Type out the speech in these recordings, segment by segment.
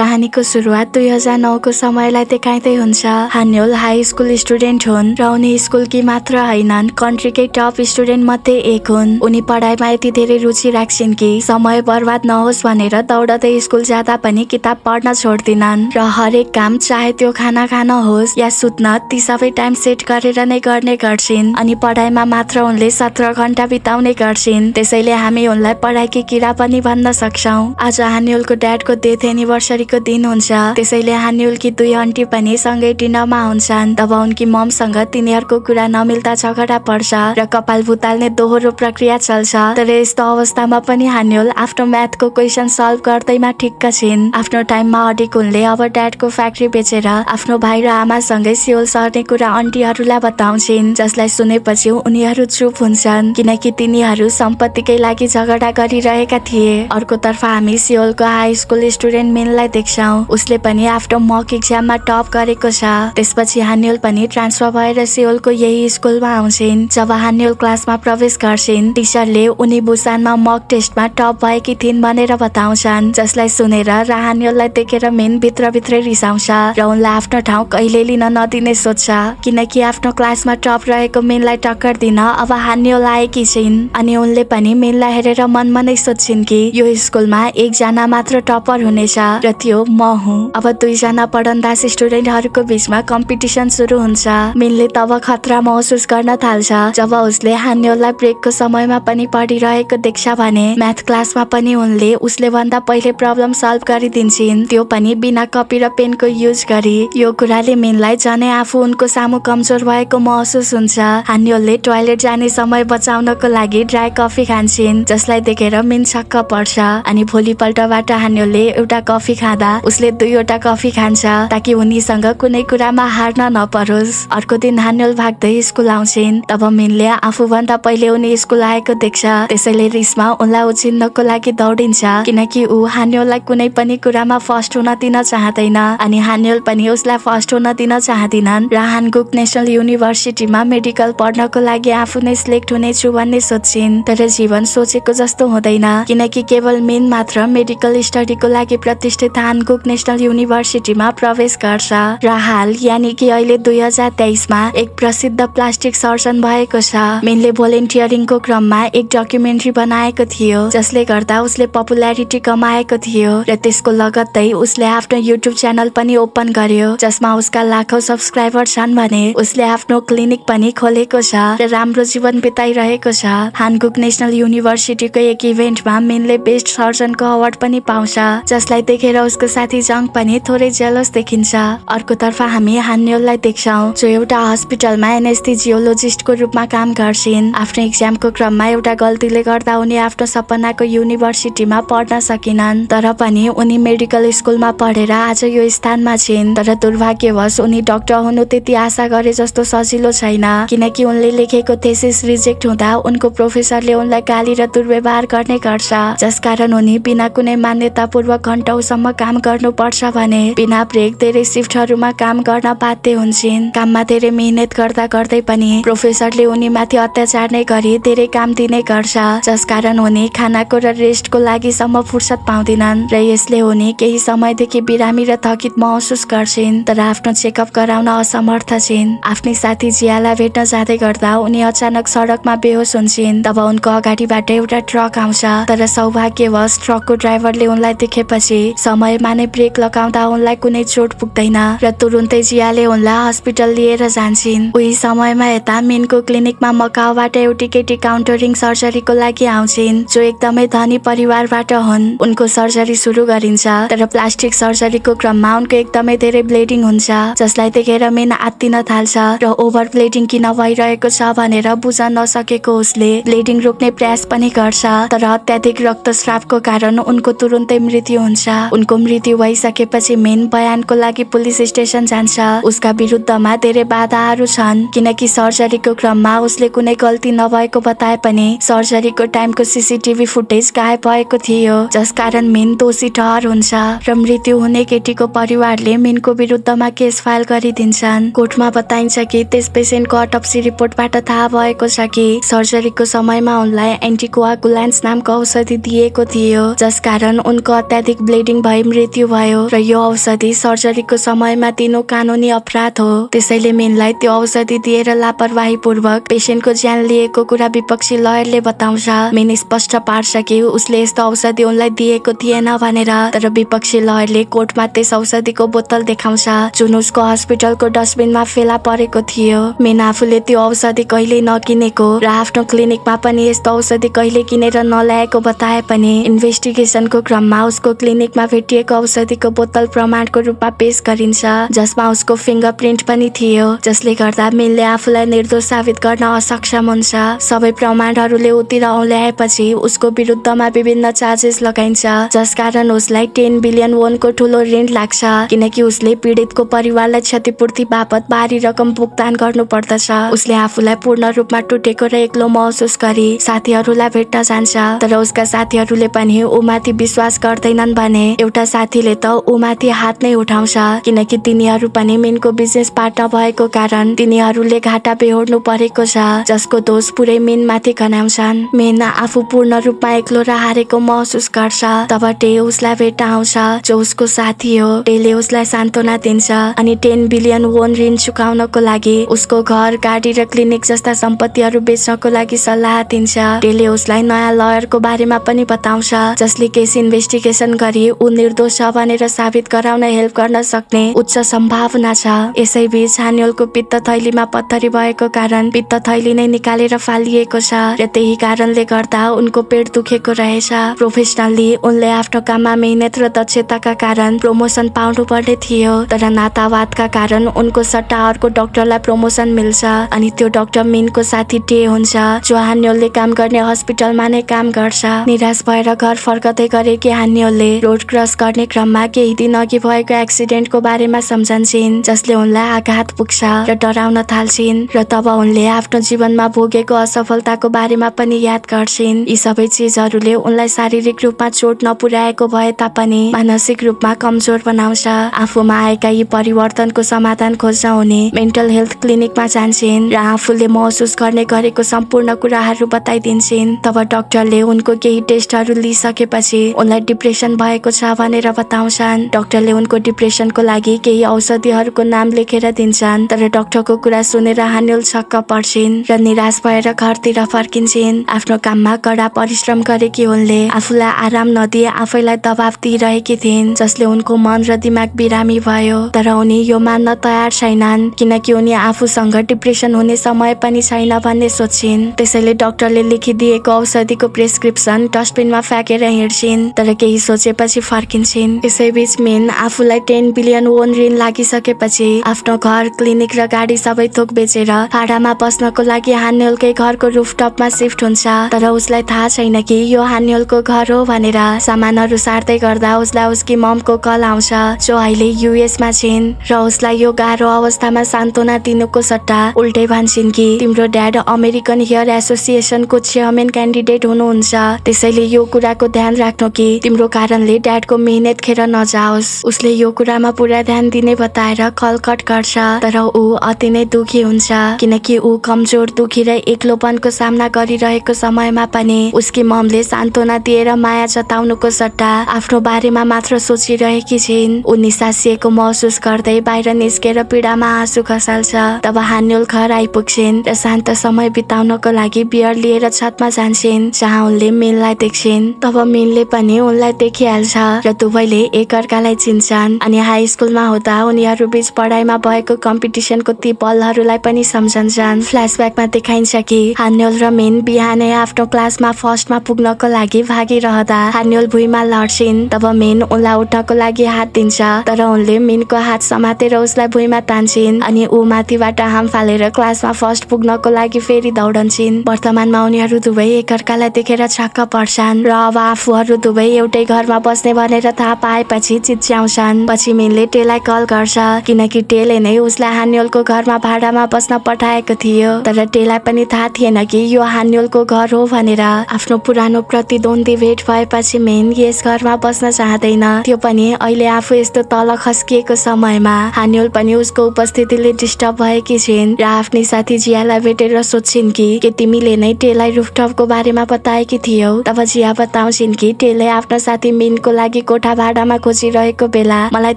कहानीको सुरुवात दुई हजार नौको समयलाई देखाइँदै हुन्छ। हान्योल हाई स्कुल स्टुडेन्ट हुन् र उनी स्कुलकी मात्र होइनन् कन्ट्रीकै टप स्टुडेन्ट मध्ये एक हुन्। उनी पढाइमा यति धेरै रुचि राख्छिन् कि समय बर्बाद नहोस् भनेर दौडदै स्कुल जाँदा पनि किताब पढ्न छोड्दिनन्। र हरेक काम चाहे त्यो खाना खान होस् या सुत्न ती सबै टाइम सेट गरेर नै गर्ने गर्छिन्। अनि पढाइमा मात्र उनले सत्र घन्टा बिताउने गर्छिन्। त्यसैले हामी उनलाई पढाइकी किरा पनि भन्न सक्छौ। आज हान्युलको ड्याडको डेथ एनिभर्सरीको दिन हुन्छ। त्यसैले हान्युलकी दुई आन्टी पनि सँगै डिनरमा हुन्छन्। तब उनकी ममसँग तिनीहरूको कुरा नमिल्दा झगडा पर्छ र कपाल भुताल्ने दोहोरो प्रक्रिया चल्छ। तर यस्तो अवस्थामा पनि हान्युल आफ्नो म्याथको क्वेसन सल्भ गर्दैमा ठिक्क छिन्। आफ्नो टाइममा अडिक उनले अब ड्याडको फ्याक्ट्री बेचेर आफ्नो भाइ र आमासँगै सियोल सर्ने कुरा आन्टीहरूलाई बताउँछिन् जसलाई सुनेपछि उनीहरू चुप हुन्छन् किनकि तिनीहरू सम्पत्तिकै लागि झगडा गरिरहेका थिए। अर्कोतर्फ हामी सियोलको हाई स्कुल स्टुडेन्ट मिनलाई देख्छौँ। उसले पनि आफ्नो मक इक्जाममा टप गरेको छ। त्यसपछि हान्युल पनि ट्रान्सफर भएर सियोलको यही स्कुलमा आउँछिन्। जब हान्युल क्लासमा प्रवेश गर्छिन् टिचरले उनी बुसानमा मक टेस्टमा टप भएकी थिइन् भनेर बताउँछन् जसलाई सुनेर र हान्युललाई देखेर मिन भित्रभित्रै रिसाउँछ र उनलाई आफ्नो ठाउँ कहिले लिन नदिने सोध्छ। किनकि आफ्नो क्लासमा टप रहेको मिनलाई टक्कर दिन अब हान्युल आएकी छिन्। अनि उनले पनि मिनलाई हेरेर मनमा नै सोध्छिन् कि यो स्कुलमा एकजना मात्र टपर हुनेछ र त्यो म हुँ। अब दुईजना पढन्दास स्टुडेन्टहरूको बिचमा कम्पिटिसन सुरु हुन्छ। मिनले तब खतरा महसुस गर्न थाल्छ। जब उसले हान्योलाई ब्रेकको समयमा पनि पढिरहेको देख्छ भने म्याथ क्लासमा पनि उनले उसले भन्दा पहिले प्रब्लम सल्भ गरिदिन्छन्। त्यो पनि बिना कपी र पेनको युज गरी। यो कुराले मिनलाई झनै आफू उनको सामु कमजोर भएको महसुस हुन्छ। हान्योलले टोयलेट जाने समय बचाउनको लागि ड्राई कफी खान्छन् जसलाई देखेर मिन छक्क पर्छ। अनि भोलिपल्टबाट हान्योलले एउटा कफी खाँदा उसले दुईवटा कफी खान्छ ताकि उनीसँग कुनै कुरामा हार्न नपरोस्। अर्को दिन हान्योल भाग्दै स्कुल आउँछिन्। तब मिनले आफूभन्दा पहिले उनी स्कुल आएको देख्छ। त्यसैले रिसमा उनलाई उछिन्नको लागि दौडिन्छ। किनकि ऊ हान्योललाई कुनै पनि कुरामा फर्स्ट हुन दिन चाहँदैन। अनि हान्योल पनि उसलाई फर्स्ट हुन दिन चाहँदिनन्। र हानगुक नेसनल युनिभर्सिटीमा मेडिकल पढ्नको लागि आफू नै सिलेक्ट हुनेछु भन्ने सोध्छिन् तर जीवन सोचेको जस्तो हुँदैन। किनकि केवल मेन मात्र मेडिकल स्टडीको लागि प्रतिष्ठित हानगुक नेसनल युनिभर्सिटीमा प्रवेश गर्छ। र हाल यानि कि अहिले दुई हजार तेइसमा एक प्रसिद्ध प्लास्टिक सर्जन भएको छ। मेनले भोलिन्टियरिङको क्रममा एक डकुमेन्ट्री बनाएको थियो जसले गर्दा उसले पपुल्यारिटी कमाएको थियो र त्यसको लगत्तै उसले आफ्नो युट्युब च्यानल पनि ओपन गर्यो जसमा उसका लाखौं सब्सक्राइबर छन् भने उसले आफ्नो क्लिनिक पनि खोलेको छ र राम्रो जीवन बिताइरहेको छ। हानगुक नेसनल युनिभर्सिटीको एक इभेन्टमा मेनले बेस्ट सर्जनको अवार्ड पनि पाउँछ जसलाई देखेर उसको साथी जङ पनि थोरै जेलस देखिन्छ। अर्कोतर्फ हामी हान्योललाई देख्छौँ जो एउटा हस्पिटलमा एनेस्थिजियोलोजिस्टको रूपमा काम गर्छिन्। आफ्नो इक्जामको क्रममा एउटा गल्तीले गर्दा उनी आफ्नो सपनाको युनिभर्सिटीमा पढ्न सकिनन्। तर पनि उनी मेडिकल स्कुलमा पढेर आज यो स्थानमा छिन्। तर दुर्भाग्यवश उनी डाक्टर हुनु त्यति आशा गरे जस्तो सजिलो छैन। किनकि उनले लेखेको थेसिस रिजेक्ट हुँदा उनको प्रोफेसरले उनलाई गाली र दुर्व्यवहार गर्ने गर्छ। जसकारण उनी बिना कुनै मान्यतापूर्वक घन्टौसम्म काम गर्नुपर्छ भने बिना ब्रेक धेरै सिफ्टहरूमा काम गर्न बाध्य हुन्छन्। काममा धेरै मिहिनेत गर्दा गर्दै पनि प्रोफेसरले उनी माथि अत्याचार नै गरी धेरै काम दिने गर्छ जसकारण उनी खानाको र रेस्टको लागि सम्म फुर्सद पाउँदिनन् र यसले उनी केही समयदेखि बिरामी र थकित महसुस गर्छिन् तर आफ्नो चेकअप गराउन असमर्थ छिन्। आफ्नै साथी जियालाई भेट्न जाँदै गर्दा उनी अचानक सडकमा बेहोस हुन्छन् तब उनको अगाडिबाट एउटा ट्रक आउँछ तर सौभाग्यवश ट्रकको ड्राइभरले उनलाई देखेपछि समयमा नै ब्रेक लगाउँदा उनलाई कुनै चोट पुग्दैन र तुरुन्तै जियाले उनलाई हस्पिटल लिएर जान्छन्। उही समयमा यता मिनको क्लिनिकमा मकाउबाट एउटी केटी काउन्टरिङ सर्जरीको लागि आउँछिन् जो एकदमै धनी परिवारबाट हुन्। उनको सर्जरी सुरु गरिन्छ तर प्लास्टिक सर्जरीको क्रममा उनको एकदमै धेरै ब्लिडिङ हुन्छ जसलाई देखेर मिन आत्तिन थाल्छ र ओभर ब्लिडिङ किन भइरहेको छ भनेर बुझ्न नसकेको उसले ब्लिडिङ रोक्ने प्रयास पनि गर्छ तर अत्याधिक रक्तस्रावको कारण उनको तुरुन्तै मृत्यु हुन्छ। उनको मृत्यु भइसकेपछि मेन बयानको लागि पुलिस स्टेसन जान्छ। उसका विरुद्धमा धेरै बाधाहरू छन् किनकि सर्जरीको क्रममा उसले कुनै गल्ती नभएको बताए पनि सर्जरीको टाइमको सिसिटिभी फुटेज गायब भएको थियो जसकारण मिन दोषी ठहर हुन्छ र मृत्यु हुने केटीको परिवारले मिनको विरुद्धमा केस फाइल गरिदिन्छन्। कोर्टमा बताइन्छ कि त्यस पेसेन्टको अटप्सी रिपोर्टबाट थाहा भएको छ कि सर्जरीको समयमा उनलाई एन्टिकोआगुलान्स नामको औषधि दिएको थियो जसकारण उनको अत्याधिक ब्लिडिङ भई मृत्यु भयो र यो औषधि सर्जरीको समयमा दिनु कानुनी अपराध हो। त्यसैले मेनलाई त्यो औषधि दिएर लापरवाही पूर्वक पेसेन्टको ज्यान लिएको कुरा विपक्षी लयरले बताउँछ। मेन स्पष्ट पार्छ कि उसले यस्तो औषधि उनलाई दिएको थिएन भनेर तर विपक्षी लयरले कोर्टमा त्यस औषधिको बोतल देखाउँछ जुन उसको हस्पिटलको डस्टबिनमा फेला परेको थियो। मेन आफूले त्यो औषधि कहिले नकिनेको र आफ्नो क्लिनिकमा पनि यस्तो औषधि कहिले किनेर नल्याएको बताए पनि इन्भेस्टिगेसनको क्रममा उसको क्लिनिकमा भेटिएको औषधिको बोतल प्रमाणको रूपमा पेश गरिन्छ जसमा उसको फिङ्गर प्रिन्ट पनि थियो जसले गर्दा मेनले आफूलाई निर्दोष साबित गर्न असक्षम हुन्छ। सबै प्रमाणहरूले उतिर औल्याएपछि उसको विरुद्धमा विभिन्न चार्जेस लगाइन्छ जसकारण उसलाई टेन बिलियन वनको ठुलो ऋण लाग्छ किनकि उसले पीडितको परिवारलाई क्षतिपूर्ति बापत भारी रकम भुक्तान गर्नु पर्दछ उसले आफूलाई पूर्ण रूपमा टुटेको र एक्लो महसुस गरी साथीहरूलाई भेट्न जान्छ तर उसका साथीहरूले पनि ऊमाथि विश्वास गर्दैनन् भने एउटा साथीले त ऊमाथि हात नै उठाउँछ किनकि तिनीहरू पनि मिनको बिजनेस पार्टनर भएको कारण तिनीहरूले घाटा बेहोर्नु परेको छ जसको दोष पुरै मिनमाथि गनाउँछन् मेन आफू पूर्ण रूपमा एक्लो र हारेको महसुस गर्छ तब टे उसलाई भेट्न आउँछ जो उसको साथी हो। टेले उसलाई सान्त्वना दिन्छ अनि टेन बिलियन वोन ऋण चुकाउनको लागि उसको घर गाडी र क्लिनिक जस्ता सम्पत्तिहरू बेच्नको लागि सल्लाह दिन्छ। टेले उसलाई नयाँ लयरको बारेमा पनि बताउँछ जसले केस इन्भेस्टिगेसन गरी ऊ छ भनेर साबित गराउन हेल्प गर्न सक्ने उच्च सम्भावना छ। यसैबीच हानियोलको पित्त थैलीमा पत्थरी भएको कारण पित्त थैली नै निकालेर फालिएको छ र त्यही कारणले गर्दा उनको पेट दुखेको रहेछ। प्रोफेसनल्ली उनले आफ्नो काममा मेहनत र दक्षताका कारण प्रमोसन पाउनु पर्ने थियो तर नातावादका कारण उनको सट्टा अर्को डाक्टरलाई प्रमोसन मिल्छ अनि त्यो डाक्टर मिनको साथी टे हुन्छ जो हान्योलले काम गर्ने हस्पिटलमा नै काम गर्छ। निराश भएर घर फर्कदै गरेकी हान्योलले रोड क्रस गर्ने क्रममा केही दिन अघि भएको एक्सिडेन्टको बारेमा सम्झन्छन् जसले उनलाई आघात पुग्छ र डराउन थाल्छिन् र तब उनले आफ्नो जीवनमा भोगेको असफलताको बारेमा पनि याद गर्छिन्। यी सबै चिजहरूले उनलाई शारीरिक रूपमा चोट नपुर्याएको भए तापनि मानसिक रूपमा कमजोर बनाउँछ। आफूमा आएका यी परिवर्तनको समाधान खोज्न हुने मेन्टल हेल्थ क्लिनिकमा जान्छन् र आफूले महसुस गर्ने गरेको सम्पूर्ण कुराहरू बताइदिन्छन्। तब डाक्टरले उनको केही टेस्टहरू लिइसकेपछि उनलाई डिप्रेसन भएको छ भनेर बताउँछन्। डाक्टरले उनको डिप्रेसनको लागि केही औषधिहरूको नाम लेखेर दिन्छन् तर डाक्टरको कुरा सुनेर हानिल छक्क पर्छिन् र निराश भएर घरतिर फर्किन्छन्। आफ्नो काममा कडा परिश्रम गरेकी उनले आफूलाई आराम नदिए आफैलाई दबाब दिइरहेकी थिइन् जसले उनको मन र दिमाग बिरामी भयो। तर उनी यो मान्न तयार छैनन् किनकि उनी आफूसँग डिप्रेसन हुने समय पनि छैन भन्ने सोच्छिन्। त्यसैले डाक्टरले लेखिदिएको औषधिको प्रेसक्रिप्सन डस्टबिनमा फ्याँकेर हिँड्छिन् तर केही सोचेपछि फर्किन्छन् यसैबीच मेन आफूलाई टेन बिलियन वोन ऋण लागिसकेपछि आफ्नो घर क्लिनिक र गाडी सबै थोक बेचेर भाडामा बस्नको लागि हान्यलकै घरको रुफटपमा सिफ्ट हुन्छ। तर उसलाई थाहा छैन कि यो हान्यलको घर हो भनेर सामानहरू सार्दै गर्दा उसलाई उसकी ममको कल आउँछ जो अहिले युएसमा छिन्। र उसलाई यो गाह्रो अवस्थामा सान्त्वना दिनुको सट्टा उल्टै भन्छन् कि तिम्रो ड्याड अमेरिकन हेयर एसोसिएसनको चेयरमेन क्यान्डिडेट हुनुहुन्छ। त्यसैले यो कुराको ध्यान राख्नु कि तिम्रो कारणले ड्याडको मेहनत खेर नजाओस्। उसले यो कुरामा पुरा ध्यान दिने बताएर कल कट गर्छ तर ऊ अति नै दुखी हुन्छ किनकि ऊ कमजोर दुखी र एक्लोपनको सामना गरिरहेको समयमा पनि उसकी ममले सान्त्वना दिएर माया जताउनुको सट्टा आफ्नो बारेमा मात्र सोचिरहेकी छिन्। ऊ निसासिएको महसुस गर्दै बाहिर निस्केर पीडामा आँसु खसाल्छ। तब हान्युल घर आइपुग्छिन् र शान्त समय बिताउनको लागि बियर लिएर छतमा जान्छन् जहाँ उनले मिनलाई देख्छिन्। तब मिनले पनि उनलाई देखिहाल्छ र दुवैले एकअर्कालाई चिन्छन् अनि हाई स्कुलमा हुँदा उनीहरू बीच पढाइमा भएको कम्पिटिसनको ती पलहरूलाई पनि सम्झन्छन्। फ्ल्यासब्याकमा देखाइन्छ कि हान्योल र मिन बिहानै आफ्नो क्लासमा फर्स्टमा पुग्नको लागि भागिरहँदा हान्योल भुइँमा लड्छिन्। तब मिन उनलाई उठ्नको लागि हात दिन्छ तर उनले मिनको हात समातेर उसलाई भुइँमा तान्छिन् अनि ऊ माथिबाट हाम फालेर क्लासमा फर्स्ट पुग्नको लागि फेरि दौडन्छन्। वर्तमानमा उनीहरू दुवै एकअर्कालाई देखेर छक्क पर्छन् र अब आफूहरू दुवै एउटै घरमा बस्ने भनेर थाहा पाएपछि चिच्याउँछन्। पछि मिनले टेलाई कल गर्छ किनकि टेले नै उसलाई हान्योलको घरमा भाडामा बस्न पठाएको थियो। तर टेलाई पनि थाहा थिएन कि यो हान्योलको घर हो भनेर। आफ्नो पुरानो प्रतिद्वन्दी भेट भएपछि मेन यस घरमा बस्न चाहँदैन। त्यो पनि अहिले आफू यस्तो तल खस्किएको समयमा। हान्योल पनि उसको उपस्थितिले डिस्टर्ब भएकी छिन् र आफ्नै साथी जियालाई भेटेर सोध्छिन् कि के तिमीले नै टेलाई रुफटपको बारेमा बताएकी थियौ? तब जिया बताउँछिन् कि टेले आफ्नो साथी मिनको लागि कोठा भाडामा खोजिरहेको बेला मलाई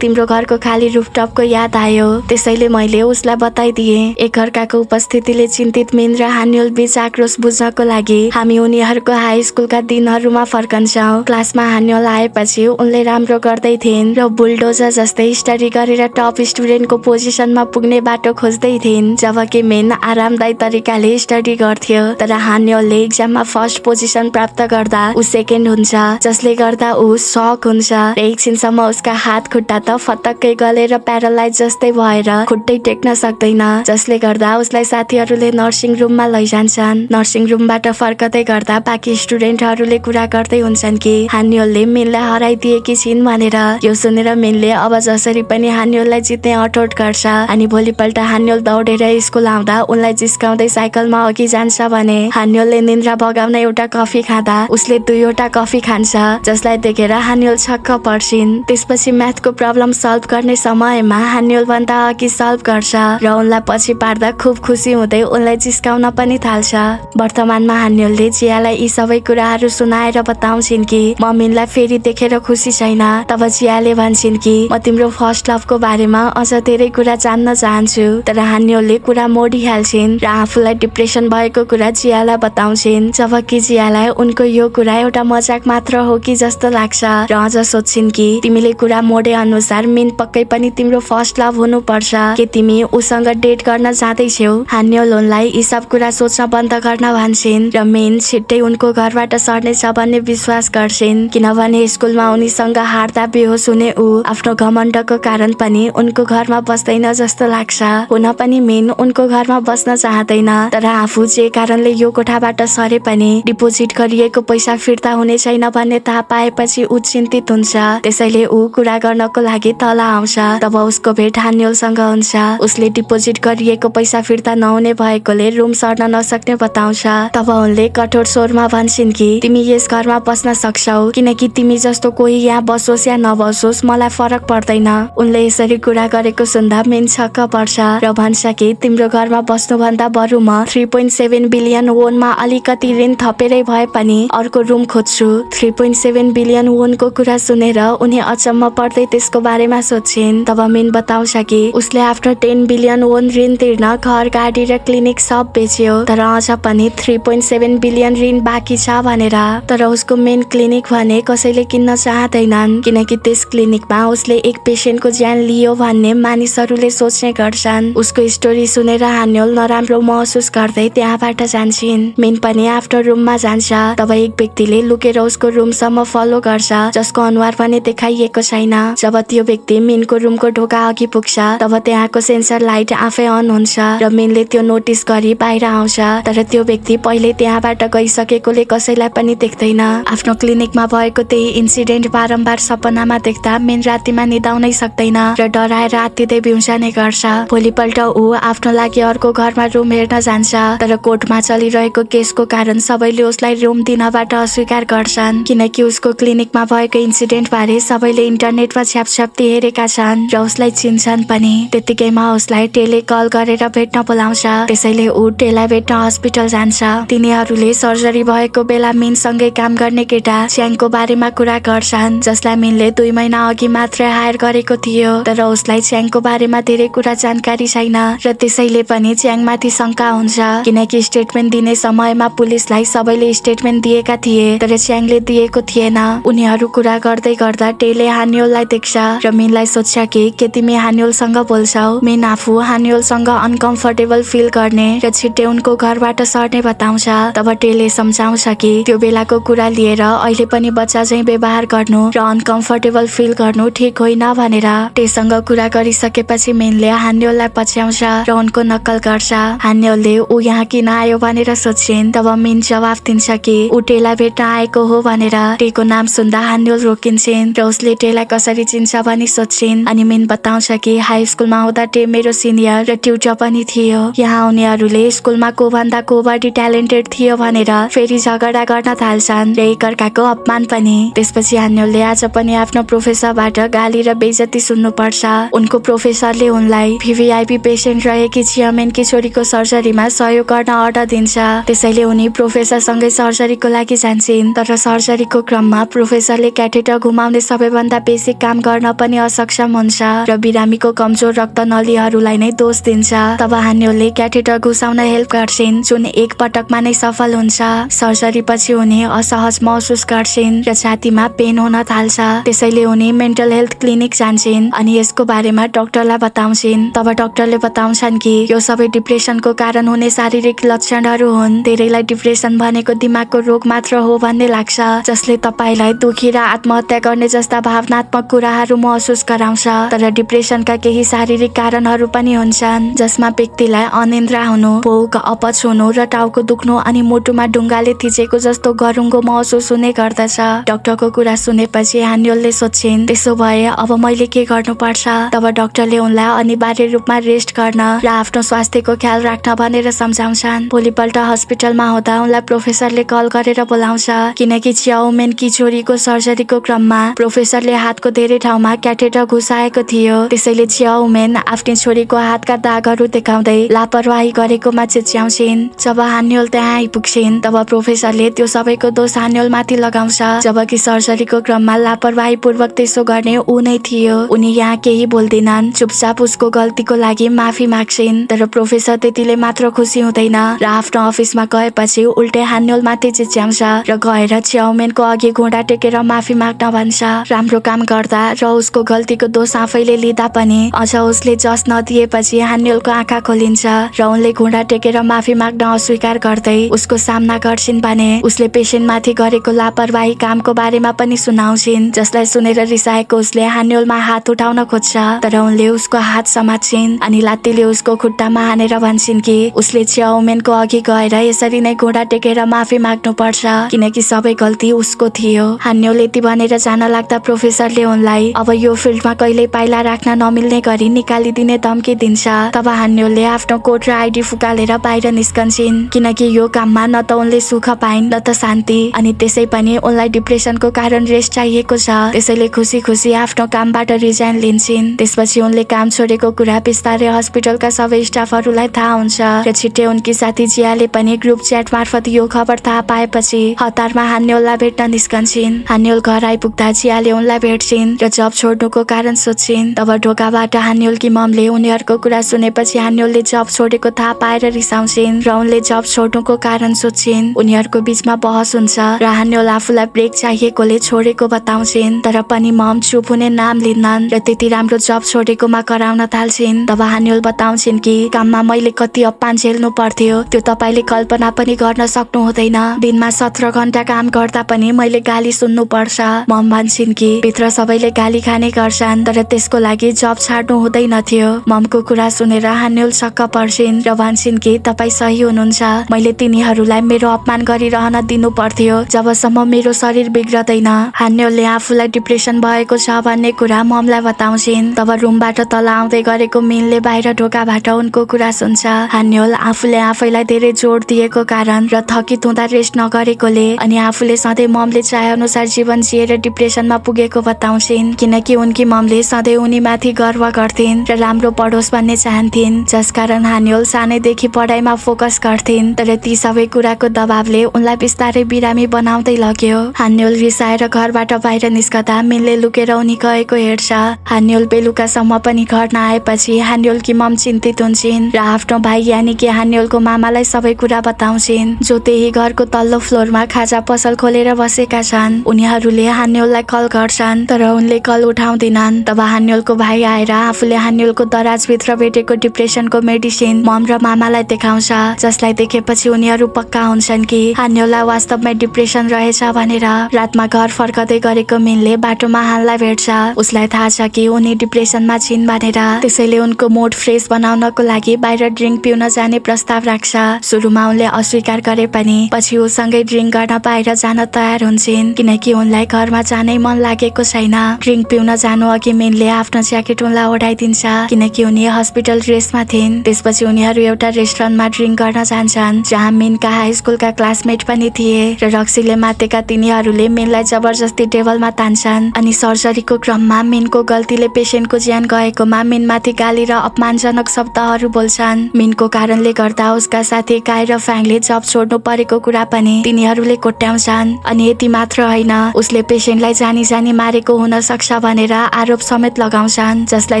तिम्रो घरको खाली रुफटपको याद आयो। त्यसैले मैले उसलाई बताइदिए। एकअर्काको उपस्थितिले चिन्तित मिन र हान्युल बीच आक्रोश बुझ्नको लागि हामी उनीहरूको हाई स्कुलका दिनहरूमा फर्कन्छौँ। क्लासमा हान्युल आएपछि उनले राम्रो गर्दै थिइन् र बुलडोजर जस्तै स्टडी गरेर टप स्टुडेन्टको पोजिसनमा पुग्ने बाटो खोज्दै थिइन् जबकि मेन आरामदायी तरिकाले स्टडी गर्थ्यो। तर हान्योलले इक्जाममा फर्स्ट पोजिसन प्राप्त गर्दा ऊ सेकेन्ड हुन्छ जसले गर्दा ऊ सक हुन्छ। र एकछिनसम्म उसका हात खुट्टा त फतक्कै गलेर प्यारालाइज जस्तै भएर खुट्टै टेक्न सक्दैन। जसले गर्दा उसलाई साथीहरूले नर्सिङ रुममा लैजान्छन्। नर्सिङ रुमबाट फर्कदै गर्दा बाँकी स्टुडेन्टहरूले कुरा गर्दै हुन्छन् कि हान्योलले मेनलाई हराइदिएकी छिन् भनेर। यो सुनेर मेनले अब जसरी पनि हान्योललाई जित्ने अठोट गर्छ अनि भोलिपल्ट हान्योल दौडेर स्कुल आउँदा उनलाई जिस्काउँदै साइकलमा अघि जान्छ भने हान्योलले निन्द्रा बगाउन एउटा कफी खाँदा उसले दुईवटा कफी खान्छ जसलाई देखेर हान्योल छक्क पर्छिन्। त्यसपछि म्याथको प्रब्लम सल्भ गर्ने समयमा हान्योल भन्दा अघि सल्भ गर्छ र उनलाई पछि पार्दा खुब खुसी हुँदै उनलाई जिस्काउन पनि थाल्छ। वर्तमानमा हान्योलले जियालाई यी सबै कुराहरू सुनाएर बताउँछिन् कि मम्मीलाई फेरि देखेर खुसी छैन। तब जियाले भन्छन् कि म तिम्रो फर्स्ट लभको बारेमा अझ धेरै कुरा जान्न चाहन्छु। तर हान्योलले कुरा मोडिहाल्छिन् र आफूलाई डिप्रेसन भएको कुरा जियालाई बताउँछिन्। जबकि जियालाई उनको यो कुरा एउटा मजाक मात्र हो कि जस्तो लाग्छ र अझ सोध्छिन् कि तिमीले कुरा मोडे अनुसार मिन पक्कै पनि तिम्रो फर्स्ट लभ हुनुपर्छ। कि तिमी उसँग डेट गर्न जाँदैछौ हान्योल उनलाई यी सब कुरा सोच्न बन्द गर्न भन्छन्। र मेन छिट्टै उनको घरबाट सर्नेछ भन्ने विश्वास गर्छिन्। किनभने स्कुलमा उनीसँग हार्दा बेहोस हुने ऊ आफ्नो घमण्डको कारण पनि उनको घरमा बस्दैन जस्तो लाग्छ। हुन पनि मेन उनको घरमा बस्न चाहँदैन। तर आफू जे कारणले यो कोठाबाट सरे पनि डिपोजिट गरिएको पैसा फिर्ता हुने छैन भन्ने थाहा पाएपछि ऊ चिन्तित हुन्छ। त्यसैले ऊ कुरा गर्नको लागि तल आउँछ। तब उसको भेट हान्योलसँग हुन्छ। उसले डिपोजिट गरिएको पैसा फिर्ता नहुने भएकोले रुम सर्न नसक्ने बताउँछ। तब उनले कठोर स्वरमा भन्छन् कि तिमी यस घरमा बस्न सक्छौ। किनकि तिमी जस्तो कोही यहाँ बसोस् या नबसोस् मलाई फरक पर्दैन उनले यसरी कुरा गरेको सुन्दा मेन छक्क पर्छ र भन्छ कि तिम्रो घरमा बस्नुभन्दा बरु म थ्री पोइन्ट सेभेन बिलियन वोनमा अलिकति ऋण थपेरै भए पनि अर्को रुम खोज्छु। थ्री पोइन्ट सेभेन बिलियन वोनको कुरा सुनेर उनी अचम्म पर्दै त्यसको बारेमा सोध्छिन् तब मेन बताउँछ कि उसले आफ्नो टेन बिलियन वोन ऋण तिर्न घर गाडी र क्लिनिक सब बेच्यो तर अझ पनि थ्री पोइन्ट सेभेन बिलियन ऋण बाँकी छ भनेर। तर उसको मेन क्लिनिक भने कसैले किन्न चाहँदैनन् किनकि त्यस क्लिनिकमा उसले एक पेसेन्टको ज्यान लियो भन्ने मानिसहरूले सोच्ने गर्छन्। उसको स्टोरी सुनेर हान्योल नराम्रो महसुस गर्दै त्यहाँबाट जान्छन्। मेन पनि आफ्नो रुममा जान्छ तब एक व्यक्तिले लुकेर उसको रुमसम्म फलो गर्छ जसको अनुहार पनि देखाइएको छैन। जब त्यो व्यक्ति मिनको रुमको ढोका अघि पुग्छ तब त्यहाँको सेन्सर लाइट आफै अन हुन्छ र मिनले त्यो नोटिस गरी बाहिर आउँछ। तर त्यो व्यक्ति पहिले त्यहाँबाट गइसकेकोले कसैलाई पनि देख्दैन। आफ्नो क्लिनिकमा भएको त्यही इन्सिडेन्ट बारम्बार सपनामा देख्दा मेन रातिमा निदाउनै सक्दैन र डराएर आत्तिँदै बिउजाने गर्छ। भोलिपल्ट ऊ आफ्नो लागि अर्को घरमा रुम हेर्न जान्छ तर कोर्टमा चलिरहेको केसको कारण सबैले उसलाई रुम दिनबाट अस्वीकार गर्छन् किनकि उसको क्लिनिकमा भएको इन्सिडेन्ट बारे सबैले इन्टरनेटमा छ्यापछ्याप्ती हेरेका छन् र उसलाई चिन्छन् पनि। त्यतिकैमा उसलाई टेले कल गरेर भेट्न बोलाउँछ। त्यसैले ऊ टेलाई भेट्न हस्पिटल जान्छ। तिनीहरूले सर्जरी भएको बेला मिनसँगै काम गर्ने केटा च्याङको बारेमा कुरा गर्छन् जसलाई मिनले दुई महिना अघि मात्रै हायर गरेको थियो। तर उसलाई च्याङको बारेमा धेरै कुरा जानकारी छैन र त्यसैले पनि च्याङमाथि शङ्का हुन्छ। किनकि स्टेटमेन्ट दिने समयमा पुलिसलाई सबैले स्टेटमेन्ट दिएका थिए तर च्याङले दिएको थिएन। उनीहरू कुरा गर्दै गर्दा टेले हान्योललाई देख्छ र मिनलाई सोध्छ कि के तिमी हान्योलसँग बोल्छौ? मिन आफू हान्योलसँग अनकम्फर्टेबल फिल गर्ने र छिट्टै उनको घरबाट सर्ने बताउँछ। तब टेले सम्झाउँछ कि त्यो बेलाको कुरा लिएर अहिले पनि बच्चा चाहिँ व्यवहार गर्नु र अनकम्फर्टेबल फिल गर्नु ठिक होइन भनेर टेसँग कुरा गरिसकेपछि मेनले हान्योललाई पछ्याउँछ र उनको नक्कल गर्छ। हान्योलले ऊ यहाँ किन आयो? भनेर सोध्छिन्। तब मिन जवाफ दिन्छ कि ऊ टेलाई भेट्न आएको हो भनेर टेको नाम सुन्दा हान्योल रोकिन्छन् र उसले टेलाई कसरी चिन्छ भनी सोध्छिन्। अनि मिन बताउँछ कि हाई स्कुलमा हुँदा टे मेरो सिनियर र ट्युटर पनि थियो। यहाँ उनीहरूले स्कुलमा को भन्दा को बढी ट्यालेन्टेड थियो भनेर फेरि झगडा गर्न थाल्छन् र एकअर्काको अपमान पनि। त्यसपछि हान्योलले आज पनि आफ्नो प्रोफेसरबाट गाली र बेइज्जती सुन्नुपर्छ। उनको प्रोफेसरले उनलाई भिभिआइपी पेसेन्ट रहेकी चेयरमेनकी छोरीको सर्जरीमा सहयोग गर्न अर्डर दिन्छ। त्यसैले उनी प्रोफेसरसँगै सर्जरीको लागि जान्छन्। तर सर्जरीको क्रममा प्रोफेसरले क्याटेटर क्याथेटर घुमाउने सबैभन्दा बेसी काम गर्न पनि असक्षम हुन्छ र बिरामीको कमजोर रक्त नलीहरूलाई नै दोष दिन्छ। तब हान्योलले क्याथेटर घुसाउन हेल्प गर्छिन् जुन एक पटकमा नै सफल हुन्छ। सर्जरी पछि उनी असहज महसुस गर्छिन् र छातीमा पेन हुन थाल्छ। त्यसैले उनी मेन्टल हेल्थ क्लिनिक जान्छन् अनि यसको बारेमा डाक्टरलाई बताउँछिन्। तब डाक्टरले बताउँछन् कि यो सबै डिप्रेसनको कारण हुने शारीरिक लक्षणहरू हुन्। धेरैलाई डिप्रेसन भनेको दिमागको रोग मात्र हो भन्ने लाग्छ जसले तपाईँलाई दुखी र आत्महत्या गर्ने जस्ता भावनात्मक कुराहरू महसुस गराउँछ तर डिप्रेसनका केही शारीरिक कारणहरू पनि हुन्छन् जसमा व्यक्तिलाई अनिन्द्रा हुनु भोक अपच हुनु र टाउको दुख्नु अनि मुटुमा ढुङ्गाले थिचेको जस्तो गरुङ्गो महसुस हुने गर्दछ। डाक्टरको कुरा सुनेपछि हान्योलले सोध्छिन् त्यसो भए अब मैले के गर्नुपर्छ? तब डाक्टरले उनलाई अनिवार्य रूपमा रेस्ट गर्न र आफ्नो स्वास्थ्यको ख्याल राख्न भनेर सम्झाउँछन्। भोलिपल्ट हस्पिटलमा हुँदा उनलाई प्रोफेसरले कल गरेर बोलाउँछ किनकि च्याउमेनकी छोरीको सर्जरीको क्रममा प्रोफेसरले हातको धेरै ठाउँमा क्याटेटर घुसाएको थियो। त्यसैले च्याउमेन आफ्नी छोरीको हातका दागहरू देखाउँदै लापरवाही गरेकोमा चिच्याउँछिन्। जब हान्योल त्यहाँ आइपुग्छिन् तब प्रोफेसरले त्यो सबैको दोष हान्योलमाथि लगाउँछ। जबकि सर्जरीको क्रममा लापरवाही पूर्वक त्यसो गर्ने ऊ नै थियो। उनी यहाँ केही बोल्दैनन् चुपचाप उसको गल्तीको लागि माफी माग्छिन्। तर प्रोफेसर त्यतिले मात्र खुसी हुँदैन र आफ्नो अफिसमा गएपछि उल्टे हान्योल माथि चिच्याउँछ र गएर च्याउमेनको अघि घुँडा टेकेर माफी माग्न भन्छ राम्रो काम गर्दा र उसको गल्तीको दोष आफैले लिँदा पनि अझ उसले जस नदिएपछि हान्योलको आँखा खोलिन्छ र उनले घुँडा टेकेर माफी माग्न अस्वीकार गर्दै उसको सामना गर्छिन् भने उसले पेसेन्टमाथि गरेको लापरवाही कामको बारेमा पनि सुनाउँछिन् जसलाई सुनेर रिसाएको उसले हान्योलमा हात उठाउन खोज्छ। तर उनले उसको हात समात्छिन् अनि लात्तीले उसको खुट्टामा हानेर भन्छन् कि उसले च्याउमेनको अघि गएर यसरी नै घुँडा टेकेर माफी माग्नु पर्छ किनकि सबै गल्ती उसको थियो। हान्योल यति भनेर जान लाग्दा प्रोफेसरले उनलाई अब यो फिल्डमा कहिल्यै पाइला राख्न नमिल्ने गरी निकालिदिने धम्की दिन्छ। तब हान्योलले आफ्नो कोट र आइडी फुकालेर बाहिर निस्कन्छन्। किनकि यो काममा न त उनले सुख पाइन् न त शान्ति। अनि त्यसै पनि उनलाई डिप्रेसनको कारण रेस्ट चाहिएको छ। त्यसैले खुसी खुसी आफ्नो कामबाट रिजाइन लिन्छन्। त्यसपछि उनले काम छोडेको कुरा बिस्तारै हस्पिटलका सबै स्टाफहरूलाई थाहा हुन्छ। र छिट्टै उनकी साथी जियाले पनि ग्रुप च्याट मार्फत यो खबर थाहा पाएपछि हतारमा हान्योललाई भेट्न निस्कन्छन्। हान्योल घर आइपुग्दा जियाले उनलाई भेट्छिन् र जब छोड्नुको कारण सोध्छिन् तब ढोकाबाट हान्योलकी ममले उनीहरूको कुरा सुनेपछि हान्योलले जब छोडेको थाहा पाएर रिसाउँछिन् र उनले जब छोड्नुको कारण सोध्छिन् उनीहरूको बिचमा बहस हुन्छ र हान्योल आफूलाई ब्रेक चाहिएकोले छोडेको बताउँछिन्। तर पनि मम चुप हुने नाम लिन्नन् र त्यति राम्रो जब छोडेकोमा कराउन थाल्छिन् तब हान्योल बताउँछिन् कि काममा मैले कति अपमान झेल्नु पर्थ्यो त्यो तपाईँले कल्पना पनि गर्न सक्नु हुँदैन दिनमा सत्र घन्टा काम गर्दा पनि मैले गाली सुन्नु पर्छ मम भन्छन् कि भित्र सबैले गाली खाने गर्छन् तर त्यसको लागि जब छाड्नु हुँदैन थियो। ममको कुरा सुनेर हान्योल छक्क पर्छिन् र भन्छन् कि तपाईँ सही हुनुहुन्छ। मैले तिनीहरूलाई मेरो अपमान गरिरहन दिनु पर्थ्यो जबसम्म मेरो शरीर बिग्रदैन। हान्योलले आफूलाई डिप्रेसन भएको छ भन्ने कुरा ममलाई बताउँछिन्। तब रुमबाट तल आउँदै गरेको मिनले बाहिर ढोकाबाट उनको कुरा सुन्छ। हान्योल आफूले आफैलाई धेरै जोड दिएको कारण र थकित हुँदा रेस्ट नगरेकोले अनि आफूले सधैँ ममले चाहे अनुसार जीवन जिएर डिप्रेसनमा पुगेको बताउँछिन्। किनकि उनकी ममले सधैँ उनीमाथि गर्व गर्थिन् र राम्रो पढोस् भन्ने चाहन्थिन्। जसकारण हान्योल सानैदेखि पढाइमा फोकस गर्थिन् तर ती सबै कुराको दबावले उनलाई बिस्तारै बिरामी बनाउँदै लग्यो। हान्योल रिसाएर घरबाट बाहिर निस्कदा मिनले लुकेर उनी गएको हेर्छ। हान्योल बेलुकासम्म पनि घर नआएपछि हान्योलकी मम चिन्तित हुन्छन् र आफ्नो भाइ यानि कि हान्योलको मामालाई सबै कुरा बताउँछिन्। जो त्यही घरको तल्लो फ्लोरमा खाजा पसल खोलेर बसेका छन्। उनीहरूले हान्योललाई कल गर्छन् तर उनले कल उठाउँदिनन्। तब हान्योलको भाइ आएर आफूले हान्योलको दराजभित्र भेटेको डिप्रेसनको मेडिसिन मम र मामालाई देखाउँछ जसलाई देखेपछि उनीहरू पक्का हुन्छन् कि हान्योललाई वास्तवमै डिप्रेसन रहेछ भनेर रातमा घर फर्कदै गरेको मिनले बाटोमा हानलाई भेट्छ। उसलाई थाहा छ कि उनी डिप्रेसनमा छिन् भनेर त्यसैले उनको मोड फ्रेस बनाउनको लागि बाहिर ड्रिङ्क पिउन जाने प्रस्ताव राख्छ। सुरुमा उनले अस्वीकार गरे पनि पछि उसँगै ड्रिङ्क गर्न बाहिर जान तयार हुन्छन् किनकि उनलाई घरमा जानै मन लागेको छैन। ड्रिङ्क पिउन जानु अघि मिनले आफ्नो ज्याकेट उनलाई ओढाइदिन्छ किनकि उनी हस्पिटल ड्रेसमा थिइन्। त्यसपछि उनीहरू एउटा रेस्टुरेन्टमा ड्रिङ्क गर्न जान्छन् जहाँ मिनका हाई स्कुलका क्लासमेट पनि थिए र रक्सीले मातेका तिनीहरूले मिनलाई जबरजस्ती टेबलमा तान्छन्। अनि सर्जरीको क्रममा मिनको गल्तीले पेसेन्टको ज्यान गएकोमा मिनमाथि गाली र अपमानजनक शब्दहरू बोल्छन्। मिनको कारणले गर्दा उसका साथी काई र फ्याङले जब छोड्नु परेको कुरा पनि तिनीहरूले कोट्याउँछन्। अनि यति मात्र होइन उसले पेसेन्टलाई जानी जानी मारेको हुन सक्छ भनेर आरोप समेत लगाउँछन् जसलाई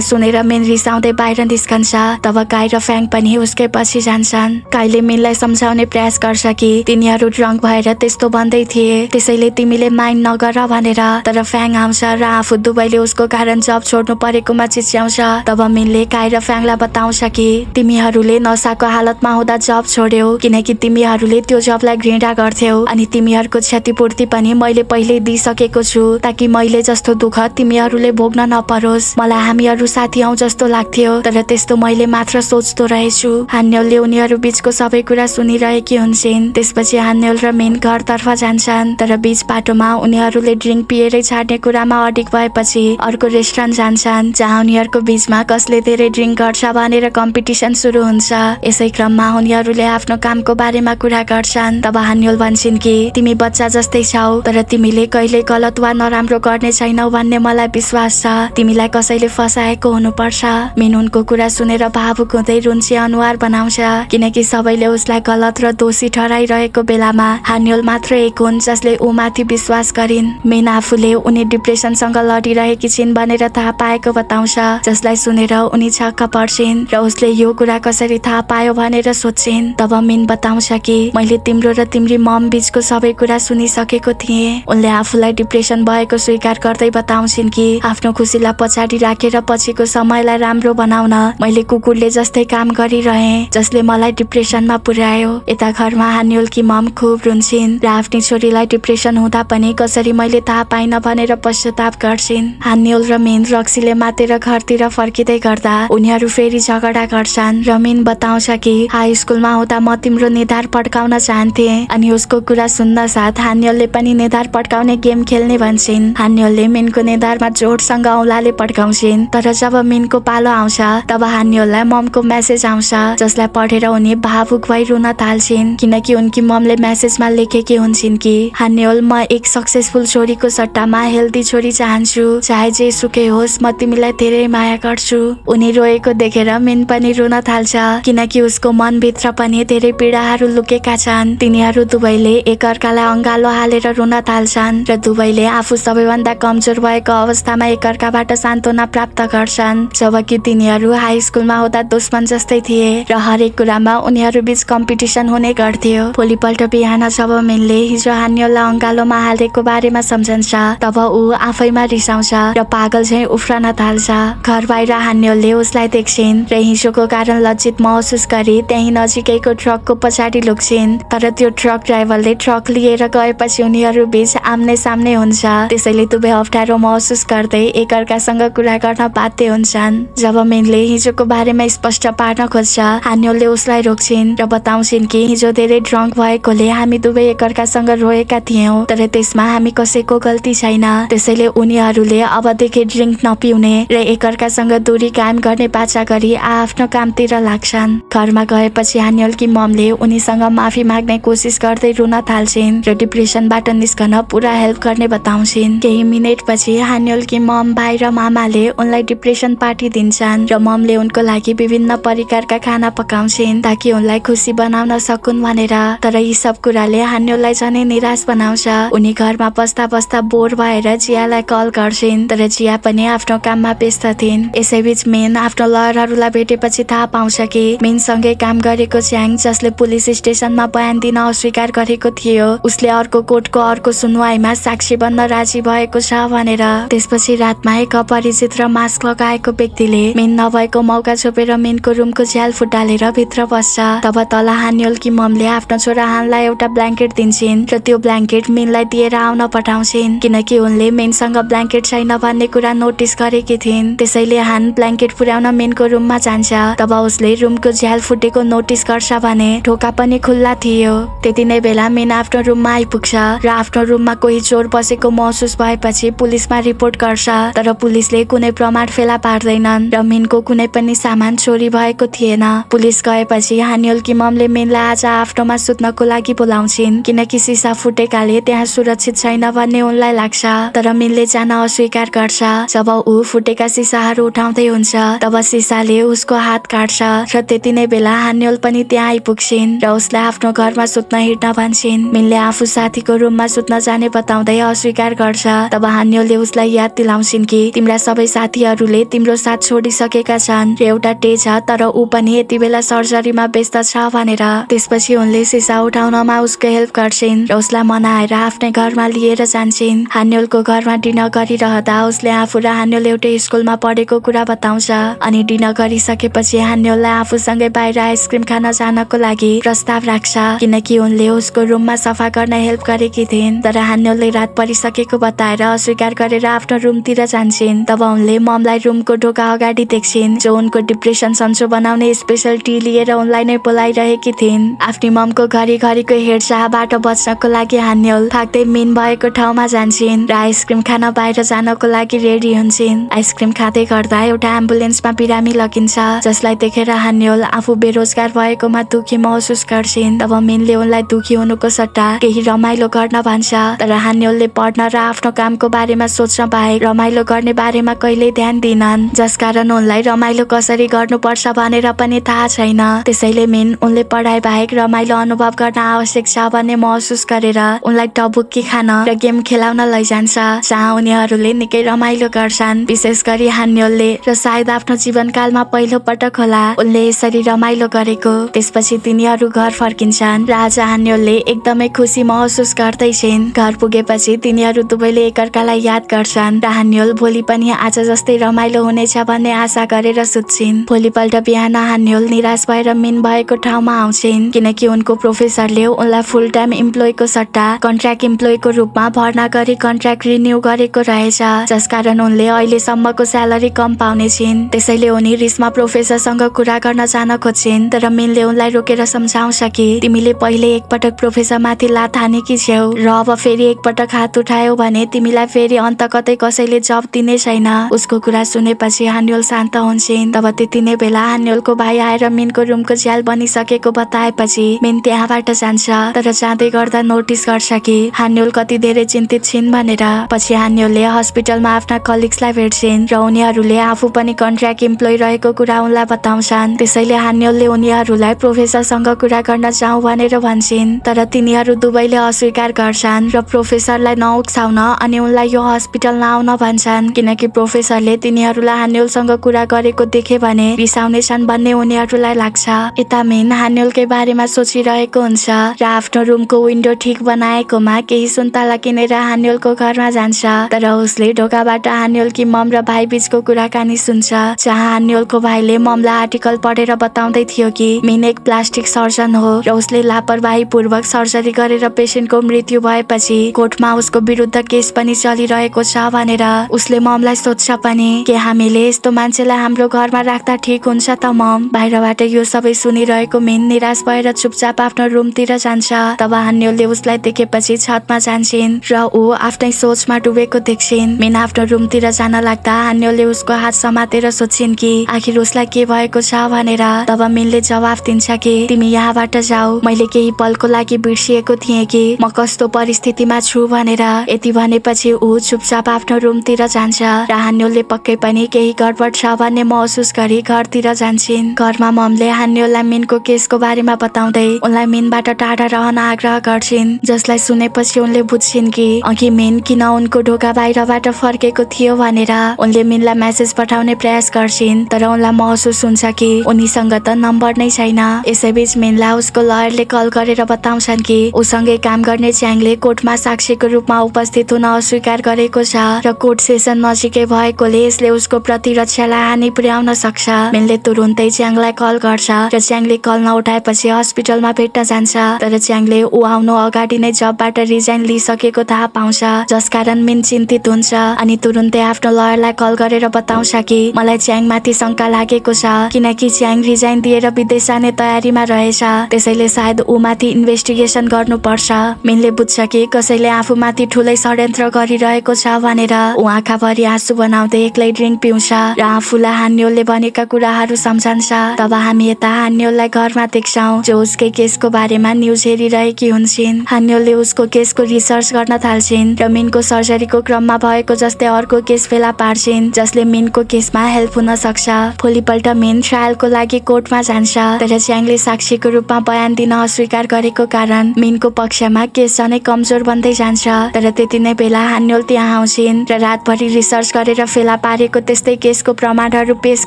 सुनेर मेन रिसाउँदै बाहिर निस्कन्छ। तब काई र फ्याङ पनि उसकै पछि जान्छन्। काईले मिनलाई सम्झाउने प्रयास गर्छ कि तिनीहरू ड्रङ्क भएर त्यस्तो भन्दै थिए। त्यसैले तिमीले माइन्ड नगर भनेर तर फ्याङ आउँछ र आफू दुवैले उसको कारण जब छोड्नु परेकोमा चिच्याउँछ। तब मिनले काई र फ्याङलाई बताउँछ कि तिमीहरूले नसाको हालतमा हुँदा जब छोड्यौ किनकि तिमीहरूले त्यो जबलाई घृणा गर्थ्यौ। अनि तिमीहरूको क्षतिपूर्ति पनि मैले पहिले दिइसकेको छु ताकि मैले जस्तो दुःख तिमीहरूले भोग्न नपरोस्। मलाई हामीहरू साथी हौ जस्तो लाग्थ्यो तर त्यस्तो मैले मात्र सोच्दो रहेछु। हान्यलले उनीहरू बीचको सबै कुरा सुनिरहेकी हुन्छन्। त्यसपछि हान्यल र मेन घरतर्फ जान्छन् तर बीच बाटोमा उनीहरूले ड्रिङ्क पिएरै छाड्ने कुरामा अडिक भएपछि अर्को रेस्टुरेन्ट जान्छन् जहाँ उनीहरूको बीचमा कसले धेरै ड्रिङ्क गर्छ भनेर कम्पिटिसन सुरु हुन्छ। यसै क्रममा उनीहरूले आफ्नो कामको बारेमा कुरा गर्छन्। तब हान्यल भन्छन् कि तिमी बच्चा जस्तै छौ तर तिमीले कहिले गलत वा नराम्रो गर्ने छैनौ भन्ने मलाई विश्वास छ। तिमीलाई कसैले फसाएको हुनुपर्छ। मेन उनको कुरा सुनेर भावुक हुँदै रुन्ची अनुहार बनाउँछ। किनकि सबैले उसलाई गलत र दोषी ठहराइरहेको बेलामा हान्यल मात्र एक हुन् जसले ऊमाथि विश्वास गरिन्। मेन आफूले उनी डिप्रेसनसँग लडिरहेकी छिन् भनेर थाहा पाएको बताउँछ। जसलाई सुनेर उनी छक्क पर्छिन् र उसले यो कुरा कसरी थाहा पायो भनेर सोध्छिन्। तब मिन बताउँछ कि मैले तिम्रो र तिम्री मम बीचको सबै कुरा सुनिसकेको थिएँ। उनले आफूलाई डिप्रेसन भएको स्वीकार गर्दै बताउँछिन् कि आफ्नो खुसीलाई पछाडि राखेर पछिको समयलाई राम्रो बनाउन मैले कुकुरले जस्तै काम गरिरहे जसले मलाई डिप्रेसनमा पुर्यायो। यता घरमा हान्युलकी मम खुब रुन्छन् र आफ्नी छोरीलाई डिप्रेसन हुँदा पनि कसरी मैले थाहा पाइन भनेर पश्चाताप गर्छिन्। हान्युल र मिन रक्सीले मातेर घरतिर फर्किँदै गर्दा उनीहरू फेरि झगडा गर्छन्। र मिन बताउँछ कि हाई स्कुलमा हुँदा म तिम्रो निधार पड्काउन चाहन्थे अनि उसको कुरा सुन्न साथ हान्यलले पनि निधार पड्काउने गेम खेल्ने भन्छन्। हान्यलले मिनको निधारमा जोडसँग औलाले पड्काउँछिन्। तर जब मिनको पालो आउँछ तब हान्यललाई ममको मेसेज आउँछ जसलाई पढेर उनी भावुक भई रुन थाल्छिन्। किनकि उनकी ममले मेसेजमा लेखेकी हुन्छन् कि हान्यल म एक सक्सेसफुल छोरीको सट्टामा हेल्दी छोरी चाहन्छु। चाहे जे सुकै होस् म तिमीलाई धेरै माया गर्छु। उनी रोएको देखेर मिन पनि रुन थाल्छ किनकि उसको मनभित्र पनि धेरै पीडाहरू लुकेका छन्। तिनीहरू दुवैले एकअर्कालाई अङ्गालो हालेर रुन थाल्छन् र दुवैले आफू सबैभन्दा कमजोर भएको अवस्थामा एकअर्काबाट सान्त्वना प्राप्त गर्छन् जबकि तिनीहरू हाई स्कुलमा हुँदा दुश्मन जस्तै थिए र हरेक कुरामा उनीहरू बीच कम्पिटिसन हुने गर्थ्यो। भोलिपल्ट बिहान जब मिनले हिजो हान्यललाई अङ्गालोमा हालेको बारेमा सम्झन्छ तब ऊ आफैमा रिसाउँछ र पागल झैँ उफ्रन थाल्छ। घर बाहिर हान्यलले उसलाई देख्छिन् र हिजोको कारण लज्जित महसुस गरी त्यही नजिकैको ट्रकको पछाडि लुक्छिन् तर त्यो ट्रक ड्राइभरले ट्रक लिएर गएपछि उनीहरू बीच आम्ने सामने हुन्छ। त्यसैले दुवै अप्ठ्यारो महसुस गर्दै एकअर्कासँग कुरा गर्न बाध्य हुन्छन्। जब मिनले हिजोको बारेमा स्पष्ट पार्न खोज्छ हान्यलले उसलाई रोक्छिन् र बताउँछिन् कि हिजो धेरै ड्रङ्क भएकोले हामी दुवै एकअर्कासँग रोएका थियौँ तर त्यसमा हामी कसैको गल्ती छैन। त्यसैले उनीहरूले अबदेखि ड्रिङ्क नपिउने र एकअर्कासँग दूरी कायम गर्ने बाचा गरी आफ्नो कामतिर लाग्छन्। घरमा गएपछि हान्यलकी ममले उनीसँग माफी माग्ने कोसिस गर्दै रुन थाल्छिन् र डिप्रेसनबाट निस्कन पुरा हेल्प गर्ने बताउँछिन्। केही मिनट पछि हान्यलकी मम भाइ र मामाले उनलाई डिप्रेसन पार्टी दिन्छन् र ममले उनको लागि विभिन्न परिकारका खाना पकाउँछिन् ताकि उनलाई खुसी बनाउन सकुन् भनेर। तर यी सब कुराले हान्यललाई झनै निराश बनाउँछ। उनी घरमा बस्दा बस्दा बोर भएर जियालाई कल गर्छिन् तर जिया पनि आफ्नो काममा व्यस्त थिइन्। यसैबीच मेन आफ्नो लयरहरूलाई भेटेपछि थाहा पाउँछ कि मेनसँगै काम गरेको च्याङ जसले पुलिस स्टेसनमा बयान दिन अस्वीकार गरेको थियो उसले अर्को कोर्टको अर्को सुनवाईमा बन्न राजी भएको छ भनेर त्यसपछि रातमा एक अपरिचित र मास्क लगाएको व्यक्तिले मेन नभएको मौका छोपेर मेनको रुमको झ्याल फुटालेर भित्र बस्छ। तब तल हान्यलकी ममले आफ्नो छोरा हानलाई एउटा ब्ल्याङ्केट दिन्छन् र त्यो ब्ल्याङ्केट मेनलाई दिएर आउन पठाउँछिन्। किनकि उनले मेनसँग ब्ल्याङ्केट छैन भन्ने कुरा नोटिस गरेकी थिइन्। त्यसैले हान ब्ल्याङ्केट पुर्याउन मेनको रुममा जान्छ। तब उसले रुमको झ्याल फुटेको नोटिस गर्छ भने ढोका पनि खुल्ला थियो। त्यति नै बेला मेन आफ्नो रुममा आइपुग्छ र आफ्नो रुममा कोही चोर बसेको महसुस भएपछि पुलिसमा रिपोर्ट गर्छ तर पुलिसले कुनै प्रमाण फेला पार्दैनन् र मेनको कुनै पनि सामान चोरी भएको थिएन। पुलिस गएपछि हानियलकी ममले मेनलाई आज आफ्नोमा सुत्नको लागि बोलाउँछिन् किनकि सिसा फुटेकाले त्यहाँ सुरक्षित छैन भन्ने उनलाई लाग्छ। तर मिनले जान अस्वीकार गर्छ जब ऊ फुटेका सिसाहरू उठाउँदै हुन्छ तब सिसाले उसको हात काट्छ र त्यति नै बेला हान्यल पनि त्यहाँ आइपुग्छिन् र उसलाई आफ्नो घरमा सुत्न हिँड्न भन्छन्। मिनले आफू साथीको रुममा सुत्न जाने बताउँदै अस्वीकार गर्छ। तब हान्योलले उसलाई याद दिलाउँछिन् कि तिम्रा सबै साथीहरूले तिम्रो साथ छोडिसकेका छन्। एउटा टे छ तर ऊ पनि यति बेला सर्जरीमा व्यस्त छ भनेर। त्यसपछि उनले सिसा उठाउनमा उसको हेल्प गर्छिन् र उसलाई मनाएर आफ्नै घरमा लिएर जान्छन्। हान्योलको घरमा डिनर गरिरहँदा उसले आफू र हान्योल एउटै स्कुलमा पढेको कुरा बताउँछ। अनि डिनर गरिसकेपछि हान्योललाई आफूसँगै बाहिर आइसक्रिम खान जानको लागि प्रस्ताव राख्छ। किनकि उनले उसको रुममा सफा गर्न हेल्प गरेकी थिइन्। तर हान्योलले रात परिसकेको बताएर अस्वीकार गरेर आफ्नो रुमतिर जान्छन्। तब उनले ममलाई रुमको ढोका अगाडि देख्छिन्। जो उनको डिप्रेसन सन्चो बनाउने स्पेसल टी लिएर उनलाई नै बोलाइरहेकी थिइन्। आफ्नी ममको घरिघरिको हेरचाहबाट बच्नको लागि हान्योल थाक्दै मिन भएको ठाउँमा जान्छन् र आइसक्रिम खान बाहिर जानको लागि रेडी हुन्छन्। आइसक्रिम खाँदै गर्दा एउटा एम्बुलेन्समा बिरामी लगिन्छ जसलाई देखेर हान्योल आफू बेरोजगार भएकोमा दुखी महसुस गर्छिन्। तब मिनले उनलाई दुखी हुनुको सट्टा केही रमाइलो गर्न भन्छ तर हान्योलले पढ्न र आफ्नो कामको बारेमा सोच्न बाहेक रमाइलो गर्ने बारेमा कहिल्यै ध्यान दिनन् जसकारण उनलाई रमाइलो कसरी गर्नुपर्छ भनेर पनि थाहा छैन। त्यसैले मिन उनले पढाइ बाहेक रमाइलो अनुभव गर्न आवश्यक छ भन्ने महसुस गरेर उनलाई टबुक्की खान र गेम खेलाउन लैजान्छ जहाँ उनीहरूले निकै रमाइलो गर्छन्। विशेष गरी हान्योलले र सायद आफ्नो जीवनकालमा पहिलो पटक होला उनले यसरी रमाइलो गरेको। त्यसपछि तिनीहरू घर फर्किन्छन् र आज हान्योलले एकदमै खुसी महसुस गर्दैछिन्। घर पुगेपछि तिनीहरू दुवैले एकअर्कालाई याद गर्छन्। हान्योल भोलि पनि आज जस्तै रमाइलो हुनेछ भन्ने आशा गरेर सुत्छिन्। भोलिपल्ट बिहान हान्योल निराश भएर मिन भएको ठाउँमा आउँछिन्। किनकि उनको प्रोफेसरले उनलाई फुल टाइम इम्प्लोइको सट्टा कन्ट्र्याक्ट इम्प्लोइको रूपमा भर्ना गरी कन्ट्र्याक्ट रिन्यू गरेको रहेछ। जसकारण उनले अहिलेसम्मको स्यालेरी कम पाउने छिन्। त्यसैले उनी रिसमा प्रोफेसरसँग कुरा गर्न जान खोज्छिन्। तर मिनले उनलाई रोकेर सम्झाउँछ कि तिमीले पहिले एकपटक प्रोफेसर माथि लात हानेकी छेउ? र अब फेरि एकपटक हात उठायो भने तिमीलाई फेरि अन्त कतै कसैले जब दिने छैन। उसको कुरा सुनेपछि हान्योल शान्त हुन्छन्। तब त्यति नै बेला हान्योलको भाइ आएर मिनको रुमको झ्याल बनिसकेको बताएपछि मिन त्यहाँबाट जान्छ तर जाँदै गर्दा नोटिस गर्छ कि हान्योल कति धेरै चिन्तित छिन् भनेर। पछि हान्योलले हस्पिटलमा आफ्ना कलिग्सलाई भेट्छिन् र उनीहरूले आफू पनि कन्ट्र्याक्ट इम्प्लोइ रहेको कुरा उनलाई बताउँछन्। त्यसैले हान्योलले उनीहरूलाई प्रोफेसरसँग कुरा गर्न जाउँ भनेर भन्छन् तर तिनीहरू दुवैले अस्वीकार गर्छन् र प्रोफेसरलाई नउक्साउन अनि उनलाई यो हस्पिटल नआउन भन्छन्। किनकि प्रोफेसरले तिनीहरूलाई हान्योलसँग कुरा गरेको देखे भने रिसाउने छन् भन्ने उनीहरूलाई लाग्छ। यता मेन हान्योलकै बारेमा सोचिरहेको हुन्छ र आफ्नो रुमको विन्डो ठिक बनाएकोमा केही सुन्तला किनेर हान्योलको घरमा जान्छ। तर उसले ढोकाबाट हान्योलकी मम र भाइ बीचको कुराकानी सुन्छ जहाँ हान्योलको भाइले ममलाई आर्टिकल पढेर बताउँदै थियो कि मिन एक प्लास्टिक सर्जन हो र उसले लापरवाही पूर्वक सर्जरी गरेर पेसेन्टको मृत्यु भएपछि कोर्टमा उसको विरुद्ध केस पनि चलिरहेको छ भनेर उसले ममलाई सोध्छ पनि के हामीले यस्तो मान्छेलाई हाम्रो घरमा राख्दा ठिक हुन्छ त मम? बाहिरबाट यो सबै सुनिरहेको मिन निराश भएर चुपचाप आफ्नो रुमतिर जान्छ। तब हान्योलले उसलाई देखेपछि छतमा जान्छन् र ऊ आफ्नै सोचमा डुबेको देख्छिन्। मिन आफ्नो रुमतिर जान लाग्दा हान्योलले उसको हात समातेर सोध्छिन् कि आखिर उसलाई के भएको छ? भनेर। तब मिनले जवाफ दिन्छ कि तिमी यहाँबाट जाऊ। मैले केही पलको लागि बिर्सिएको थिएँ कि। म कस्तो परिस्थितिमा छु भनेर। यति भनेपछि ऊ चुपचाप आफ्नो रुमतिर जान्छ र हान्योलले पक्कै पनि केही गडबड छ भन्ने महसुस गरी घरतिर जान्छन्। घरमा ममले हान्योललाई मिनको केसको बारेमा बताउँदै उनलाई मिनबाट टाढा रहन आग्रह गर्छिन् जसलाई सुनेपछि उनले बुझ्छिन् कि अघि मिन किन उनको ढोका बाहिरबाट फर्केको थियो भनेर उनले मिनलाई मेसेज पठाउने प्रयास गर्छिन् तर उनलाई महसुस हुन्छ कि उनीसँग त नम्बर नै छैन। यसैबीच मिनलाई उसको लयरले कल गरेर बताउँछन् कि उसँगै काम गर्ने च्याङले कोर्टमा साक्षीको रूपमा उपस्थित हुन अस्वीकार गरेको छ र कोर्ट सेसन नजिकै भएकोले यसले उसको प्रतिरक्षालाई हानि पुर्याउन सक्छ। मिनले तुरुन्तै च्याङलाई कल गर्छ र च्याङले कल नउठाएपछि हस्पिटलमा भेट्न जान्छ। तर च्याङले ऊ आउनु अगाडि नै जबबाट रिजाइन लिइसकेको थाहा पाउँछ जसकारण मिन चिन्तित हुन्छ अनि तुरुन्तै आफ्नो लयरलाई कल गरेर बताउँछ कि मलाई च्याङ माथि शङ्का लागेको छ किनकि च्याङ रिजाइन दिएर विदेश जाने तयारीमा रहेछ। त्यसैले सायद ऊ माथि इन्भेस्टिगेसन गर्नुपर्छ। मिनले बुझ्छ कि कसैले आफूमाथि ठुलै षड्यन्त्र गरिरहेको छ भनेर आँखाभरि आँसु बनाउँदै एक्लै ड्रिङ्क पिउँछ र आफूलाई हान्योलले भनेका कुराहरू सम्झन्छ। तब हामी यता हान्योललाई घरमा देख्छौँ जो उसकै केसको बारेमा न्युज हेरिरहेकी हुन्छन्। हान्योलले उसको केसको रिसर्च गर्न थाल्छिन् र मिनको सर्जरीको क्रममा भएको जस्तै अर्को केस फेला पार्छिन् जसले मिनको केसमा हेल्प हुन सक्छ। भोलिपल्ट मिन ट्रायलको लागि कोर्टमा जान्छ तर च्याङले साक्षीको रूपमा बयान दिन अस्वीकार गरेको कारण मिनको पक्षमा केस झनै कमजोर बन्दै जान्छ। तर त्यति नै बेला हान्योल त्यहाँ आउँछिन् र रातभरि रिसर्च गरेर फेला पारेको त्यस्तै केसको प्रमाणहरू पेश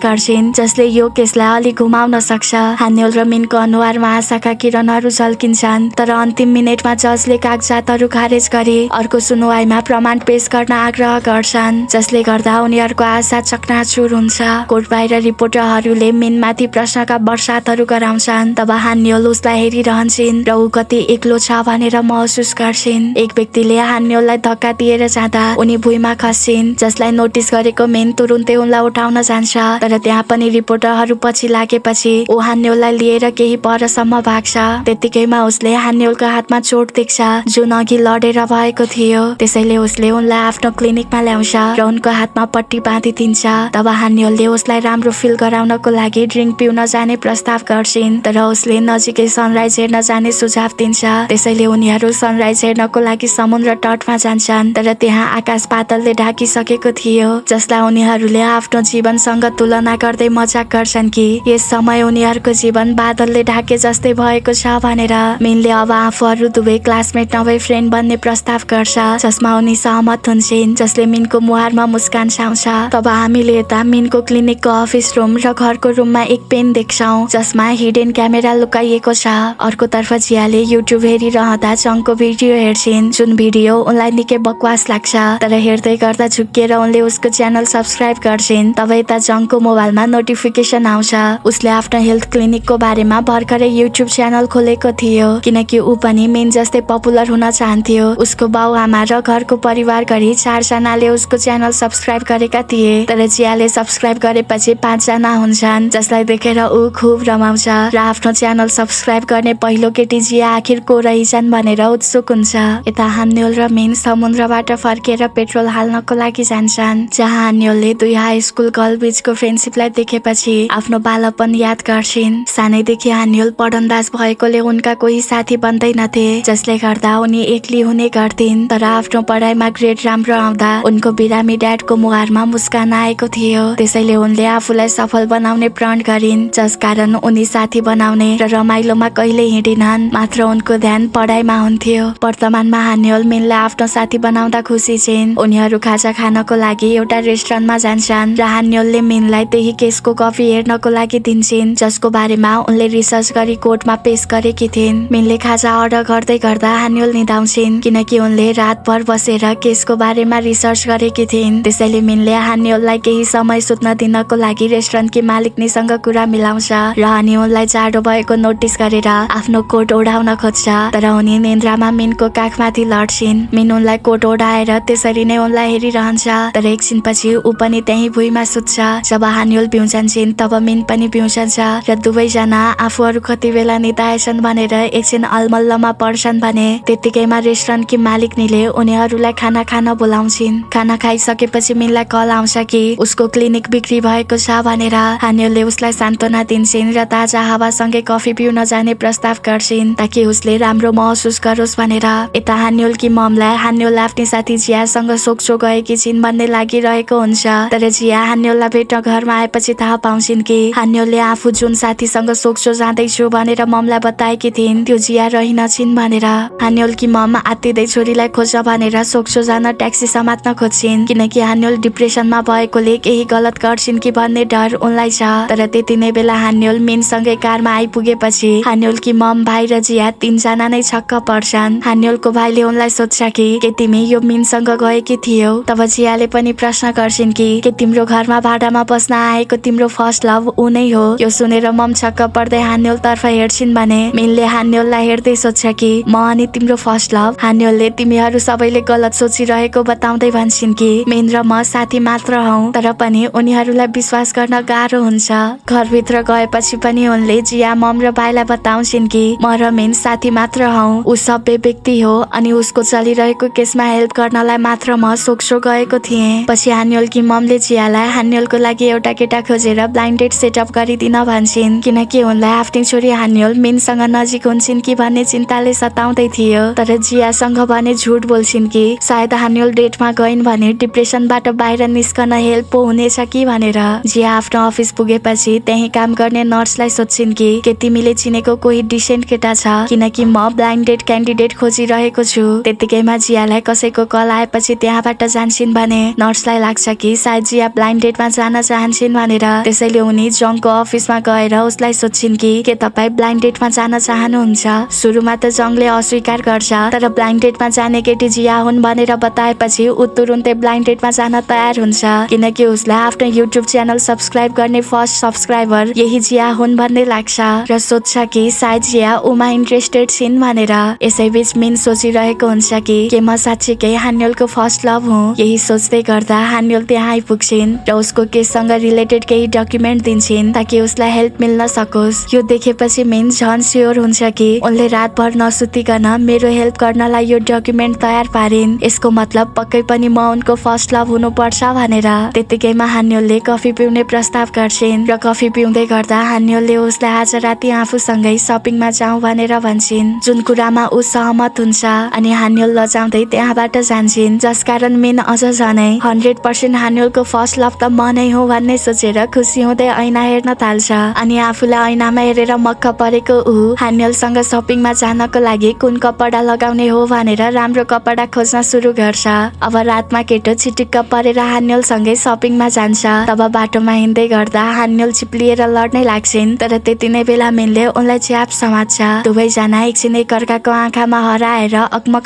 गर्छिन् जसले यो केसलाई अलि घुमाउन सक्छ। हान्योल र मिनको अनुहारमा आशाका किरणहरू झल्किन्छन् तर अन्तिम मिनेटमा जजले कागजातहरू खारेज गरी अर्को सुनुवाईमा प्रमाण पेश गर्न आग्रह गर्छन् जसले गर्दा उनीहरूको आशा चकनाचुर हुन्छ। कोर्ट बाहिर रिपोर्टरहरूले मिनमाथि प्रश्नका वर्षातहरू गराउँछन् तब हान्योल उसलाई हेरिरहन्छन् र ऊ कति एक्लो छ भनेर महसुस गर्छिन्। एक व्यक्तिले हान्योललाई धक्का दिएर जाँदा उनी भुइँमा खस्छिन् जसलाई नोटिस गरेको मेन तुरुन्तै उनलाई उठाउन जान्छ। तर त्यहाँ पनि रिपोर्टरहरू पछि लागेपछि ऊ हान्योललाई लिएर केही परसम्म भाग्छ। त्यतिकैमा उसले हान्योलको हातमा चोट देख्छ जुन अघि लडेर भएको थियो। त्यसैले उसले उनलाई आफ्नो क्लिनिकमा ल्याउँछ र उनको हातमा पट्टी बाँधिदिन्छ। तब हान्योलले उसलाई राम्रो फिल गराउनको लागि ड्रिङ्क पिउन जाने प्रस्ताव गर्छिन् तर उसले नजिकै सनराइज हेर्न जाने सुझाव दिन्छ। त्यसैले उनीहरू सनराइज हेर्नको लागि समुद्र तटमा जान्छन् तर त्यहाँ आकाश पातलले ढाकिसकेको थियो जसलाई उनीहरूले आफ्नो जीवनसँग तुलना गर्दै मजाक गर्छन् कि यस समय उनीहरूको जीवन बादलले ढाके जस्तै भएको छ भनेर मिनले अब आफूहरू दुवै क्लासमेट नभई फ्रेन्ड बन्ने प्रस्ताव गर्छ जसमा उनी सहमत हुन्छन् जसले मिनको मुहारमा मुस्कान छाउँछ। तब हामीले यता मिनको क्लिनिकको अफिस रुम र घरको रुममा एक पेन देख्छौँ जसमा हिडेन क्यामेरा लुकाइएको छ। अर्कोतर्फ जियाले युट्युब हेरिरहँदा चङको भिडियो हेर्छिन् जुन भिडियो उनलाई निकै बकवास लाग्छ। तर हेर्दै गर्दा झुक्किएर उनले उसको च्यानल सब्सक्राइब गर्छिन् तब यता जङको मोबाइलमा नोटिफिकेसन आउँछ। उसले आफ्नो हेल्थ क्लिनिकको बारेमा भर्खरै युट्युब च्यानल खोलेको थियो किनकि ऊ पनि मेन जस्तै पपुलर हुन चाहन्थ्यो। उसको बाउ आमा र घरको परिवार गरी चारजनाले उसको च्यानल सब्सक्राइब गरेका थिए। तर जियाले सब्सक्राइब गरेपछि पाँचजना हुन्छन् जसलाई देखेर ऊ खुब रमाउँछ र आफ्नो च्यानल सब्सक्राइब गर्ने पहिलो केटी जिया आखिर को रहेछन् भनेर उत्सुक हुन्छ। यता हान्योल र मेन समुद्रबाट फर्केर पेट्रोल हाल्नको लागि जान्छन् जहाँ हान्योलले दुई हाई स्कुल गर्ल बिचको फ्रेन्डसिपलाई देखेपछि आफ्नो बालपन याद गर्छिन्। सानैदेखि हान्योल पढन्दाज भएकोले उनका कोही साथी बन्दैनथे जसले गर्दा उनी एक्ली हुने गर्थिन्। तर आफ्नो पढाइमा ग्रेड राम्रो आउँदा उनको बिरामी ड्याडको मुहारमा मुस्कान आएको थियो। त्यसैले उनले आफूलाई सफल बनाउने प्रण गरिन् जस कारण उनी साथी बनाउने र रमाइलोमा कहिले हिँडिनन्। मात्र उनको ध्यान पढाइमा हुन्थ्यो। वर्तमानमा हान्योल मिनलाई आफ्नो साथी बनाउँदा खुसी छिन्। उनीहरू खाजा खानको लागि एउटा रेस्टुरेन्टमा जान्छन्। र हान्योलले मिनलाई त्यही केसको कफी हेर्नको लागि दिन्छन् जसको बारेमा उनले रिसर्च गरी कोर्टमा पेश गरेकी थिइन्। मिनले खाजा अर्डर गर्दै गर्दा हान्योल निधाउँछिन् किनकि उनले रातभर बसेर केसको बारेमा रिसर्च गरेकी थिइन्। त्यसैले मिनले हान्योललाई केही समय सुत्न दिनको लागि रेस्टुरेन्टकी मालिकनीसँग कुरा मिलाउँछ। र अनि उनलाई जाडो भएको नोटिस गरेर आफ्नो कोट ओढाउन खोज्छ तर उनी निन्द्रामा मिनको काखमाथि लड्छिन् मिन उनलाई कोट ओढाएर त्यसरी नै उनलाई हेरिरहन्छ। तर एकछिनपछि ऊ पनि त्यही भुइँमा सुत्छ। जब हान्योल बिउजन्छन् तब मिन पनि बिउजन्छ र दुवैजना आफूहरू कति बेला निधाएछन् भनेर एकछिन अलमल्लमा पर्छन् भने त्यतिकैमा रेस्टुरेन्टकी मालिकनीले उनीहरूलाई खाना खान बोलाउँछिन्। खाना खाइसकेपछि मिनलाई कल आउँछ कि उसको क्लिनिक बिक्री भएको छ भनेर हान्योलले उसलाई सान्त्वना दिन्छन् र ताजा हावासँगै कफी पिउन जाने प्रस्ताव गर्छिन् ताकि उसले राम्रो महसुस गरोस् भनेर यता हान्योलकी ममलाई हान्योल आफ्नै साथी जियासँग सोक्चो गएकी छिन् भन्ने लागिरहेको हुन्छ। तर जिया हान्योललाई भेट्न घरमा आएपछि थाहा पाउँछिन् कि हान्योलले आफू जुन साथीसँग सोक्चो जाँदैछु भनेर ममलाई बताएकी थिइन् त्यो जिया रहिन छिन् भनेर हान्योलकी मम आत्तिँदै छोरीलाई खोज भनेर सोक्चो जान ट्याक्सी समात्न खोज्छिन् किनकि हान्योल डिप्रेसनमा भएकोले केही गलत गर्छिन् कि भन्ने डर उनलाई छ। तर त्यति नै बेला हान्योल मिनसँगै कारमा आइपुगेपछि हान्योलकी मम भाइ र जिया तिनजना नै छक्क पर्छन्। हान्योलको भाइले उनलाई सोध्छ कि के तिमी यो मिनसँग गएकी थियौ? तब जियाले पनि प्रश्न गर्छिन् कि के तिम्रो घरमा भाडामा बस्न आएको तिम्रो फर्स्ट लभ ऊ नै हो? यो सुनेर मम छक्क पर्दै हान्योल तर्फ हेर्छिन् भने मिनले हान्योललाई हेर्दै सोध्छ कि म अनि तिम्रो फर्स्ट लभ? हान्योलले तिमीहरू सबैले गलत सोचिरहेको बताउँदै भन्छन् कि मिन र म साथी मात्र हौ तर पनि उनीहरूलाई विश्वास गर्न गाह्रो हुन्छ। घरभित्र गएपछि पनि उनले जिया मम र भाइलाई बताउँछिन् कि म र मेन साथी मात्र हौ ऊ सभ्य व्यक्ति हो अनि उसको चलिरहेको केसमा हेल्प गर्नलाई मात्र म सोक्सो गएको थिएँ। पछि हान्योलकी ममले जियालाई हान्योलको लागि एउटा केटा खोजेर ब्लाइन्डेड सेटअप गरिदिन भन्छन्। किनकि उनलाई आफ्नै छोरी हान्योल मेनसँग नजिक हुन्छन् कि भन्ने चिन्ताले सताउँदै थियो। तर जियासँग भने झुट बोल्छिन् कि सायद हान्योल डेटमा गइन् भने डिप्रेसनबाट बाहिर निस्कन हेल्प पो हुनेछ कि भनेर। जिया आफ्नो अफिस पुगेपछि त्यही काम गर्ने नर्सलाई सोध्छिन् कि के तिमीले चिनेको कोही डिसेन्ट केटा छ? किनकि म ब्लाइन्डेड क्यान्डिडेट खोजिरहेको छु। त्यतिकैमा जियालाई कसैको कल आएपछि त्यहाँबाट जान्छन् भने नर्सलाई लाग्छ कि सायद जिया ब्लाइन्ड डेटमा जान चाहन्छन् भनेर। त्यसैले उनी जङको अफिसमा गएर उसलाई सोध्छिन् कि के तपाईँ ब्लाइन्ड डेटमा जान चाहनुहुन्छ? सुरुमा त जङले अस्वीकार गर्छ तर ब्लाइन्ड डेटमा जाने केटी जिया हुन् भनेर बताएपछि ऊ तुरुन्तै ब्लाइन्ड डेटमा जान तयार हुन्छ। किनकि उसलाई आफ्नो युट्युब च्यानल सब्सक्राइब गर्ने फर्स्ट सब्सक्राइबर यही जिया हुन् भन्ने लाग्छ। र सोध्छ कि सायद जिया उमा इन्ट्रेस्टेड छिन् भनेर। यसैबीच मिन सोचिरहेको हुन्छ कि के म साँच्चीकै हान्यलको फर्स्ट लभ हुँ? यही सोच्दै गर्दा हान्यल त्यहाँ आइपुग्छिन् र उसको केससँग रिलेटेड केही डकुमेन्ट दिन्छन् ताकि उसलाई हेल्प मिल्न सकोस्। यो देखेपछि मिन झन स्योर हुन्छ कि उनले रातभर नसुतिकन मेरो हेल्प गर्नलाई यो डकुमेन्ट तयार पारिन्। यसको मतलब पक्कै पनि म उनको फर्स्ट लभ हुनुपर्छ भनेर। त्यतिकैमा हान्यलले कफी पिउने प्रस्ताव गर्छिन् र कफी पिउँदै गर्दा हान्यलले उसलाई आज राति आफूसँगै सपिङमा जाउँ भनेर भन्छन्। जुन कुरामा ऊ सहमत हुन्छ अनि हान्यल लजाउँदै त्यहाँबाट जान्छन् जसकारण मिन अझ झनै हन्ड्रेड पर्सेन्ट हान्यलको फर्स्ट लभ त म नै हो भन्ने सोचेर खुसी हुँदै ऐना हेर्न थाल्छ। अनि आफूलाई ऐनामा हेरेर मक्क परेको ऊ हान्यलसँग सपिङमा जानको लागि कुन कपडा लगाउने हो भनेर राम्रो कपडा खोज्न सुरु गर्छ। अब रातमा केटो छिटिक्क परेर हान्यलसँगै सपिङमा जान्छ। तब बाटोमा हिँड्दै गर्दा हान्यल चिप्लिएर लड्नै लाग्छन् तर त्यति नै बेला मिनले उनलाई च्याप समात्छ। दुवैजना एकछिन एकअर्काको आँखामा हराएर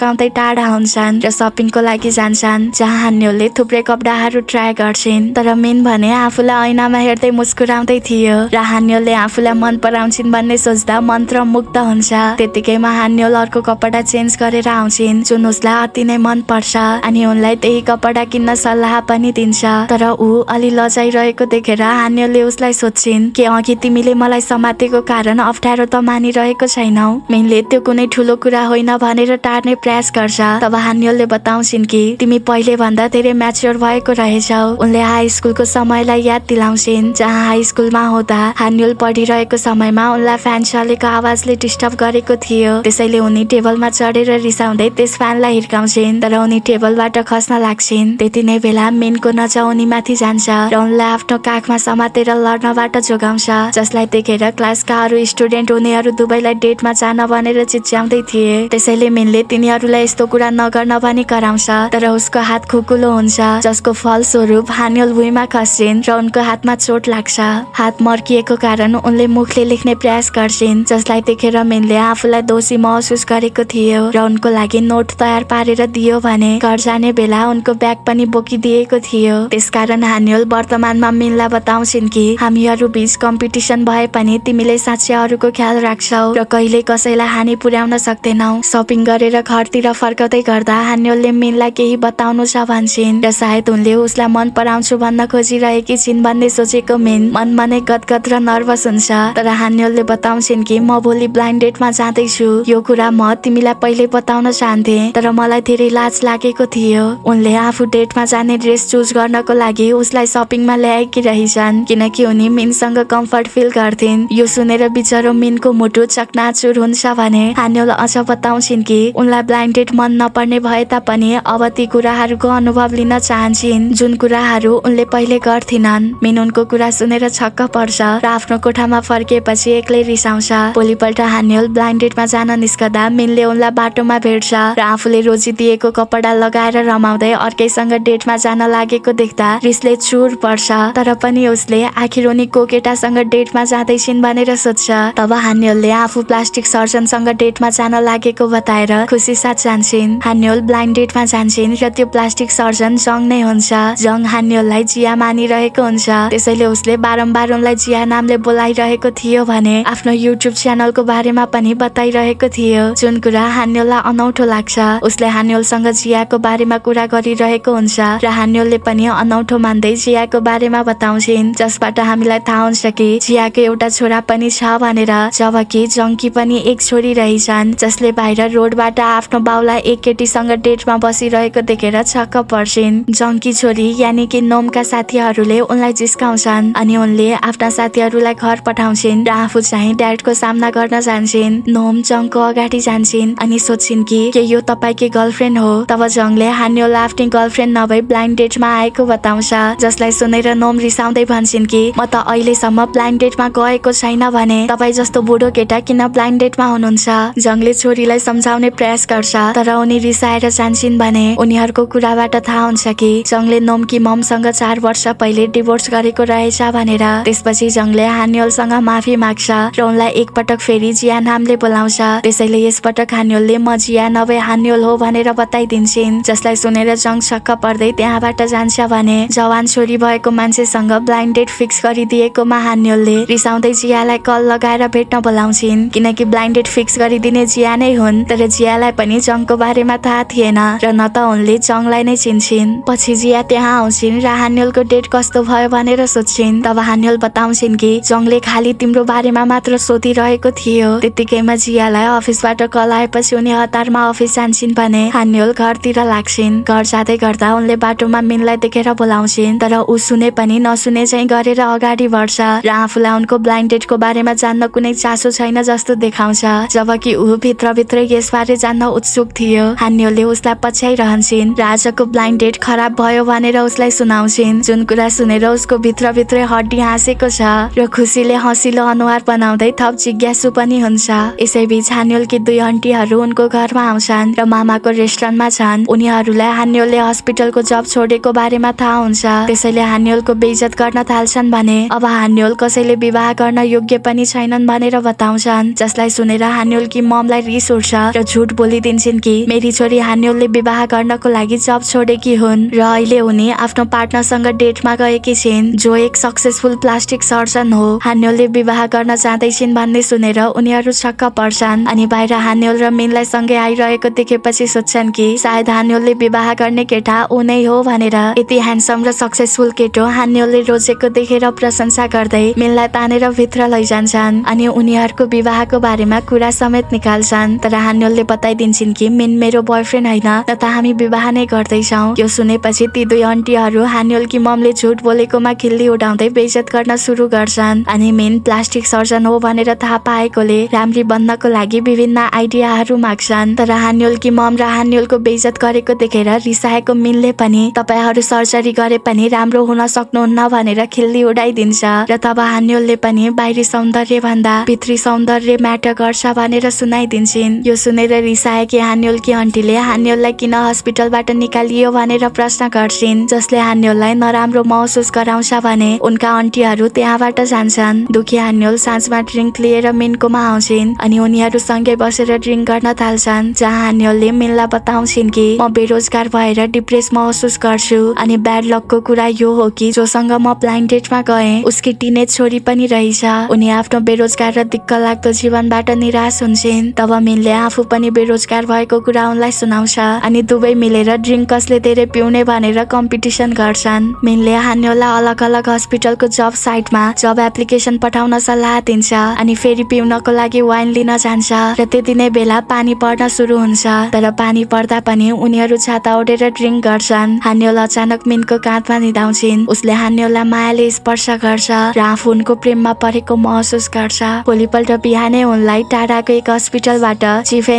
अकमकाउँदै टाढा हुन्छन् र सपिङको लागि जान्छन् जहाँ हान्यलले थुप्रै कपडाहरू ट्राई गर्छिन्। तर मिन भने आफूलाई ऐनामा हेर्दै मुस्कुराउँदै थियो र हान्यलले आफूलाई मन पराउँछिन् भन्ने सोच्दा मन्त्र मुक्त हुन्छ। त्यतिकैमा हान्यल अर्को कपडा चेन्ज गरेर आउँछिन् जुन उसलाई अति नै मन पर्छ अनि उनलाई त्यही कपडा किन्न सल्लाह पनि दिन्छ। तर ऊ अलि लजाइरहेको देखेर हान्यलले उसलाई सोध्छिन् कि अघि तिमीले मलाई समातेको कारण अप्ठ्यारो त मानिरहेको छैनौ? मिनले त्यो कुनै ठुलो कुरा होइन भनेर टार्ने प्रयास गर्छ। तब हान्यलले बताउँछिन् कि तिमी पहिले भन्दा धेरै म्याच्योर भएको रहेछौ। उनले हाई स्कुलको समयलाई याद दिलाउँछिन्। जहाँ हाई स्कुलमा हुँदा हान्यल पढिरहेको समयमा उनलाई फ्यान चलेको आवाजले डिस्टर्ब गरेको थियो। त्यसैले उनी टेबलमा चढेर रिसाउँदै त्यस फ्यानलाई हिर्काउँछिन् तर उनी टेबलबाट खस्न लाग्छिन्। त्यति नै बेला मिनको नचा उनी माथि जान्छ र उनलाई आफ्नो काखमा समातेर लड्नबाट जोगाउँछ जसलाई देखेर क्लासका अरू स्टुडेन्ट उनीहरू दुवैलाई डेटमा जान भनेर चिच्याउँदै थिए। त्यसैले मिनले तिनीहरूलाई यस्तो कुरा नगर्न भनी कराउँछ तर उसको हात खुकुलो हुन्छ जसको फलस्वरूप हानियल भुइँमा खस्छिन् र उनको हातमा चोट लाग्छ। हात मर्किएको कारण उनले मुखले लेख्ने प्रयास गर्छिन् जसलाई देखेर मिनले आफूलाई दोषी महसुस गरेको थियो र उनको लागि नोट तयार पारेर दियो भने घर जाने बेला उनको ब्याग पनि बोकिदिएको थियो। त्यसकारण हानियल वर्तमानमा मिनलाई बताउँछिन् कि हामीहरू बीच कम्पिटिसन भए पनि तिमीले साँच्चै अरूको ख्याल राख्छौ र कहिले कसैलाई हानि पुर्याउन सक्दैनौ। सपिङ गरेर घरतिर फर्काउँदै गर्दा हान्यलले मिनलाई केही बताउनु छ भन्छन्। र सायद उनले उसलाई मन पराउँछु भन्न खोजिरहेकी छिन् भन्ने सोचेको मिन मनमा नै गदगद र नर्भस हुन्छ। तर हान्यलले बताउँछिन् कि म भोलि ब्लाइन्ड डेटमा जाँदैछु। यो कुरा म तिमीलाई पहिले बताउन चाहन्थे तर मलाई धेरै लाज लागेको थियो। उनले आफू डेटमा जाने ड्रेस चुज गर्नको लागि उसलाई सपिङमा ल्याएकी रहेछन् किनकि उनी मिनसँग कम्फर्ट फिल गर्थिन्। यो सुनेर बिचरो मिनको मुटु चकनाचुर हुन्छ भने हान्यल अझ बताउँछिन् कि उनलाई डेट मन नपर्ने भए तापनि अब ती कुराहरूको अनुभव लिन चाहन्छन्। जुन कुराहरू उनले पहिले गर्थिनन्। मिन उनको कुरा सुनेर छक्क पर्छ र आफ्नो कोठामा फर्किएपछि एक्लै रिसाउँछ। भोलिपल्ट हान्यल ब्लाइन्ड डेटमा जान निस्कदा मिनले उनलाई बाटोमा भेट्छ र आफूले रोजी दिएको कपडा लगाएर रमाउँदै अर्कैसँग डेटमा जान लागेको देख्दा रिसले चुर पर्छ। तर पनि उसले आखिर उनी को केटासँग डेटमा जाँदैछिन् भनेर सोध्छ। तब हान्यलले आफू प्लास्टिक सर्जनसँग डेटमा जान लागेको बताएर खुसी साथ जान्छन्। हान्यल ब्लाइन्ड डेटमा जान्छन् र त्यो प्लास्टिक सर्जन जङ नै हुन्छ। जङ हान्यललाई जिया मानिरहेको हुन्छ। त्यसैले उसले बारम्बार उनलाई जिया नामले बोलाइरहेको थियो भने आफ्नो युट्युब च्यानलको बारेमा पनि बताइरहेको थियो। जुन कुरा हान्यललाई अनौठो लाग्छ उसले हान्यलसँग जियाको बारेमा कुरा गरिरहेको हुन्छ र हान्यलले पनि अनौठो मान्दै जियाको बारेमा बताउँछिन्। जसबाट हामीलाई थाहा हुन्छ कि जियाको एउटा छोरा पनि छ भनेर जबकि जङ्की पनि एक छोरी रहेछन् जसले बाहिर रोडबाट आफ्नो बाउलाई एक केटीसँग डेटमा बसिरहेको देखेर छक्क पर्छिन्। जङ्की छोरी यानि कि नोमका साथीहरूले उनलाई जिस्काउँछन् अनि उनले आफ्ना साथीहरूलाई घर पठाउँछिन् र आफू चाहिँ ड्याडको सामना गर्न जान्छन्। नोम जङको अगाडि जान्छन् अनि सोध्छिन् कि के यो तपाईँकी गर्लफ्रेन्ड हो? तब जङले हान्योल आफ्नै गर्लफ्रेन्ड नभई ब्लाइन्ड डेटमा आएको बताउँछ जसलाई सुनेर नोम रिसाउँदै भन्छन् कि म त अहिलेसम्म ब्लाइन्ड डेटमा गएको छैन भने तपाईँ जस्तो बुढो केटा किन ब्लाइन्ड डेटमा हुनुहुन्छ? जङले छोरीलाई सम्झाउने प्रयास गर्छ। तर उनी रिसाएर जान्छन् भने उनीहरूको कुराबाट थाहा हुन्छ कि जङले नोमकी ममसँग चार वर्ष पहिले डिभोर्स गरेको रहेछ भनेर। त्यसपछि जङले हानियोलसँग माफी माग्छ र उनलाई एकपटक फेरि जिया नामले बोलाउँछ। त्यसैले यसपटक हानियोलले म जिया नभए हानियोल हो भनेर बताइदिन्छन्। जसलाई सुनेर जङ छक्क पर्दै त्यहाँबाट जान्छ भने जवान छोरी भएको मान्छेसँग ब्लाइन्ड डेट फिक्स गरिदिएकोमा हानियोलले रिसाउँदै जियालाई कल लगाएर भेट्न बोलाउँछिन्। किनकि ब्लाइन्ड डेट फिक्स गरिदिने जिया नै हुन् तर जियालाई पनि जङको बारेमा थाहा थिएन र न त उनले जङलाई नै चिन्छन्। पछि जिया त्यहाँ आउँछिन् र हानियोलको डेट कस्तो भयो भनेर सोध्छिन्। तब हानियोल बताउँछिन् कि जङले खालि तिम्रो बारेमा मात्र सोधिरहेको थियो। त्यतिकैमा जियालाई अफिसबाट कल आएपछि उनी हतारमा अफिस जान्छन् भने हानियोल घरतिर लाग्छिन्। घर जाँदै गर्दा उनले बाटोमा मिनलाई देखेर बोलाउँछिन् तर ऊ सुने पनि नसुने चाहिँ गरेर अगाडि बढ्छ र आफूलाई उनको ब्लाइन्ड डेटको बारेमा जान्न कुनै चासो छैन जस्तो देखाउँछ। जबकि ऊ भित्रभित्रै यसबारे जान्न उत्सुक थियो। हानियोलले उसलाई पछ्याइरहन्छन्। र आजको ब्लाइन्ड डेट खराब भयो भनेर उसलाई सुनाउँछिन्। जुन कुरा सुनेर उसको भित्रभित्रै हड्डी हाँसेको छ र खुसीले हँसिलो अनुहार बनाउँदै थप जिज्ञासु पनि हुन्छ। यसैबीच हानियोलकी दुई आन्टीहरू उनको घरमा आउँछन् र मामाको रेस्टुरेन्टमा छन्। उनीहरूलाई हानियोलले हस्पिटलको जब छोडेको बारेमा थाहा हुन्छ। त्यसैले हानियोलको बेइज्जत गर्न थाल्छन् भने अब हानियोल कसैले विवाह गर्न योग्य पनि छैनन् भनेर बताउँछन्। जसलाई सुनेर हानियोलकी ममलाई रिस उठ्छ र झुट बोलिदिन्छन् कि। मेरी छोरी हानियोलले विवाह गर्नको लागि जब छोडेकी हुन् र अहिले उनी आफ्नो पार्टनरसँग डेटमा गएकी छिन् जो एक सक्सेसफुल प्लास्टिक सर्जन हो। हान्योलले विवाह गर्न जाँदैछिन् भन्ने सुनेर उनीहरू छक्क पर्छन्। अनि बाहिर हान्योल र मिनलाई सँगै आइरहेको देखेपछि सोध्छन् कि सायद हान्योलले विवाह गर्ने केटा ऊ नै हो भनेर। यति ह्यान्डसम र सक्सेसफुल केटो हान्योलले रोजेको देखेर प्रशंसा गर्दै मिनलाई तानेर भित्र लैजान्छन्। अनि उनीहरूको विवाहको बारेमा कुरा समेत निकाल्छन् तर हान्योलले बताइदिन्छन् कि मिन मेरो बोयफ्रेन्ड होइन त हामी विवाह नै गर्दैछौ। यो सुनेपछि ती दुई आन्टीहरू हान्योलकी ममले झुट बोलेकोमा खिल्ली उडाउँदै बेइज्जत गर्न सुरु गर्छन्। अनि मेन प्लास्टिक सर्जन हो भनेर थाहा पाएकोले राम्री बन्नको लागि विभिन्न आइडियाहरू माग्छन्। तर हान्योलकी मम र हान्योलको बेइज्जत गरेको देखेर रिसाएको मिनले पनि तपाईँहरू सर्जरी गरे पनि राम्रो हुन सक्नुहुन्न भनेर खिल्ली उडाइदिन्छ। र तब हान्योलले पनि बाहिरी सौन्दर्य भन्दा भित्री सौन्दर्य म्याटर गर्छ भनेर सुनाइदिन्छन्। यो सुनेर रिसाएकी हान्योलकी आन्टीले हान्योललाई किन हस्पिटलबाट निकालियो भनेर प्रश्न गर्छिन् जसले हान्योललाई नराम्रो महसुस गराउँछ भने उनका आन्टीहरू त्यहाँबाट जान्छन्। दुखी हान्योल साँझमा ड्रिङ्क लिएर मिनकोमा आउँछिन् अनि उनीहरू सँगै बसेर ड्रिङ्क गर्न थाल्छन् जहाँ हान्योलले मिनलाई बताउँछिन् कि म बेरोजगार भएर डिप्रेस महसुस गर्छु अनि ब्याड लकको कुरा यो हो कि जोसँग म ब्लाइन्ड डेटमा गएँ उसकी टिनेज छोरी पनि रहेछ। उनी आफ्नो बेरोजगार र दिक्क लाग्दो जीवनबाट निराश हुन्छन्। तब मिनले आफू पनि बेरोजगार भएको कुरा उनलाई सुनाउँछ। अनि दुवै मिलेर ड्रिङ्क कसले धेरै पिउने भनेर कम्पिटिसन गर्छन्। मिनले हान्योलाई अलग अलग हस्पिटलको जब साइटमा जब एप्लिकेसन पठाउन सल्लाह दिन्छ। अनि फेरि पिउनको लागि वाइन लिन जान्छ र त्यति नै बेला पानी पर्न सुरु हुन्छ। तर पानी पर्दा पनि उनीहरू छाता ओढेर ड्रिङ्क गर्छन्। हान्योल अचानक मिनको काँधमा निधाउँछिन् उसले हान्योलाई मायाले स्पर्श गर्छ र आफू उनको प्रेममा परेको महसुस गर्छ। भोलिपल्ट बिहानै उनलाई टाढाको एक हस्पिटलबाट चिफ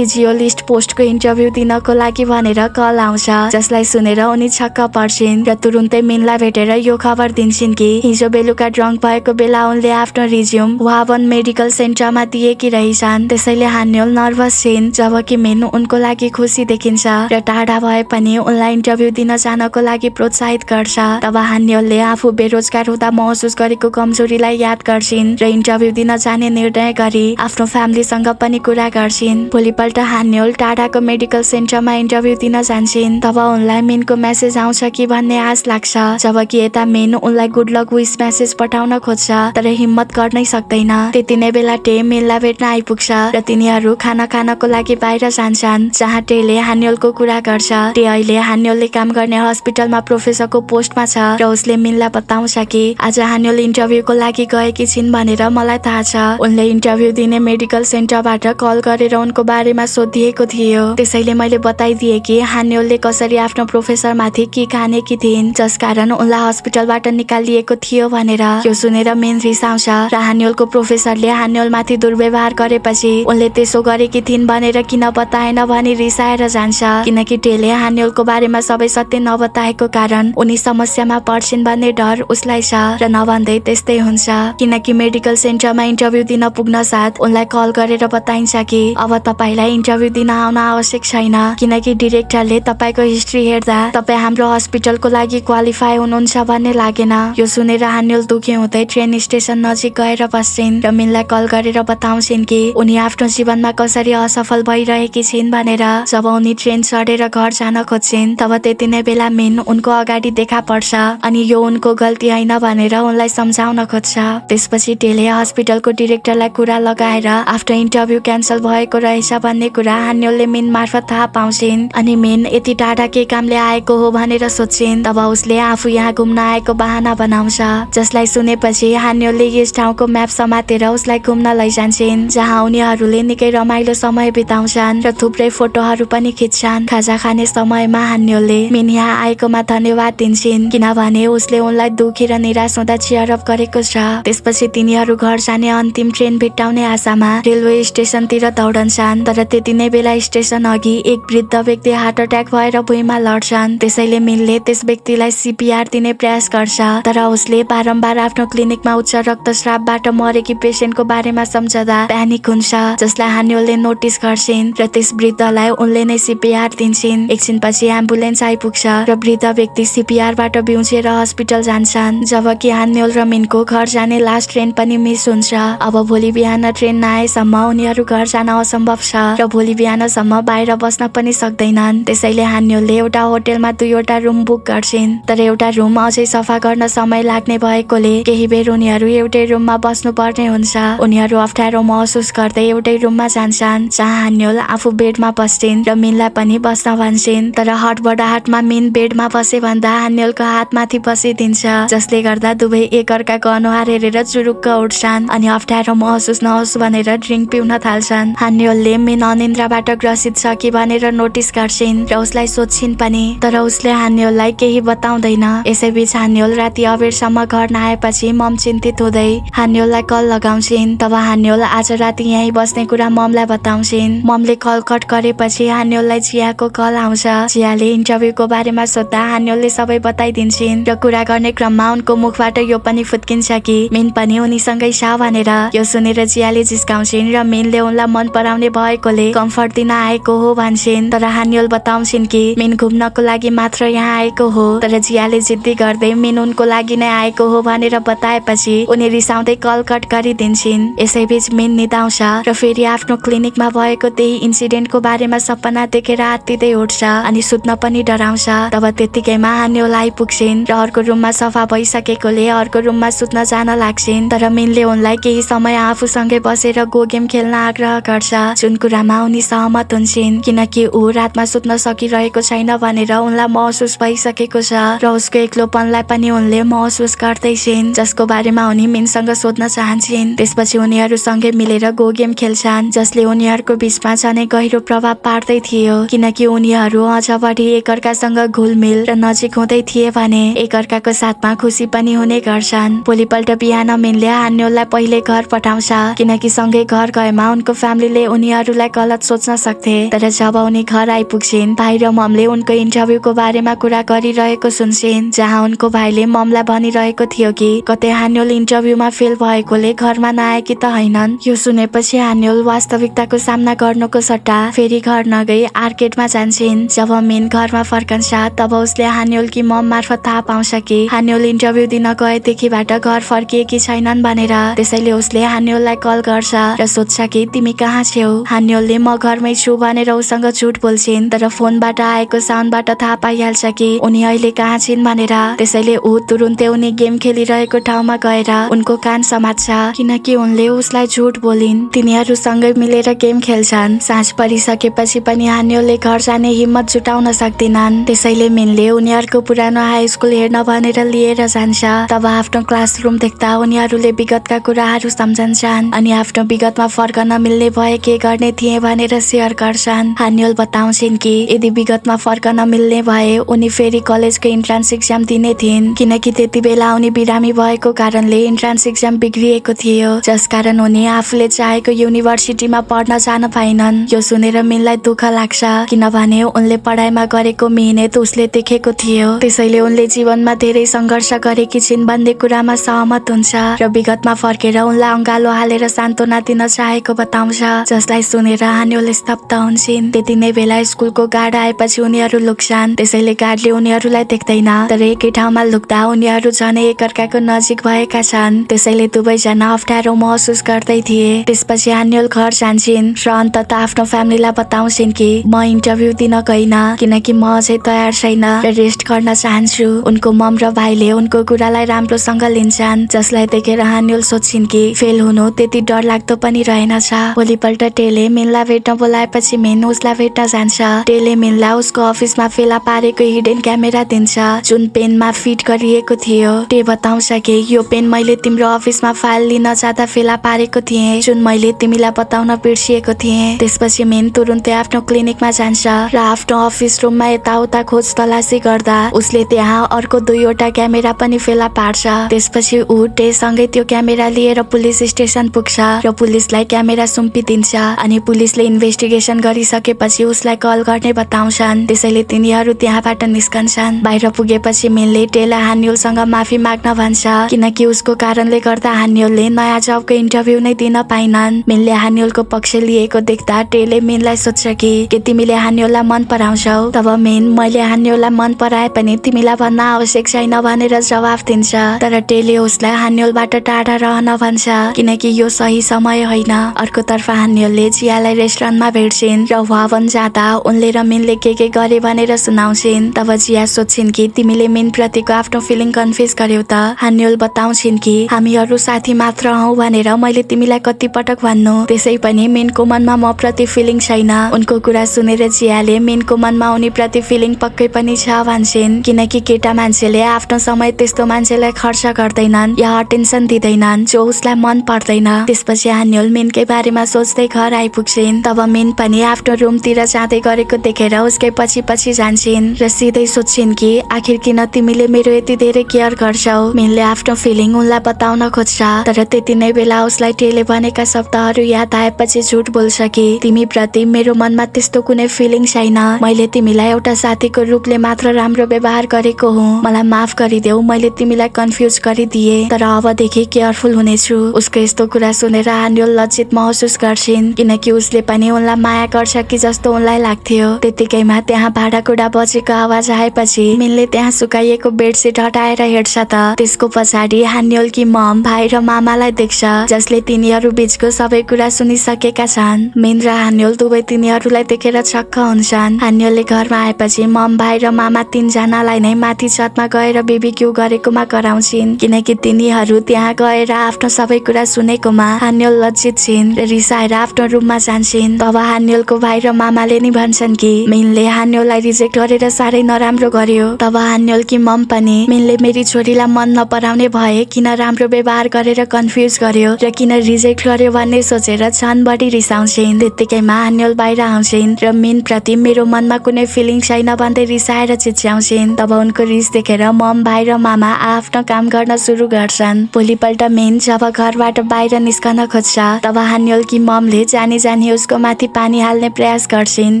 एनेस्थिजियोलिस्ट पोस्टको इन्टरभ्यू दिनको लागि भनेर कल आउँछ। जसलाई सुनेर उनी छक्क पर्छिन् र तुरुन्तै मिनलाई भेटेर यो खबर दिन्छन् कि हिजो बेलुका ड्रङ्क भएको बेला उनले आफ्नो रिज्युम वावन मेडिकल सेन्टरमा दिएकी रहेछन्। त्यसैले हान्योल नर्भस छिन् जबकि मिन उनको लागि खुसी देखिन्छ र टाढा भए पनि उनलाई इन्टरभ्यू दिन जानको लागि प्रोत्साहित गर्छ। तब हान्योलले आफू बेरोजगार हुँदा महसुस गरेको कमजोरीलाई याद गर्छिन् र इन्टरभ्यू दिन जाने निर्णय गरी आफ्नो फ्यामिलीसँग पनि कुरा गर्छिन्। भोलिपल्ट हान्योल टाढाको मेडिकल सेन्टरमा इन्टरभ्यू दिन जान्छन्। तब उनलाई मिनको मेसेज आउँछ कि भन्ने आश लाग्छ। जबकि यता मेन उनलाई गुड लक विस मेसेज पठाउन खोज्छ तर हिम्मत गर्नै सक्दैन। त्यति नै बेला टे मेनलाई भेट्न आइपुग्छ र तिनीहरू खाना खानको लागि बाहिर जान्छन् जहाँ टेले हान्योलको कुरा गर्छ। टे अहिले हान्योलले काम गर्ने हस्पिटलमा प्रोफेसरको पोस्टमा छ र उसले मिनलाई बताउँछ कि आज हान्योल इन्टरभ्यूको लागि गएकी छिन् भनेर मलाई थाहा छ। उनले इन्टरभ्यू दिने मेडिकल सेन्टरबाट कल गरेर उनको बारेमा सोधिएको थियो। त्यसैले मैले बताइदिए कि हान्योलले कसरी आफ्नो प्रोफेसरमाथि कि खानेकी थिइन् जसकारण उनलाई हस्पिटलबाट निकालिएको थियो भनेर। यो सुनेर मेन रिसाउँछ र हान्योलको प्रोफेसरले हान्योलमाथि दुर्व्यवहार गरेपछि उनले त्यसो गरेकी थिइन् भनेर किन बताएन भनी रिसाएर जान्छ। किनकि टेले हान्योलको बारेमा सबै सत्य नबताएको कारण उनी समस्यामा पर्छिन् भन्ने डर उसलाई छ र नभन्दै त्यस्तै हुन्छ। किनकि मेडिकल सेन्टरमा इन्टरभ्यू दिन पुग्न साथ उनलाई कल गरेर बताइन्छ कि अब तपाईँलाई इन्टरभ्यू इन्टरभ्यू दिन आउन आवश्यक छैन। किनकि डिरेक्टरले तपाईँको हिस्ट्री हेर्दा तपाईँ हाम्रो हस्पिटलको लागि क्वालिफाई हुनुहुन्छ भन्ने लागेन। यो सुनेर हान्युल दुखी हुँदै ट्रेन स्टेसन नजिक गएर बस्छिन् र मिनलाई कल गरेर बताउँछिन् कि उनी आफ्नो जीवनमा कसरी असफल भइरहेकी छिन् भनेर। जब उनी ट्रेन चढेर घर जान खोज्छिन् तब त्यति नै बेला मिन उनको अगाडि देखा पर्छ अनि यो उनको गल्ती होइन भनेर उनलाई सम्झाउन खोज्छ। त्यसपछि टेले हस्पिटलको डिरेक्टरलाई कुरा लगाएर आफ्नो इन्टरभ्यू क्यान्सल भएको रहेछ भन्ने कुरा हान्योलले मिन मार्फत थाहा पाउँछिन्। अनि मिन यति टाढा के कामले आएको हो भनेर सोध्छिन् तब उसले आफू यहाँ घुम्न आएको बाहना बनाउँछ। जसलाई सुनेपछि हान्योलले यस ठाउँको म्याप समातेर उसलाई घुम्न लैजान्छन् जहाँ उनीहरूले निकै रमाइलो समय बिताउँछन् र थुप्रै फोटोहरू पनि खिच्छन्। खाजा खाने समयमा हान्योलले मिन यहाँ आएकोमा धन्यवाद दिन्छन् किनभने उसले उनलाई दुखी र निराश हुँदा चियरअप गरेको छ। त्यसपछि तिनीहरू घर जाने अन्तिम ट्रेन भेट्टाउने आशामा रेलवे स्टेसनतिर दौडन्छन् तर त्यति नै बेला स्टेसन अघि एक वृद्ध व्यक्ति हार्ट अट्याक भएर भुइँमा लड्छन्। त्यसैले मिनले त्यस व्यक्तिलाई सिपिआर दिने प्रयास गर्छ तर उसले बारम्बार आफ्नो क्लिनिकमा उच्च रक्तस्रावबाट मरेकी पेसेन्टको बारेमा सम्झदा प्यानिक हुन्छ जसलाई हान्योलले नोटिस गर्छिन् र त्यस वृद्धलाई उनले नै सिपिआर दिन्छन्। एकछिनपछि एम्बुलेन्स आइपुग्छ र वृद्ध व्यक्ति सिपिआरबाट बिउजेर हस्पिटल जान्छन् जबकि हान्योल र मिनको घर जाने लास्ट ट्रेन पनि मिस हुन्छ। अब भोलि बिहान ट्रेन नआएसम्म उनीहरू घर जान असम्भव छ र भोलि बिहानसम्म बाहिर बस्न पनि सक्दैनन्। त्यसैले हान्योलले एउटा होटेलमा दुईवटा रुम बुक गर्छिन्। तर एउटा रुम अझै सफा गर्न समय लाग्ने भएकोले केही बेर उनीहरू एउटै रुममा बस्नु पर्ने हुन्छ। उनीहरू अप्ठ्यारो महसुस गर्दै एउटै रुममा जान्छन् जहाँ हान्योल आफू बेडमा बस्छिन् र मिनलाई पनि बस्न भन्छन्। तर हटबडाहटमा मिन बेडमा बसे भन्दा हान्योलको हातमाथि बसिदिन्छ जसले गर्दा दुवै एकअर्काको अनुहार हेरेर चुरुक्क उठ्छन् अनि अप्ठ्यारो महसुस नहोस् भनेर ड्रिङ्क पिउन थाल्छन्। हान्योलले मिन अनिन्द्राबाट ग्रसित छ कि भनेर नोटिस गर्छिन् र उसलाई सोध्छिन् पनि तर उसले हान्योललाई केही बताउँदैन। यसैबीच हान्योल राति अबेरसम्म घर नआएपछि मम चिन्तित हुँदै हान्योललाई कल लगाउँछिन् तब हान्योल आज राति यहीँ बस्ने कुरा ममलाई बताउँछिन्। ममले कल कट गरेपछि हान्योललाई चियाको कल आउँछ। चियाले इन्टरभ्यूको बारेमा सोद्धा हान्योलले सबै बताइदिन्छन् र कुरा गर्ने क्रममा उनको मुखबाट यो पनि फुत्किन्छ कि मिन पनि उनीसँगै छ भनेर यो सुनेर चियाले जिस्काउँछिन् र मिनले उनलाई मन पराउने भएकोले कम्फर्ट दिन आएको हो भन्छन् तर हान्योल बताउँछिन् कि मिन घुम्नको लागि मात्र यहाँ आएको हो। तर जियाले जिद्दी गर्दै मिन उनको लागि नै आएको हो भनेर बताएपछि उनी रिसाउँदै कल कट गरिदिन्छन्। यसैबीच मिन निदाउँछ र फेरि आफ्नो क्लिनिकमा भएको त्यही इन्सिडेन्टको बारेमा सपना देखेर आत्तिँदै उठ्छ अनि सुत्न पनि डराउँछ। तब त्यत्तिकैमा हान्योल आइपुग्छिन् र अर्को रुममा सफा भइसकेकोले अर्को रुममा सुत्न जान लाग्छिन्। तर मिनले उनलाई केही समय आफूसँगै बसेर गो गेम खेल्न आग्रह गर्छ। जुन कुरामा उनी सहमत हुन्छन् किनकि ऊ रातमा सुत्न सकिरहेको छैन भनेर उनलाई महसुस भइसकेको छ र उसको एक्लोपनलाई पनि उनले महसुस गर्दैछिन् जसको बारेमा उनी मिनसँग सोध्न चाहन्छन्। त्यसपछि उनीहरूसँगै मिलेर गो गेम खेल्छन् जसले उनीहरूको बिचमा झनै गहिरो प्रभाव पार्दै थियो। किनकि उनीहरू अझ बढी एकअर्कासँग घुलमिल र नजिक हुँदै थिए भने एकअर्काको साथमा खुसी पनि हुने गर्छन्। भोलिपल्ट बिहान मिनले हान्योललाई पहिले घर पठाउँछ किनकि सँगै घर गएमा उनको फ्यामिलीले उनीहरूलाई गलत सोच्न सक्थे तर जब उनी घर आइपुग्छिन् भाइ र ममले उनको इन्टरभ्यूको बारेमा कुरा गरिरहेको सुन्छन् जहाँ उनको भाइले ममलाई भनिरहेको थियो कि कतै हान्योल इन्टरभ्यूमा फेल भएकोले घरमा नआएकी त होइनन् यो सुनेपछि हान्योल वास्तविकताको सामना गर्नुको सट्टा फेरि घर नगई आर्केटमा जान्छन्। जब मिन घरमा फर्कन्छ तब उसले हान्योलकी मम मार्फत थाहा पाउँछ कि हान्योल इन्टरभ्यू दिन गएदेखिबाट घर फर्किएकी छैनन् भनेर। त्यसैले उसले हान्योललाई कल गर्छ र सोध्छ कि तिमी कहाँ छेउ? हान्योलले म घरमै छु भनेर उसँग झुट बोल्छिन् तर फोनबाट आएको साउन्डबाट थाहा पाइहाल्छ कि उनी अहिले कहाँ छिन् भनेर। त्यसैले ऊ तुरुन्तै उनी गेम खेलिरहेको ठाउँमा गएर उनको कान समात्छ किनकि उनले उसलाई झुट बोलिन्। तिनीहरू सँगै मिलेर गेम खेल्छन्। साँझ परिसकेपछि पनि हान्योलले घर जाने हिम्मत जुटाउन सक्दिनन्। त्यसैले मिनले उनीहरूको पुरानो हाई स्कुल हेर्न भनेर लिएर जान्छ। तब आफ्नो क्लासरुम देख्दा उनीहरूले विगतका कुराहरू सम्झन्छन्। अनि आफ्नो विगतमा फर्कन मिल्ने भए के गर्ने थिए भनेर सेयर गर्छन्। हान्योल बताउँछिन् कि यदि विगतमा फर्कन मिल्ने भए उनी फेरि कलेजको इन्ट्रान्स इक्जाम दिने थिइन्। किनकि त्यति बेला उनी बिरामी भएको कारणले इन्ट्रान्स इक्जाम बिग्रिएको थियो। जसकारण उनी आफूले चाहेको युनिभर्सिटीमा पढ्न जान पाइनन्। यो सुनेर मिनलाई दुःख लाग्छ किनभने उनले पढाइमा गरेको मिहिनेत उसले देखेको थियो। त्यसैले उनले जीवनमा धेरै सङ्घर्ष गरेकी छिन् भन्ने कुरामा सहमत हुन्छ र विगतमा फर्केर उनलाई अङ्गालो हालेर सान्त्वना दिन चाहेको बताउँछ। जसलाई सुनेर हान्योल स्तब्ध हुन्छन् त्यति नै बेला स्कुलको गार्ड आएपछि उनीहरू लुक्छन् त्यसैले गार्डले उनीहरूलाई देख्दैन। तर एकै ठाउँमा लुक्दा उनीहरू झनै एकअर्काको नजिक भएका छन्। त्यसैले दुवैजना अप्ठ्यारो महसुस गर्दै थिए। त्यसपछि हान्योल घर जान्छन्। र अन्तत आफ्नो फ्यामिलीलाई बताउँछिन् कि म इन्टरभ्यू दिन गइन किनकि म अझै तयार छैन रेस्ट गर्न चाहन्छु। उनको मम र भाइले उनको कुरालाई राम्रोसँग लिन्छन्। जसलाई देखेर हान्योल सोध्छिन् कि फेल हुनु त्यति डर लाग्दो पनि रहेनछ भोलिपल्ट टेले मिनलाई भेट्न बोलाएपछि मिन उसलाई भेट्न जान्छ। टेले मिनलाई उसको अफिसमा फेला पारेको हिडन क्यामेरा दिन्छ जुन पेनमा फिट गरिएको थियो। टे बताउँछ कि यो पेन मैले तिम्रो अफिसमा फाइल लिन जाँदा फेला पारेको थिएँ जुन मैले तिमीलाई बताउन बिर्सिएको थिएँ। त्यसपछि मेन तुरुन्तै आफ्नो क्लिनिकमा जान्छ र आफ्नो अफिस रुममा यताउता खोज तलासी गर्दा उसले त्यहाँ अर्को दुईवटा क्यामेरा पनि फेला पार्छ। त्यसपछि ऊ टेसँगै त्यो क्यामेरा लिएर पुलिस स्टेसन पुग्छ र पुलिसलाई क्यामेरा सुम्पिदिन्छ अनि पुलिसले इन्भेस्टिगेसन गरिसकेपछि उसलाई कल गर्ने बताउँछन्। त्यसैले तिनीहरू त्यहाँबाट निस्कन्छन्। बाहिर पुगेपछि मेनले टेला हान्युलसँग माफी माग्न भन्छ। किनकि उसको कारणले गर्दा हान्युलले नयाँ जबको इन्टरभ्यू नै दिन पाइनन्। मेनले हान्युलको पक्ष लिएको देख्दा टेले मेनलाई सोध्छ कि के तिमीले हान्युललाई मन पराउँछौ? तब मेन मैले हान्युललाई मन पराए पनि तिमीलाई भन्न आवश्यक छैन भनेर जवाफ दिन्छ। तर टेले उसलाई हान्युलबाट टाढा रहन भन्छ किनकि यो सही समय होइन। अर्कोतर्फ हान्युलले जियालाई रेस्टुरेन्टमा भेट्छिन् र वावन जाँदा उनले र मिनले के के गरे भनेर सुनाउँछिन्। तब जिया सोध्छिन् कि तिमीले मिन प्रतिको आफ्नो फिलिङ कन्फ्युज गर्यौ त? हान्युल बताउँछिन् कि हामीहरू साथी मात्र हौ भनेर मैले तिमीलाई कति पटक भन्नु। त्यसै पनि मिनको मनमा म प्रति फिलिङ छैन। उनको कुरा सुनेर जियाले मिनको मनमा उनी प्रति फिलिङ पक्कै पनि छ भन्छन्। किनकि केटा मान्छेले आफ्नो समय त्यस्तो मान्छेलाई खर्च गर्दैनन् या अटेन्सन दिँदैनन् जो उसलाई मन पर्दैन। त्यसपछि हान्युल मिनकै बारेमा सोच्दै घर आइपुग्छिन्। मिन पनि आफ्नो रुमतिर जाँदै गरेको देखेर उसकै पछि पछि जान्छन् र सिधै सोध्छिन् कि आखिर किन तिमीले मेरो यति धेरै केयर गर्छौ? मिनले आफ्नो फिलिङ उनलाई बताउन खोज्छ। तर त्यति नै बेला उसलाई टेले भनेका शब्दहरू याद आएपछि झुट बोल्छ कि तिमी प्रति मेरो मनमा त्यस्तो कुनै फिलिङ छैन। मैले तिमीलाई एउटा साथीको रूपले मात्र राम्रो व्यवहार गरेको हुँ। मलाई माफ गरिदेऊ मैले तिमीलाई कन्फ्युज गरिदिए। तर अबदेखि केयरफुल हुनेछु। उसको यस्तो कुरा सुनेर हान्योल लज्जित महसुस गर्छिन् किनकि उसले पनि उनलाई माया गर्छ कि जस्तो उनलाई लाग्थ्यो। त्यतिकैमा त्यहाँ भाँडाकुँडा बजेको आवाज आएपछि मिनले त्यहाँ सुकाइएको बेडसिट हटाएर हेर्छ त। त्यसको पछाडि हान्योलकी मम भाइ र मामालाई देख्छ जसले तिनीहरू बीचको सबै कुरा सुनिसकेका छन्। मिन र हान्योल दुवै तिनीहरूलाई देखेर छक्क हुन्छन्। हान्योलले घरमा आएपछि मम भाइ र मामा तिनजनालाई नै माथि छतमा गएर बेबिक्यू गरेकोमा कराउँछिन्। किनकि तिनीहरू त्यहाँ गएर आफ्नो सबै कुरा सुनेकोमा हान्योल लज्जित छिन्। रिसाएर आफ्नो रुममा जान्छन्। तब हान्योलको भाइ र मामाले नि भन्छन् कि मिनले हान्योललाई रिजेक्ट गरेर साह्रै नराम्रो गर्यो। तब हान्योलकी मम पनि मिनले मेरी छोरीलाई मन नपराउने भए किन राम्रो व्यवहार गरेर कन्फ्युज गर्यो र किन रिजेक्ट गर्यो भन्ने सोचेर झन् बढी रिसाउँछिन्। त्यत्तिकैमा हान्योल बाहिर आउँछिन् र मिन प्रति मेरो मनमा कुनै फिलिङ छैन भन्दै रिसाएर चिच्याउँछिन्। तब उनको रिस देखेर मम भाइ र मामा आफ्नो काम गर्न सुरु गर्छन्। भोलिपल्ट मेन जब घरबाट बाहिर निस्कन खोज्छ तब हान्योलकी ममले जानी जानी उसको माथि पानी हाल्ने प्रयास गर्छिन्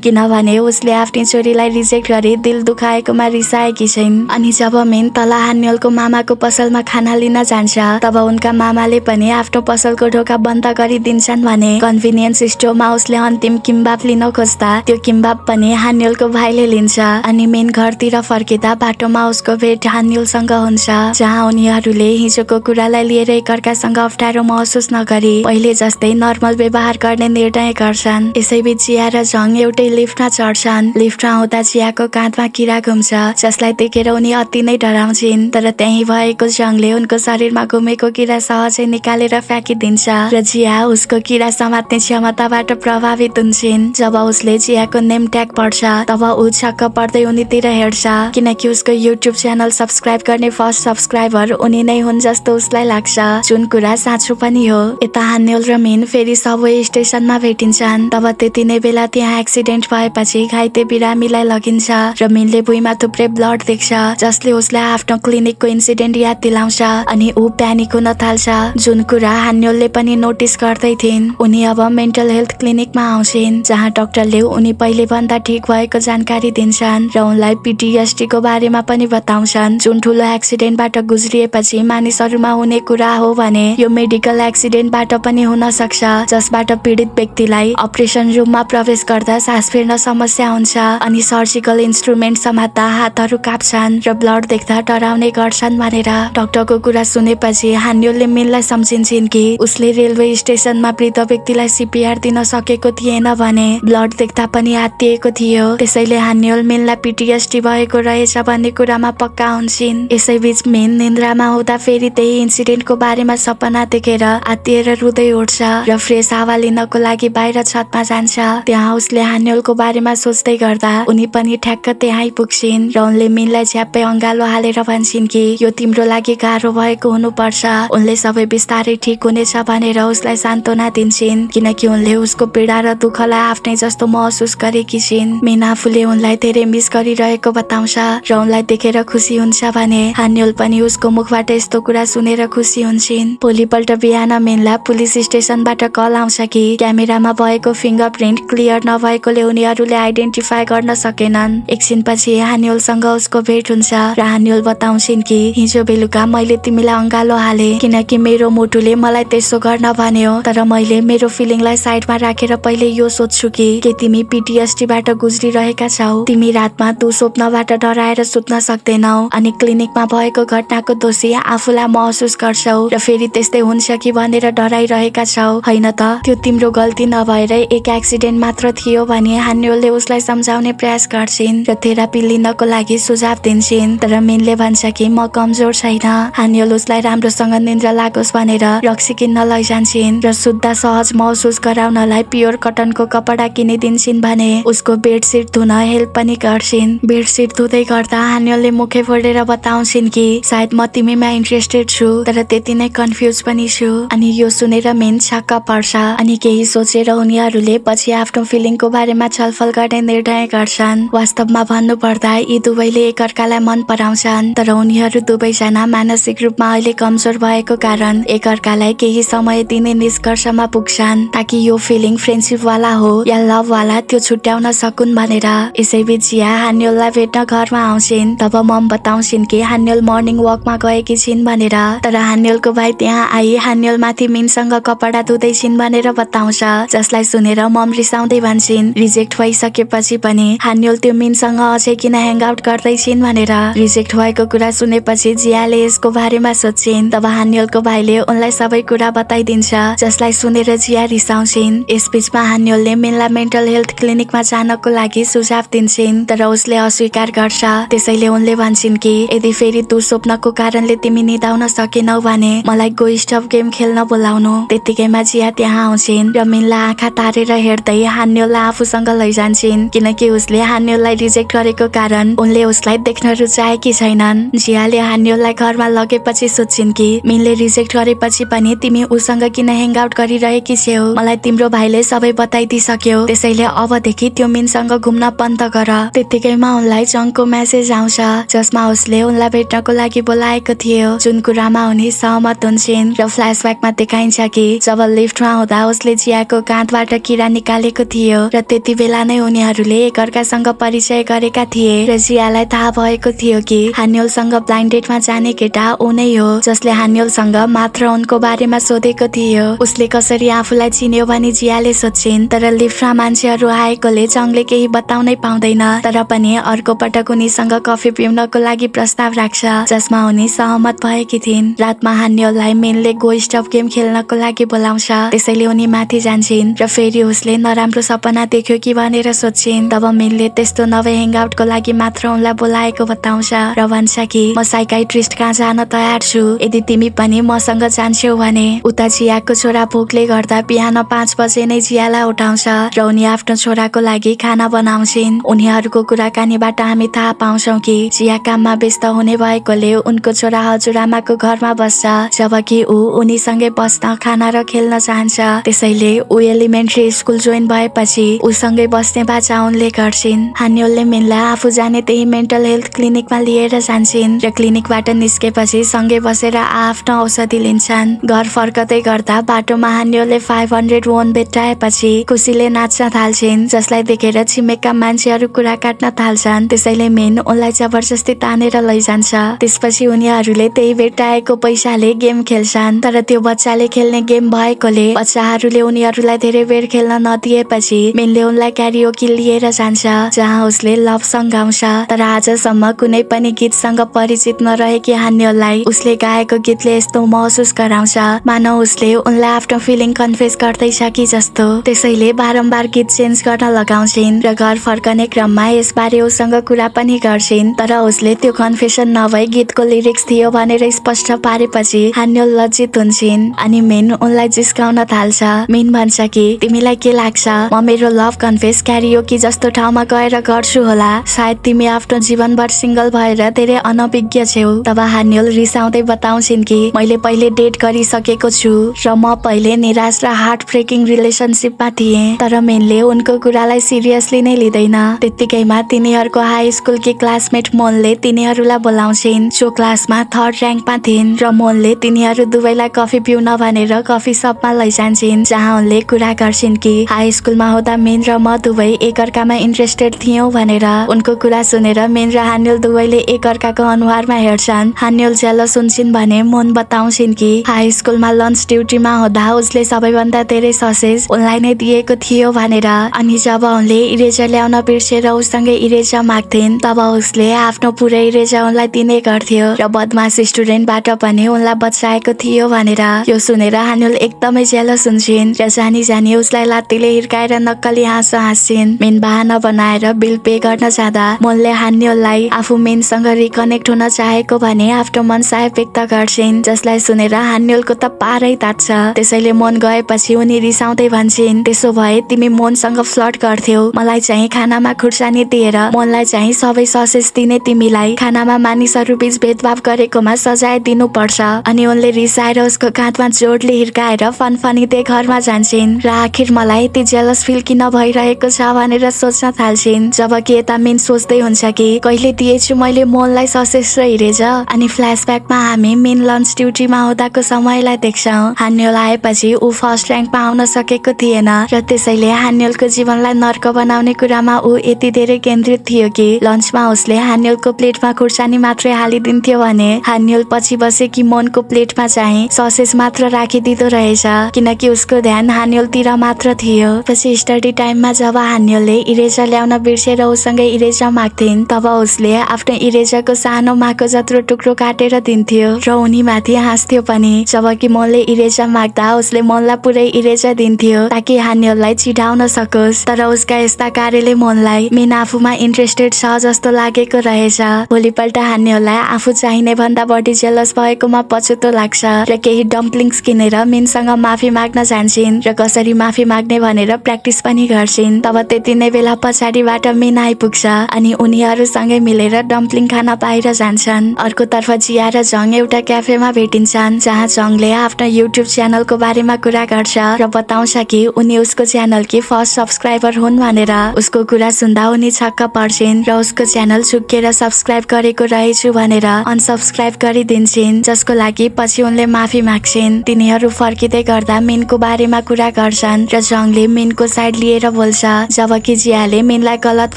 किनभने उसले आफ्नी छोरीलाई रिजेक्ट गरी दिल दुखाएकोमा रिसाएकी छिन्। अनि जब मेन तल हान्योलको मामाको पसलमा खाना लिन जान्छ तब उनका मामाले पनि आफ्नो पसलको ढोका बन्द गरिदिन्छन् भने कन्भिनियन्स स्टोरमा उसले अन्तिम किम्बाब लिन खोज्दा त्यो किम्बाब पनि हान्योलको भाइले लिन्छ। अनि मेन घरतिर फर्किँदा बाटोमा उसको भेट हान्योलसँग हुन्छ जहाँ उनीहरूले हिजोको कुरालाई लिएर एकअर्कासँग अप्ठ्यारो महसुस नगरी पहिले जस्तै नर्मल व्यवहार गर्ने निर्णय गर्छन्। यसैबीच जिया र झङ एउटै लिफ्टमा चढ्छन्। लिफ्टमा आउँदा जियाको काँधमा किरा घुम्छ जसलाई देखेर उनी अति नै डराउँछिन्। तर त्यही भएको जङले उनको शरीरमा घुमेको किरा सहजै निकालेर फ्याँकिदिन्छ र जिया उसको किरा समात्ने क्षमताबाट प्रभावित हुन्छन्। जब उसले जियाको नेम ट्याग पढ्छ तब ऊ छक्क पर्दै उनीतिर हेर्छ। किनकि उसको युट्युब च्यानल सब्सक्राइब गर्ने फर्स्ट सब्सक्राइबर उनी नै हुन् जस्तो उसलाई लाग्छ। जुन कुरा साँचो पनि हो यता हान्योल र मिन फेरि सबवे स्टेसनमा भेटिन्छन्। तब त्यति नै बेला त्यहाँ एक्सिडेन्ट भएपछि घाइते बिरामीलाई लगिन्छ र मिनले भुइँमा थुप्रै ब्लड देख्छ जसले उसलाई आफ्नो क्लिनिकको इन्सिडेन्ट याद दिलाउँछ अनि ऊ प्यानिक हुन थाल्छ। जुन कुरा हान्योलले पनि नोटिस गर्दै थिइन् उनी अब मेन्टल हेल्थ क्लिनिकमा आउँछिन् जहाँ डाक्टरले उनी पहिले भन्दा ठिक भएको जानकारी दिन्छन् र उनलाई PTSD को बारेमा पनि बताउँछन्। जुन ठुलो एक्सिडेन्टबाट गुज्रिएपछि मानिसहरूमा हुने कुरा हो भने यो मेडिकल एक्सिडेन्टबाट पनि हुन सक्छ जसबाट पीडित व्यक्तिलाई अपरेसन रुममा प्रवेश गर्दा सास फेर्न समस्या हुन्छ। अनि सर्जिकल इन्स्ट्रुमेन्ट समात्दा हातहरू काप्छन् र ब्लड देख्दा डराउने गर्छन् भनेर डाक्टरको कुरा सुनेपछि हान्योलले मिनलाई सम्झिन्छन् कि उसले रेलवे स्टेसनमा वृद्ध व्यक्तिलाई सिपिआर दिन सकेको थिएन भने ब्लड देख्दा पनि हात्तिएको थियो। त्यसैले हान्योल मिनलाई पिटिएसटी भएको रहेछ भन्ने कुरामा पक्का हुन्छन्। यसैबीच मिन निन्द्रामा हुँदा फेरि त्यही इन्सिडेन्टको बारेमा सपना देखेर आत्तिएर रुँदै उठ्छ र फ्रेस हावा लिनको लागि बाहिर छतमा जान्छ त्यहाँ उसले हान्योलको बारेमा सोच्दै गर्दा उनी पनि ठ्याक्क त्यहाँ पुग्छिन् र उनले मिनलाई झ्याप्पै अङ्गालो हालेर भन्छन् कि यो तिम्रो लागि गाह्रो भएको हुनुपर्छ। उनले सबै बिस्तारै ठिक हुनेछ भनेर उसलाई सान्त्वना दिन्छन् किनकि उनले उसको पीडा र दुःखलाई आफ्नै जस्तो महसुस गरेकी छिन् मिन आफूले उनलाई धेरै मिस गरिरहेको बताउँछ र उनलाई देखेर खुसी हुन्छ भने हान्योल पनि उसको मुखबाट यस्तो कुरा सुनेर खुसी हुन्छन्। भोलिपल्ट बिहान मेनलाई पुलिस स्टेसनबाट कल आउँछ कि क्यामेरामा भएको फिङ्गर प्रिन्ट क्लियर नभएकोले उनीहरूले आइडेन्टिफाई गर्न सकेनन्। एकछिनपछि हान्योलसँग उसको भेट हुन्छ र हान्योल बताउँछिन् कि हिजो बेलुका मैले तिमीलाई अङ्गालो हाले किनकि मेरो मुटुले मलाई त्यसो गर्न भन्यो। तर मैले मेरो फिलिङलाई साइडमा राखेर पहिले यो सोध्छु कि के तिमी पिटिएसटीबाट गुज्रिरहेका छौ? तिमी रातमा तु स्वप्नबाट डराएर सुत्न सक्दैनौ अनि क्लिनिकमा भएको घटनाको दोषी आफूलाई महसुस गर्छौ र फेरि त्यस्तै हुन्छ कि भनेर डराइरहेका छौ? होइन त त्यो तिम्रो गल्ती नभएर एक एक्सिडेन्ट मात्र थियो भने हान्योलले उसलाई सम्झाउने प्रयास गर्छिन् र थेरापी लिनको लागि सुझाव दिन्छन्। तर मिनले भन्छ कि म कमजोर छैन। हान्योल उसलाई राम्रोसँग निन्द्रा लागोस् भनेर रक्सी किन्न लैजान्छन् र शुद्ध सहज महसुस गराउनलाई प्योर कटनको कपडा किनिदिन्छन् भने उसको बेडसिट धुन हेल्प पनि गर्छिन्। बेडसिट धुँदै गर्दा हान्योलले मुखे फोडेर बताउँछिन् कि सायद म तिमीमा इन्ट्रेस्टेड छु तर त्यति नै कन्फ्युज पनि छु। अनि यो सुनेर मेन छक्क पर्छ। अनि केही सोचेर उनीहरूले पछि आफ्नो फिलिङको बारेमा छलफल गर्ने निर्णय गर्छन्। वास्तवमा भन्नुपर्दा यी दुवैले एकअर्कालाई मन पराउँछन् तर उनीहरू दुवैजना मानसिक रूपमा अहिले कमजोर भएको कारण एकअर्कालाई केही समय दिने निष्कर्षमा पुग्छन्। ताकि यो फिलिङ फ्रेन्डसिप वाला हो या लभ वाला त्यो छुट्याउन सकुन् भनेर यसैबीच जिया हान्योललाई भेट्न घरमा आउँछिन् तब मम बताउँछिन् कि हान्योल मर्निङ वकमा गएकी छिन् भनेर तर हान्योलको भाइ त्यहाँ आई हान्योल माथि मिनसँग कपडा धुँदैछिन् भनेर बताउँछ जसलाई सुनेर मम रिसाउँदै भन्छन् रिजेक्ट भइसकेपछि पनि हान्योल त्यो मिनसँग अझै किन ह्याङ आउट गर्दैछिन्? भनेर। रिजेक्ट भएको कुरा सुनेपछि जियाले यसको बारेमा सोध्छिन् तब हान्योलको भाइले उनलाई सबै कुरा बताइदिन्छ जसलाई सुनेर जिया रिसाउँछिन्। यसबीचमा हान्योलले मिनलाई मेन्टल हेल्थ क्लिनिकमा जानको लागि सुझाव दिन्छन् तर उसले अस्वीकार गर्छ। त्यसैले उनले भन्छन् कि यदि फेरि तु स्वप्नको कारणले तिमी निदाउन सकेनौ भने मलाई गो स्टप गेम खेल्न बोलाउनु। त्यतिकैमा जिया त्यहाँ आउँछिन् र मिनलाई आँखा तारेर हेर्दै हान्योललाई आफूसँग लैजान्छन्। किनकि उसले हान्योललाई रिजेक्ट गरेको कारण उनले उसलाई देख्न रुचाएकी छैनन्। जियाले हान्योललाई घरमा लगेपछि सोध्छिन् कि मिनले रिजेक्ट गरेपछि पनि तिमी उसँग किन ह्याङ आउट गरिरहेकी छेउ? मलाई तिम्रो भाइले सबै बताइदिइसक्यो। त्यसैले अबदेखि त्यो मिनसँग घुम्न बन्द गर। त्यतिकैमा उनलाई जङको मेसेज आउँछ जसमा उसले उनलाई भेट्नको लागि बोलाएको थियो। जुन कुरामा उनी सहमत हुन्छन् र फ्ल्यासब्याकमा देखाइन्छ कि जब लिफ्टमा हुँदा उसले जियाको काँधबाट किरा निकालेको थियो र त्यति बेला नै उनीहरूले एकअर्कासँग परिचय गरेका थिए र जियालाई थाहा भएको थियो कि हान्योलसँग ब्लाइन्ड डेटमा जाने केटा ऊ नै हो जसले हान्योलसँग मात्र उनको बारेमा सोधेको थियो। उसले कसरी आफूलाई चिन्यो भने जियाले सोध्छिन् तर लिफ्टमा मान्छेहरू आएकोले जङले केही बताउनै पाउँदैन तर पनि अर्को पटक उनीसँग कफी पिउनको लागि प्रस्ताव राख्छ जसमा उनी सहमत भएकी थिइन्। रातमा हान्योललाई मेनले गो स्टप गेम खेल्नको लागि बोलाउँछ त्यसैले उनी माथि जान्छन् र फेरि उसले नराम्रो सपना देख्यो कि भनेर सोध्छिन् तब मेनले त्यस्तो नभए ह्याङआउटको लागि मात्र उनलाई बोलाएको बताउँछ। र भन्छ कि म साइकाइट्रिस्ट कहाँ जान तयार छु? यदि तिमी पनि मसँग जान्छौ भने? उता जियाको छोरा भोकले गर्दा बिहान पाँच बजे नै जियालाई उठाउँछ र उनी आफ्नो छोराको लागि खाना बनाउँछिन्। उनीहरूको कुराकानीबाट हामी थाहा पाउँछौ कि जिया काममा व्यस्त हुने भएकोले उनको छोरा हजुरआमाको घरमा बस्छ जबकि ऊ उनीसँगै बस्न खाना र खेल्न चाहन्छ त्यसैले ऊ एलिमेन्ट्री स्कुल जोइन भएपछि उसँगै बस्ने बाचा उनले गर्छिन्। हान्योलले मिनलाई आफू जाने त्यही मेन्टल हेल्थ क्लिनिकमा लिएर जान्छन् र क्लिनिकबाट निस्केपछि सँगै बसेर आफ्नो औषधि लिन्छन्। घर फर्कदै गर्दा बाटोमा हान्योलले फाइभ हन्ड्रेड वोन भेट्टाएपछि खुसीले नाच्न थाल्छिन् जसलाई देखेर छिमेकका मान्छेहरू कुरा काट्न थाल्छन्। त्यसैले मेन उनलाई जबरजस्ती तानेर लैजान्छ। त्यसपछि उनीहरूले त्यही भेट्टाएको पैसाले गेम खेल्छन् तर त्यो बच्चाले खेल्ने गेम भएकोले बच्चाहरूले उनीहरूलाई धेरै बेर खेल्न नदिएपछि मेनले उनलाई क्यारियोकी लिएर जान्छ जहाँ उसले लभ सङ्ग गाउँछ। तर आजसम्म कुनै पनि गीतसँग परिचित नरहेकी हान्योलाई उसले गाएको गीतले यस्तो महसुस गराउँछ। मानव उसले उनलाई आफ्नो फिलिङ कन्फेस गर्दैछ कि जस्तो। त्यसैले बारम्बार गीत चेन्ज गर्न लगाउँछिन् र घर फर्कने क्रममा यसबारे उसँग कुरा पनि गर्छिन्। तर उसले त्यो कन्फेसन नभई गीतको लिरिक्स थियो भनेर स्पष्ट पारेपछि हान्यो लज्जित हुन्छन्। अनि मेन उनलाई जिस्काउन थाल्छ। मेन भन्छ कि तिमीलाई के लाग्छ? म मेरो लभ कन्फेस क्यारियो कि जस्तो ठाउँमा गएर गर्छु होला। सायद तिमी आफ्नो जीवनभर सिङ्गल भएर धेरै अनभिज्ञ छेउ। तब हान्योल रिसाउँदै बताउँछिन् कि मैले पहिले डेट गरिसकेको छु र म पहिले निराश र हार्ट ब्रेकिङ रिलेसनसिपमा थिएँ। तर मेनले उनको कुरालाई सिरियसली नै लिँदैन। त्यत्तिकैमा तिनीहरूको हाई स्कुलकी क्लासमेट मोनले तिनीहरूलाई बोलाउँछिन्। जो क्लासमा थर्ड ऱ्याङ्कमा थिइन् र मोनले तिनीहरू दुवैलाई कफी पिउन भनेर कफी सपमा लैजान्छन् जहाँ उनले कुरा गर्छिन् कि हाई स्कुलमा हुँदा मेन र म दुवै एकअर्कामा इन्ट्रेस्टेड थियौँ भनेर उनको कुरा सुनेर मेन र हान्यल दुवैले एकअर्काको अनुहारमा हेर्छन्। हान्यल ज्यालो सुन्छन् भने मोन बताउँछिन् कि हाई स्कुलमा लन्च ड्युटीमा हुँदा उसले सबैभन्दा धेरै ससेज उनलाई नै दिएको थियो भनेर। अनि जब उनले इरेजर ल्याउन बिर्सेर उसँगै इरेजर माग्थिन् तब उसले आफ्नो पुरै इरेजर उनलाई दिने गर्थ्यो र बदमास स्टुडेन्टबाट पनि उनलाई बचाएको थियो भनेर। यो सुनेर हानुल एकदमै ज्यालो सुन्छन् र जानी जानी उसलाई लात्तीले हिर्काएर नक्कली हाँसो हाँस्छिन् मेन बाहना बनाएर बिल पे गर्न जाँदा मोनले हान्योललाई आफू मेनसँग रिकनेक्ट हुन चाहेको भने आफ्नो मन साय व्यक्त गर्छिन् जसलाई सुनेर हान्योलको त पारै तात्छ। त्यसैले मन गएपछि उनी रिसाउँदै भन्छन् त्यसो भए तिमी मोनसँग फ्लट गर्थ्यौ। मलाई चाहिँ खानामा खुर्सानी दिएर मनलाई चाहिँ सबै ससेस दिने तिमीलाई खानामा मानिसहरू बीच भेदभाव गरेकोमा सजाय दिनुपर्छ। अनि उनले रिसाएर उसको काँधमा जोडले हिर्काएर फनफनिँदै घरमा जान्छन्। र आखिर मलाई यति जेलस फिल किन भइरहेको छ भनेर सोच्न थाल्छिन्। जबकि यता मेन सोच्दै हुन्छ कि कहिले दिएछु मैले मोललाई ससेस र हिरेज अनि फ्ल्यासब्याकमा हामी मेन लन्च ड्युटीमा हुँदाको समयलाई देख्छौँ। हान्यल आएपछि ऊ फर्स्ट ऱ्याङ्कमा आउन सकेको थिएन। र त्यसैले हान्यलको जीवनलाई नर्क बनाउने कुरामा ऊ यति धेरै केन्द्रित थियो कि लन्चमा उसले हान्यलको प्लेटमा खुर्सानी मात्रै हालिदिन्थ्यो भने हान्यल पछि बसेकी मोनको प्लेटमा चाहिँ ससेस मात्र राखिदिँदो रहेछ। किनकि उसको ध्यान हान्यलतिर मात्र थियो। पछि स्टडी टाइममा जब हान्यलले इरेजर ल्याउन बिर्सेर उसँगै इरेजर माग्थिन् तब उसले आफ्नो इरेजरको सानो माको जत्रो टुक्रो काटेर दिन्थ्यो र उनीमाथि हाँस्थ्यो पनि। जबकि मनले इरेजर माग्दा उसले मनलाई पुरै इरेजर दिन्थ्यो ताकि हान्यललाई चिढाउन सकोस्। तर उसका यस्ता कार्यले मनलाई मेन आफूमा इन्ट्रेस्टेड छ जस्तो लागेको रहेछ। भोलिपल्ट हान्यललाई आफू चाहिने भन्दा बढी जेलस भएकोमा पछुतो लाग्छ र केही डम्पलिङ्स किनेर मेनसँग माफी माग्न जान्छन् र कसरी माफी माग्ने भनेर प्र्याक्टिस पनि गर्छिन्। तब त्यति नै बेला पछाडिबाट मेन आइपुग्छ अनि उनीहरूसँगै मिलेर डम्पलिङ खान बाहिर जान्छन्। अर्कोतर्फ जिया र जङ एउटा क्याफेमा भेटिन्छन् जहाँ जङले आफ्नो युट्युब च्यानलको बारेमा कुरा गर्छ र बताउँछ कि उनी उसको च्यानलकी फर्स्ट सब्सक्राइबर हुन् भनेर। उसको कुरा सुन्दा उनी छक्क पर्छिन् र उसको च्यानल चुकेर सब्सक्राइब गरेको रहेछु भनेर अनसब्सक्राइब गरिदिन्छन् जसको लागि पछि उनले माफी माग्छिन्। तिनीहरू फर्किँदै गर्दा मेनको बारेमा कुरा गर्छन्। र जङले मेनको साइड लिएर बोल्छ। जबकि जियाले मेनलाई गलत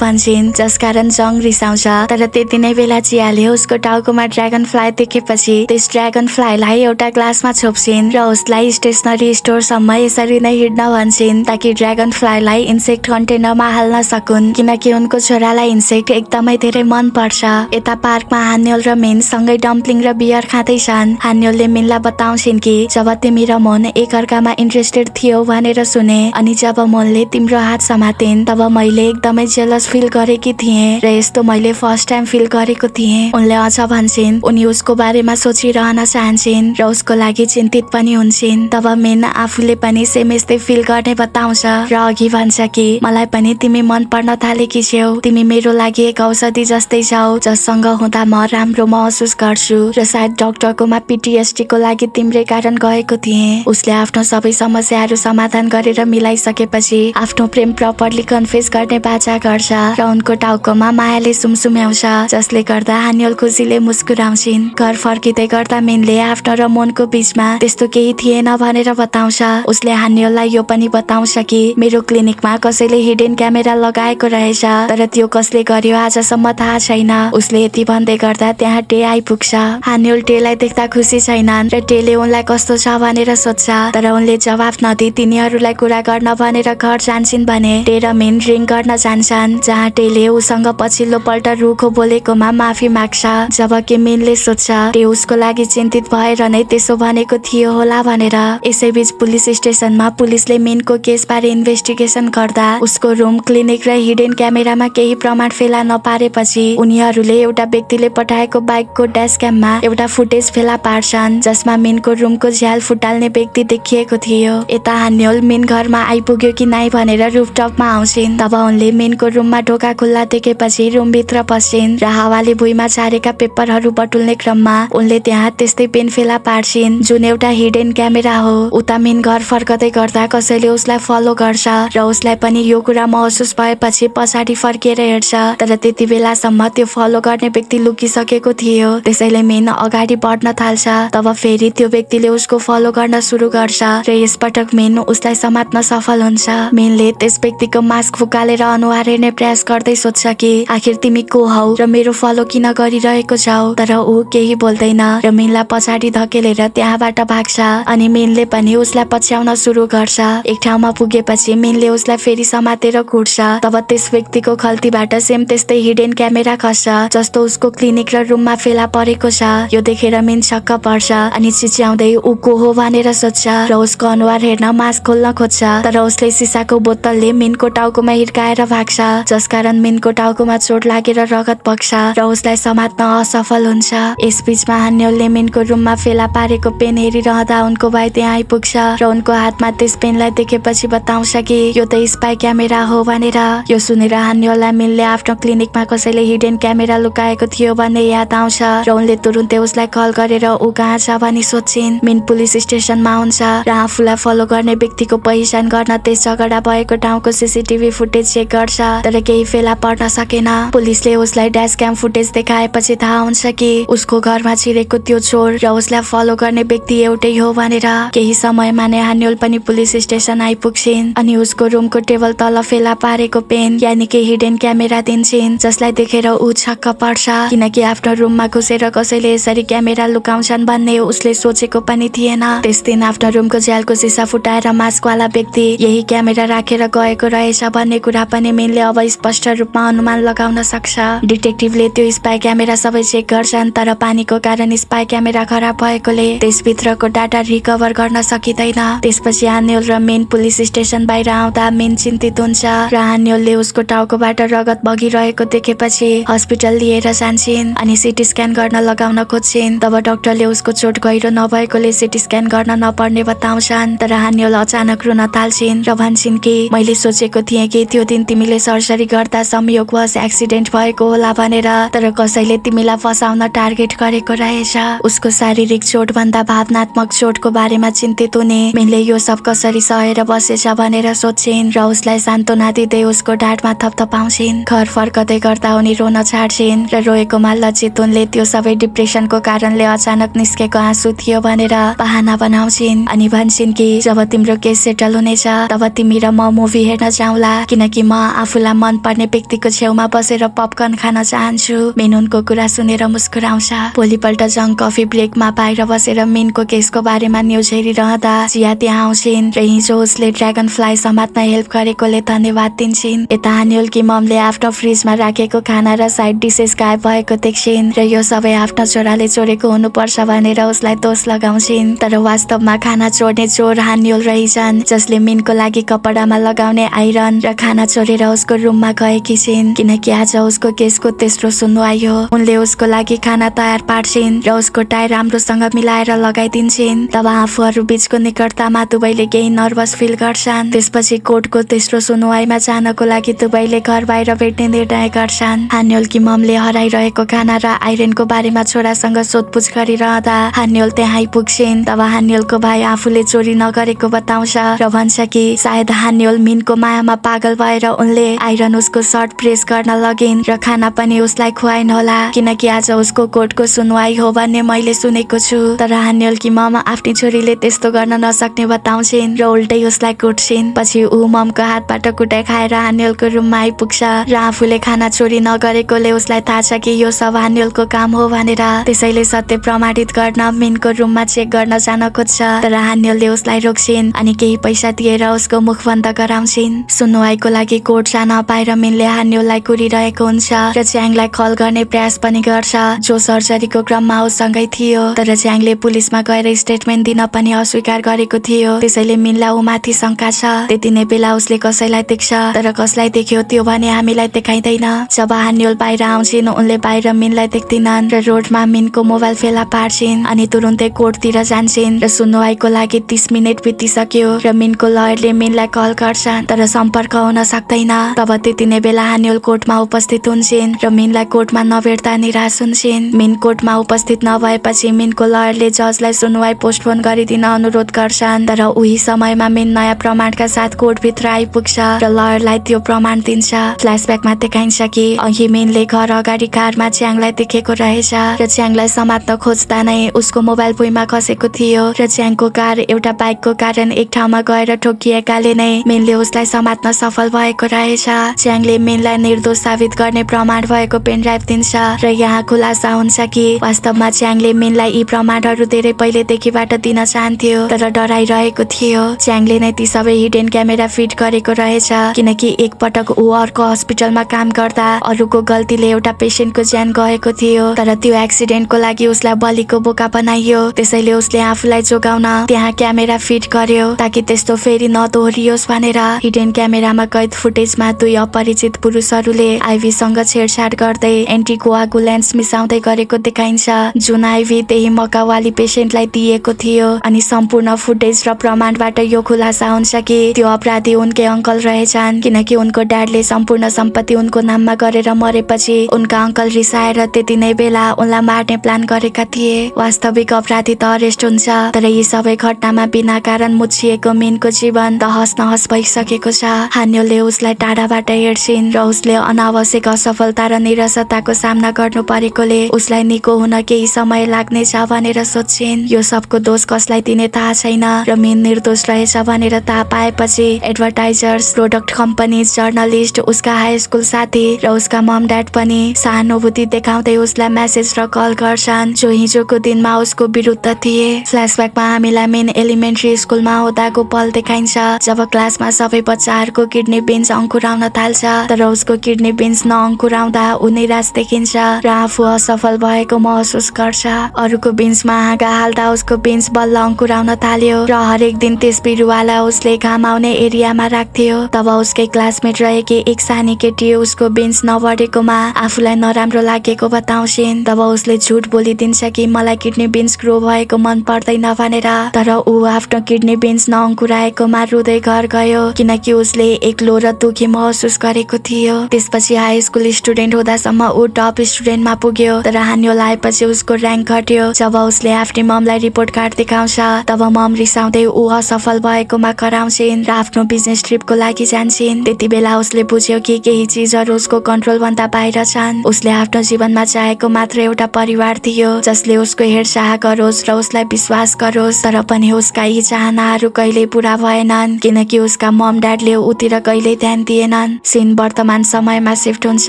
भन्छन् जसकारण जङ रिसाउँछ। तर त्यति नै बेला जियाले उसको टाउकोमा ड्रागन फ्लाइ देखेपछि त्यस ड्रागन फ्लाइलाई एउटा ग्लासमा छोप्छिन् र उसलाई स्टेसनरी स्टोरसम्म यसरी नै हिँड्न भन्छन् ताकि ड्रागन फ्लाइलाई इन्सेक्ट कन्टेनरमा हाल्न सकुन्। किनकि उनको छोरालाई इन्सेक्ट एकदमै धेरै मन पर्छ। यता पार्कमा हान्यल र मेन सँगै डम्पलिङ र बियर खाँदैछन्। हान्यलले मेनलाई बताउँछिन् कि जब तिमी र मन एकअर्कामा इन्ट्रेस्टेड थियो भनेर सुने। अनि जब मनले तिम्रो हात समातिन् तब मैले एकदमै जेलस फिल गरेकी थिएँ। र यस्तो मैले फर्स्ट टाइम फिल गरेको थिएँ। उनले अझ भन्छन् उनी उसको बारेमा सोचिरहन चाहन्छन् र उसको लागि चिन्तित पनि हुन्छन्। तब मेन आफूले पनि सेम यस्तै फिल गर्ने बताउँछ। र अघि भन्छ कि मलाई पनि तिमी मन पर्न थालेकी छेउ। तिमी मेरो लागि एक औषधि जस्तै छौ जससँग हुँदा म राम्रो महसुस गर्छु। र सायद डक्टरकोमा पिटिएसडी को लागि तिम्रै कारण गएको थिएँ। उसले आफ्नो सबै समस्याहरू समाधान गरेर मिलाइसकेपछि आफ्नो प्रेम प्रपरली कन्फेस गर्ने बाचा गर्छ र उनको टाउकोमा मायाले सुमसुम्याउँछ जसले गर्दा हानियल खुसीले मुस्कुराउँछिन्। घर फर्किँदै गर्दा मेनले आफ्नो र मनको बिचमा त्यस्तो केही थिएन भनेर बताउँछ। उसले हानियललाई यो पनि बताउँछ कि मेरो क्लिनिकमा कसैले हिडन क्यामेरा लगाएको रहेछ तर त्यो कसले गर्यो आजसम्म थाहा छैन। उसले यति भन्दै गर्दा त्यहाँ टे आइपुग्छ। हानियल टेलाई देख्दा खुसी छैनन् र टेले उनलाई कस्तो छ भनेर सोध्छ तर उनले जवाफ नदिई तिनीहरूलाई उसलाई कुरा गर्न भनेर घर जान्छन् भने टे र मिन ड्रिङ्क गर्न जान्छन् जहाँ टेले उसँग पछिल्लो पल्ट रुखो बोलेकोमा माफी माग्छ। जबकि मिनले सोध्छ टे उसको लागि चिन्तित भएर नै त्यसो भनेको थियो होला भनेर। यसैबीच पुलिस स्टेसनमा पुलिसले मिनको केसबारे इन्भेस्टिगेसन गर्दा उसको रुम क्लिनिक र हिडन क्यामेरामा केही प्रमाण फेला नपारेपछि उनीहरूले एउटा व्यक्तिले पठाएको बाइकको ड्यास क्याममा एउटा फुटेज फेला पार्छन् जसमा मिनको रुमको झ्याल फुटाल्ने व्यक्ति देखिएको थियो। यता हान्योल मिन घरमा आइपुग्यो कि नाइ भनेर रुफटपमा आउँछिन् तब उनले मिनको रुममा ढोका खुल्ला देखेपछि रुमभित्र पस्छिन् र हावाले भुइँमा छारेका पेपरहरू बटुल्ने क्रममा उनले त्यहाँ त्यस्तै पेन फेला पार्छिन् जुन एउटा हिडन क्यामेरा हो। उता मिन घर फर्कदै गर्दा कसैले उसलाई फलो गर्छ र उसलाई पनि यो कुरा महसुस भएपछि पछाडि फर्किएर हेर्छ तर त्यति बेलासम्म त्यो फलो गर्ने व्यक्ति लुकिसकेको थियो। त्यसैले मिन अगाडि बढ्न थाल्छ तब फेरि त्यो व्यक्तिले उसको फलो गर्न सुरु गर्छ र यसपटक मेन उसलाई समात्न सफल हुन्छ। मेनले त्यस व्यक्तिको मास्क फुकालेर अनुहार हेर्ने प्रयास गर्दै सोध्छ कि आखिर तिमी को हौ र मेरो फलो किन गरिरहेको छौ? तर ऊ केही बोल्दैन र मेनलाई पछाडि धकेलेर त्यहाँबाट भाग्छ अनि मेनले पनि उसलाई पछ्याउन सुरु गर्छ। एक ठाउँमा पुगेपछि मेनले उसलाई फेरि समातेर कुट्छ। तब त्यस व्यक्तिको खल्तीबाट सेम त्यस्तै हिडन क्यामेरा खस्छ जस्तो उसको क्लिनिक र रुममा फेला परेको छ। यो देखेर मिन छक्क पर्छ अनि चिच्याउँदै ऊ को हो? भनेर सोध्छ र उसको अनुहार हेर्न मास्क खोल्न खोज्छ तर उसले सिसाको बोतलले मिनको टाउकोमा हिर्काएर भाग्छ। जसकारण मिनको टाउकोमा चोट लागेर रगत बग्छ र उसलाई समात्न असफल हुन्छ। यसबीचमा हान्यलले मिनको रुममा फेला पारेको पेन हेरिरहँदा उनको भाइ त्यहाँ आइपुग्छ र उनको हातमा त्यस पेनलाई देखेपछि बताउँछ कि यो त स्पाई क्यामेरा हो भनेर। यो सुनेर हान्यललाई मिनले आफ्नो क्लिनिकमा कसैले हिडन क्यामेरा लुकाएको थियो भन्ने याद आउँछ र उनले तुरुन्तै उसलाई कल गरेर ऊ कहाँ छ भनी सोध्छिन्। मिन पुलिस स्टेसनमा हुन्छ र आफूलाई फलो गर्ने व्यक्तिको पहिचान गर्न त्यस झगडा भएको ठाउँको सिसिटिभी फुटेज चेक गर्छ तर केही फेला पर्न सकेन। पुलिसले उसलाई ड्यास क्याम फुटेज देखाएपछि थाहा हुन्छ कि उसको घरमा छिरेको त्यो चोर र उसलाई फलो गर्ने व्यक्ति एउटै हो भनेर। केही समयमा नै हान्योल पनि पुलिस स्टेसन आइपुग्छिन् अनि उसको रुमको टेबल तल फेला पारेको पेन यानि कि हिडन क्यामेरा दिन्छन् जसलाई देखेर ऊ छक्क पर्छ। किनकि आफ्नो रुममा घुसेर कसैले यसरी क्यामेरा लुकाउँछन् भन्ने उसले सोचेको पनि थिएन। त्यस दिन आफ्नो रुमको झ्यालको सिसा फुटाएर मास्कवाला व्यक्ति यही क्यामेरा राखेर गएको रहेछ भन्ने कुरा पनि मिनले अब स्पष्ट रूपमा अनुमान लगाउन सक्छ। डिटेक्टिभले त्यो स्पाई क्यामेरा सबै चेक गर्छन् तर पानीको कारण स्पाई क्यामेरा खराब भएकोले त्यसभित्रको डाटा रिकभर गर्न सकिँदैन। त्यसपछि हान्योल र मेन पुलिस स्टेसन बाहिर आउँदा मेन चिन्तित हुन्छ र हान्योलले उसको टाउकोबाट रगत बगिरहेको देखेपछि हस्पिटल लिएर जान्छन् अनि सिटी स्क्यान गर्न लगाउन खोज्छिन्। तब डाक्टरले उसको चोट गहिरो नभएकोले सिटी स्क्यान गर्न नपर्ने बताउँछन् तर हान्योल अचानक रुन थाल्छिन् र भन्छन् कि मैले सोचेको थिएँ कि त्यो दिन तिमीले सर्जरी गर्दा संयोगवश एक्सिडेन्ट भएको होला भनेर तर कसैले तिमीलाई फसाउन टार्गेट गरेको रहेछ। उसको शारीरिक चोट भन्दा भावनात्मक चोटको बारेमा चिन्तित हुने मिनले यो सब कसरी सहेर बसेछ भनेर सोध्छिन् र उसलाई सान्त्वना दिँदै उसको ढाडमा थपथपाउँछिन्। घर फर्कदै गर्दा उनी रोन छाड्छिन् र रोएकोमा लज्जित उनले त्यो सबै डिप्रेसनको कारणले अचानक निस्केको आँसु थियो भनेर बहाना बनाउँछिन्। अनि भन्छन् कि जब तिम्रो केस सेटल हुनेछ तब तिमी र म मुभी हेर्न जाउँला किनकि म आफूलाई मन पर्ने व्यक्तिको छेउमा बसेर पपकर्न खान चाहन्छु। मेन उनको कुरा सुनेर मुस्कुराउँछ। भोलिपल्ट जङ कफी ब्रेकमा बाहिर बसेर मेनको केसको बारेमा न्युज हेरिरहँदा जिया त्यहाँ आउँछिन् र हिजो उसले ड्रागन फ्लाइ समात्न हेल्प गरेकोले धन्यवाद दिन्छन्। यता हान्युलकी ममले आफ्नो फ्रिजमा राखेको खाना र साइड डिसेस गायब भएको देख्छिन् र यो सबै आफ्नो छोराले चोरेको हुनुपर्छ भनेर उसलाई दोष लगाउँछिन्। तर वास्तवमा खाना चोर्ने चोर हान्युल रहेछन् जसले मिनको लागि कपडामा लगाउने आइरन र खाना चोरेर उसको रुममा गएकी छिन् किनकि आज उसको केसको तेस्रो सुन्नु आयो। उनले उसको लागि खाना तयार पार्छिन् र उसको टाई राम्रोसँग मिलाएर लगाइदिन्छन्। तब आफूहरू बीचको निकटतामा दुवैले केही नर्भस फिल गर्छन्। त्यसपछि कोर्टको तेस्रो सुनुवाईमा जानको लागि दुवैले घर बाहिर भेट्ने निर्णय गर्छन्। हान्योलकी ममले हराइरहेको खाना र आइरनको बारेमा छोरासँग सोधपुछ गरिरहँदा हान्योल त्यहाँ आइपुग्छिन्। तब हान्योलको भाइ आफूले चोरी नगरेको बताउँछ। र भन्छ कि सायद हान्योल मिनको मायामा पागल भएर उनले आइरन उसको सर्ट प्रेस गर्न लगिन् र खाना पनि उसलाई खुवाइन् होला किनकि आज उसको कोर्टको सुनवाई हो भन्ने मैले सुनेको छु। तर हान्योलकी मम आफ्नी छोरीले त्यस्तो गर्न नसक्ने बताउँछिन् र उल्टै उसलाई कुट्छिन्। पछि ऊ ममको हातबाट कुटाइ खाएर हान्योलको रुममा आइपुग्छ र आफूले खाना चोरी नगरेकोले उसलाई थाहा छ कि यो सब हान्योलको काम हो भनेर त्यसैले सत्य प्रमाणित गर्न मिनको रुममा चेक गर्न जान खोज्छ। तर हान्योलले उसलाई रोक्छिन् अनि केही केही पैसा दिएर उसको मुख बन्द गराउँछिन्। सुनुवाईको लागि कोर्ट जान पाएर मिनले हान्योलाई कुरिरहेको हुन्छ र च्याङलाई कल गर्ने प्रयास पनि गर्छ जो सर्जरीको क्रममा उसँगै थियो। तर च्याङले पुलिसमा गएर स्टेटमेन्ट दिन पनि अस्वीकार गरेको थियो। त्यसैले मिनलाई ऊ माथि शङ्का छ। त्यति नै बेला उसले कसैलाई देख्छ तर कसलाई देख्यो त्यो भने हामीलाई देखाइँदैन। जब हान्योल बाहिर आउँछिन् उनले बाहिर मिनलाई देख्दिनन् र रोडमा मिनको मोबाइल फेला पार्छिन् अनि तुरुन्तै कोर्टतिर जान्छन् र सुनवाईको लागि तिस मिनट बितिसक्यो। र मिनको लयरले मिनलाई कल गर्छन् तर सम्पर्क हुन सक्दैन। तब त्यति नै बेला हान्योल कोर्टमा उपस्थित हुन्छन् र मिनलाई कोर्टमा नभेट्दा निराश हुन्छन्। मिन कोर्टमा उपस्थित नभएपछि मिनको लयरले जजलाई सुनवाई पोस्टपोन गरिदिन अनुरोध गर्छन् तर उही समयमा मिन नयाँ प्रमाणका साथ कोर्टभित्र आइपुग्छ र लयरलाई त्यो प्रमाण दिन्छ। फ्ल्यासब्याकमा देखाइन्छ कि अघि मिनले घर अगाडि कारमा च्याङलाई देखेको रहेछ र च्याङलाई समात्न खोज्दा नै उसको मोबाइल भुइँमा खसेको थियो र च्याङको कार एउटा बाइकको कारण एक ठाउँमा गएर ठोकिएकाले नै मिनले उसलाई समात्न सफल भएको रहेछ। च्याङले मिनलाई निर्दोष साबित गर्ने प्रमाण भएको पेनड्राइभ दिन्छ र यहाँ खुलासा हुन्छ कि वास्तवमा च्याङले मिनलाई यी प्रमाणहरू धेरै पहिलेदेखिबाट दिन चाहन्थ्यो तर डराइरहेको थियो। च्याङले नै ती सबै हिडन क्यामेरा फिट गरेको रहेछ किनकि एकपटक ऊ अर्को हस्पिटलमा काम गर्दा अरूको गल्तीले एउटा पेसेन्टको ज्यान गएको थियो। तर त्यो एक्सिडेन्टको लागि उसलाई बलिको बोका बनाइयो। त्यसैले उसले आफूलाई जोगाउन त्यहाँ क्यामेरा फिट गर्यो। ताकि त्यस्तो फेरि नदोहोरियोस् भनेर हिडन क्यामेरामा कैद फुटेजमा दुई अपरिचित पुरुषहरूले आइभीसँग छेडछाड गर्दै एन्टी कोआगुलेन्स मिसाउँदै गरेको देखाइन्छ। जुन आइभी त्यही मकावाली पेसेन्टलाई दिएको थियो अनि सम्पूर्ण फुटेज र प्रमाणबाट यो खुलासा हुन्छ कि त्यो अपराधी उनकै अङ्कल रहेछन् किनकि उनको ड्याडले सम्पूर्ण सम्पत्ति उनको नाममा गरेर मरेपछि उनका अङ्कल रिसाएर त्यति नै बेला उनलाई मार्ने प्लान गरेका थिए। वास्तविक अपराधी त अरेस्ट हुन्छ तर यी सबै घटनामा बिना कारण मुछिएको मिनको जीवन तहस नहस भइसकेको छ। हान्योले उसलाई टाढाबाट हेर्छिन् र उसले अनावश्यक असफलता र निरसताको सामना गर्नु परेकोले उसलाई निको हुन केही समय लाग्नेछ भनेर सोध्छिन्। यो सबको दोष कसलाई दिने थाहा छैन र मिन निर्दोष रहेछ भनेर थाहा पाएपछि एडभर्टाइजर्स प्रोडक्ट कम्पनीज जर्नलिस्ट उसका हाई स्कुल साथी र उसका मम ड्याड पनि सहानुभूति देखाउँदै उसलाई मेसेज र कल गर्छन्। जो हिजोको दिनमा उसको विरुद्ध थिए। फ्ल्यासब्याकमा हामीलाई मेन एलिमेन्ट्री स्कुलमा हुँदाको पल देखाइन्छ। जब क्लासमा सबै बच्चाहरूको किडनी बिन्स अङ्कुराउन थाल्छ तर उसको किडनी बिन्स नअङ्कुराउँदा ऊ निराश देखिन्छ र आफू असफल भएको महसुस गर्छ। अरूको बिन्समा हाँगा हाल्दा उसको बिन्स बल्ल अङ्कुराउन थाल्यो र हरेक दिन त्यस बिरुवालाई उसले घाम आउने एरियामा राख्थ्यो। तब उसकै क्लासमेट रहेकी एक सानी केटी उसको बिन्स नबढेकोमा आफूलाई नराम्रो लागेको बताउँछिन्। तब उसले झुट बोलिदिन्छ कि मलाई किडनी बिन्स ग्रो भएको मन पर्दैन भनेर तर ऊ आफ्नो किडनी बिन्स नअङ्कुराएकोमा रुँदै घर गयो किनकि उसले एक्लो र दुखी महसुस गरेको थियो। त्यसपछि हाई स्कुल स्टुडेन्ट हुँदासम्म ऊ टप स्टुडेन्टमा पुग्यो तर हान्यो आएपछि उसको ऱ्याङ्क घट्यो। जब उसले आफ्नै ममलाई रिपोर्ट कार्ड देखाउँछ तब मम रिसाउँदै ऊ असफल भएकोमा कराउँछिन् र आफ्नो बिजनेस ट्रिपको लागि जान्छन्। त्यति बेला उसले बुझ्यो कि केही चिजहरू उसको कन्ट्रोल भन्दा बाहिर छन्। उसले आफ्नो जीवनमा चाहेको मात्र एउटा परिवार थियो जसले उसको हेरचाह गरोस् र उसलाई विश्वास गरोस् तर पनि उसका यी चाहनाहरू कहिल्यै पुरा भएनन्। किनकि उसका मम ड्याडले ऊतिर कहिल्यै ध्यान दिएनन्। सिन वर्तमान समयमा सिफ्ट हुन्छ।